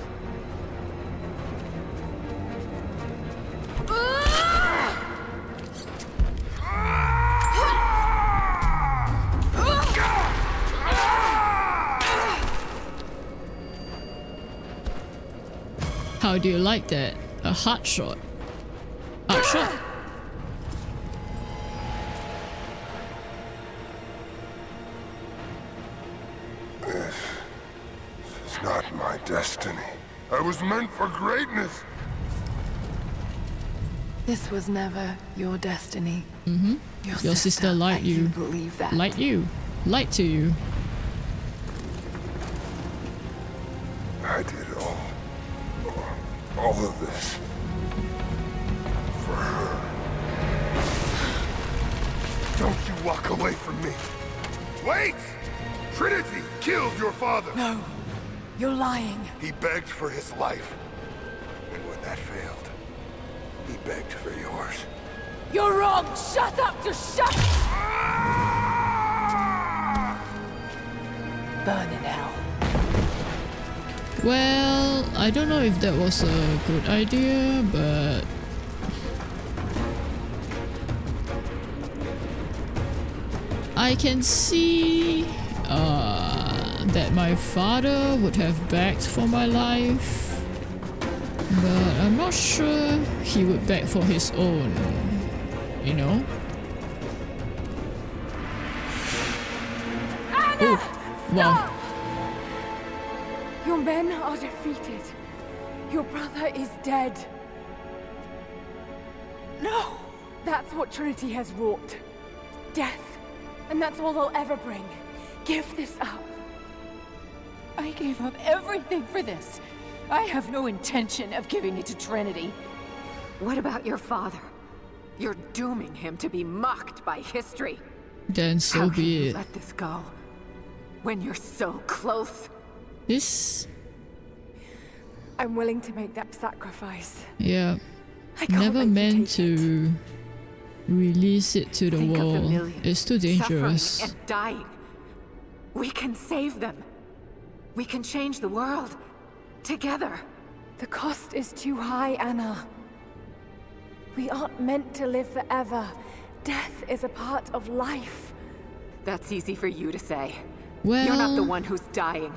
How do you like that? A hot shot. Hot shot.
Was meant for greatness.
This was never your destiny.
Mm-hmm.
Your,
Your sister lied
let
you.
believe that.
Lied you. Lied to you.
I did all, all of this for her. Don't you walk away from me. Wait! Trinity killed your father!
No. You're lying.
He begged for his life. And when that failed, he begged for yours.
You're wrong! Shut up! Just shut Burn in hell.
Well, I don't know if that was a good idea, but... I can see that my father would have begged for my life, but I'm not sure he would beg for his own, you know?
Anna!
Oh, wow.
Your men are defeated. Your brother is dead. No! That's what Trinity has wrought. Death. And that's all they'll ever bring. Give this up.
I gave up everything for this. I have no intention of giving it to Trinity.
What about your father? You're dooming him to be mocked by history.
Then so
How can
be
you
it.
let this go? When you're so close.
This,
I'm willing to make that sacrifice.
yeah,
I can't
never meant
take
to release it to the
Think of the
world. It's too dangerous.
Suffering and dying. We can save them. We can change the world. Together.
The cost is too high, Anna. We aren't meant to live forever. Death is a part of life.
That's easy for you to say.
Well,
You're not the one who's dying.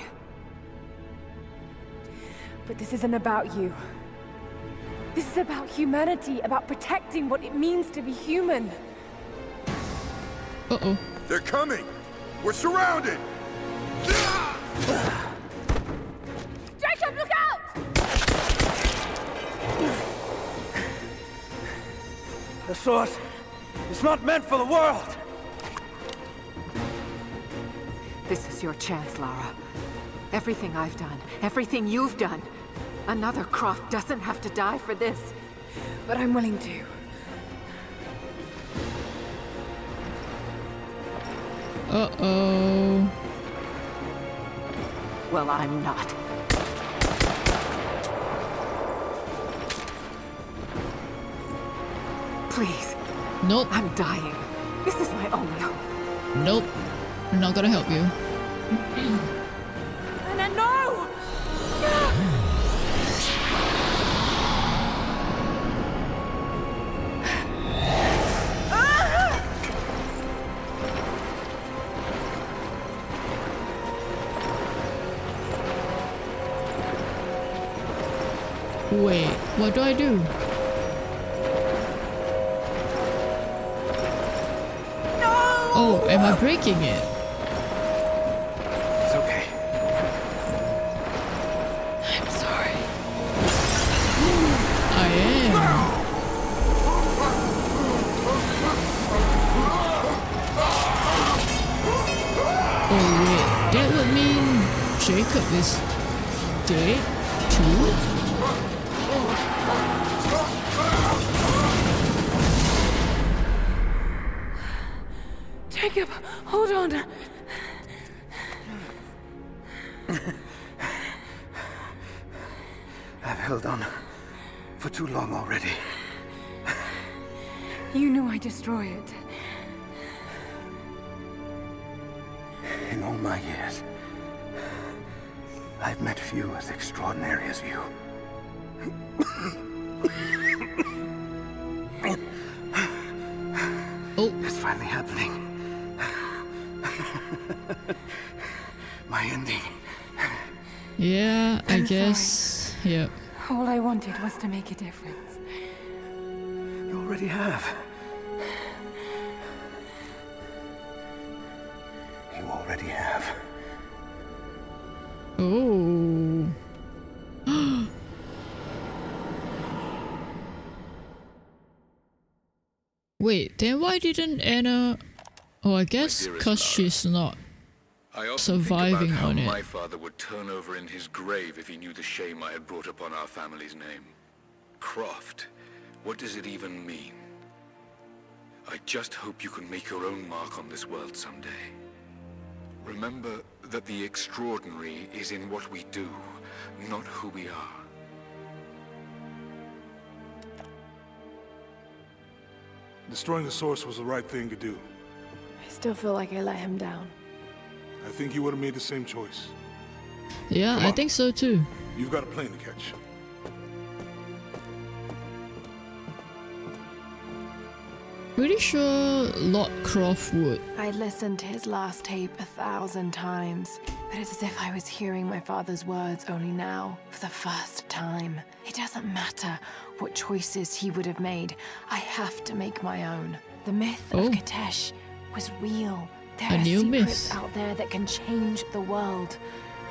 But this isn't about you. This is about humanity, about protecting what it means to be human.
Uh-oh.
They're coming! We're surrounded!
Jacob, look out!
The source is not meant for the world!
This is your chance, Lara. Everything I've done, everything you've done. Another Croft doesn't have to die for this.
But I'm willing to.
Uh-oh.
Well, I'm not. Please.
Nope.
I'm dying. This is my only hope.
Nope. I'm not gonna help you.
No!
Wait, what do I do? Oh, am I breaking it?
It's okay.
I'm sorry.
I am. Oh wait, that would mean Jacob is dead too?
Already.
You knew I'd destroy it.
In all my years, I've met few as extraordinary as you.
Oh.
It's finally happening. my ending.
Yeah, I
I'm
guess. Yep.
All I wanted was to make a difference.
You already have. You already have.
Oh. Wait, then why didn't Anna... Oh, I guess because she's not
I often
surviving
think about how
on it.
my father would turn over in his grave if he knew the shame I had brought upon our family's name. Croft, what does it even mean? I just hope you can make your own mark on this world someday. Remember that the extraordinary is in what we do, not who we are.
Destroying the source was the right thing to do.
I still feel like I let him down.
I think you would have made the same choice.
Yeah, I think so too.
You've got a plane to catch.
Pretty sure Lord Croft would.
I listened to his last tape a thousand times, but it's as if I was hearing my father's words only now, for the first time. It doesn't matter what choices he would have made, I have to make my own. The myth
Oh.
of Kitezh was real. There
A
are
new
secrets
myth.
out there that can change the world.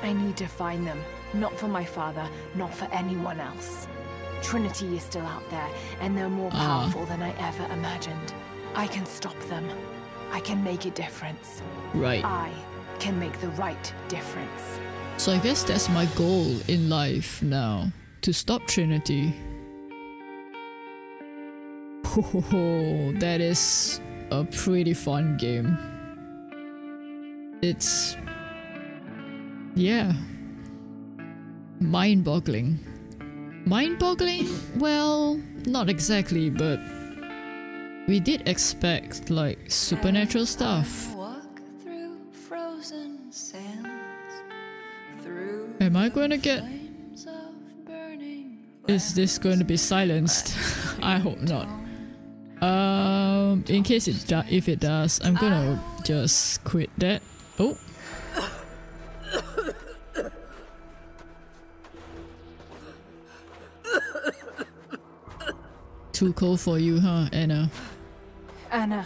I need to find them, not for my father, not for anyone else. Trinity is still out there, and they're more
Ah.
powerful than I ever imagined. I can stop them. I can make a difference.
Right.
I can make the right difference.
So I guess that's my goal in life now to stop Trinity. Oh, that is a pretty fun game. It's. Yeah. Mind boggling. Mind boggling? Well, not exactly, but. We did expect, like, supernatural stuff.
through frozen sands, through
Am I going to get.
flames of burning
Is this going to be silenced? I hope not. Um, in case it if it does, I'm gonna just quit that. Oh, too cold for you, huh, Anna?
Anna.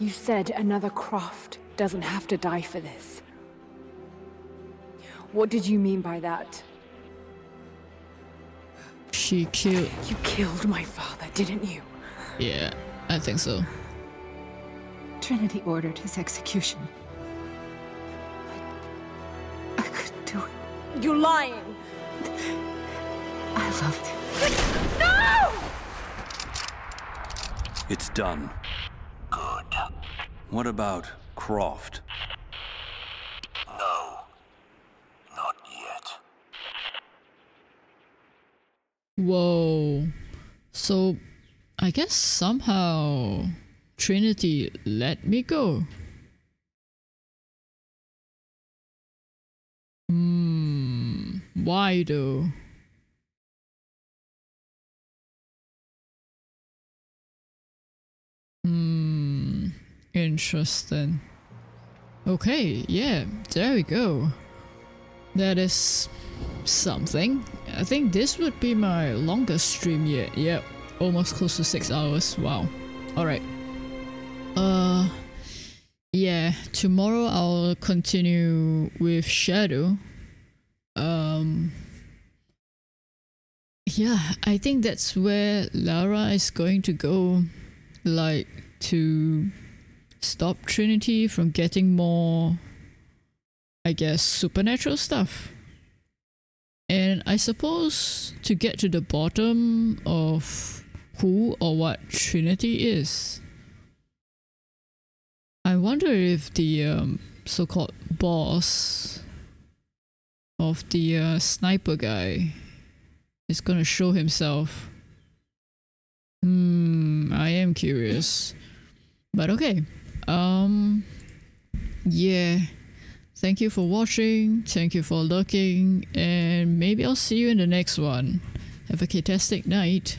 You said another Croft doesn't have to die for this. What did you mean by that?
She killed.
You killed my father, didn't you?
Yeah, I think so.
Trinity ordered his execution. I, I couldn't do it.
You're lying!
I loved him.
No!
It's done. Good. What about Croft?
No. Not yet.
Whoa. So, I guess somehow Trinity let me go. Hmm. Why though? Hmm. Interesting. Okay, yeah, there we go. That is something. I think this would be my longest stream yet. Yep, almost close to six hours. Wow. Alright. Uh, yeah, tomorrow I'll continue with Shadow. Um, yeah, I think that's where Lara is going to go. Like, to stop Trinity from getting more, I guess, supernatural stuff. And I suppose to get to the bottom of who or what Trinity is. I wonder if the um, so called boss of the uh, sniper guy is gonna show himself. Hmm, I am curious. But okay. Um yeah. Thank you for watching. Thank you for looking. And maybe I'll see you in the next one. Have a fantastic night.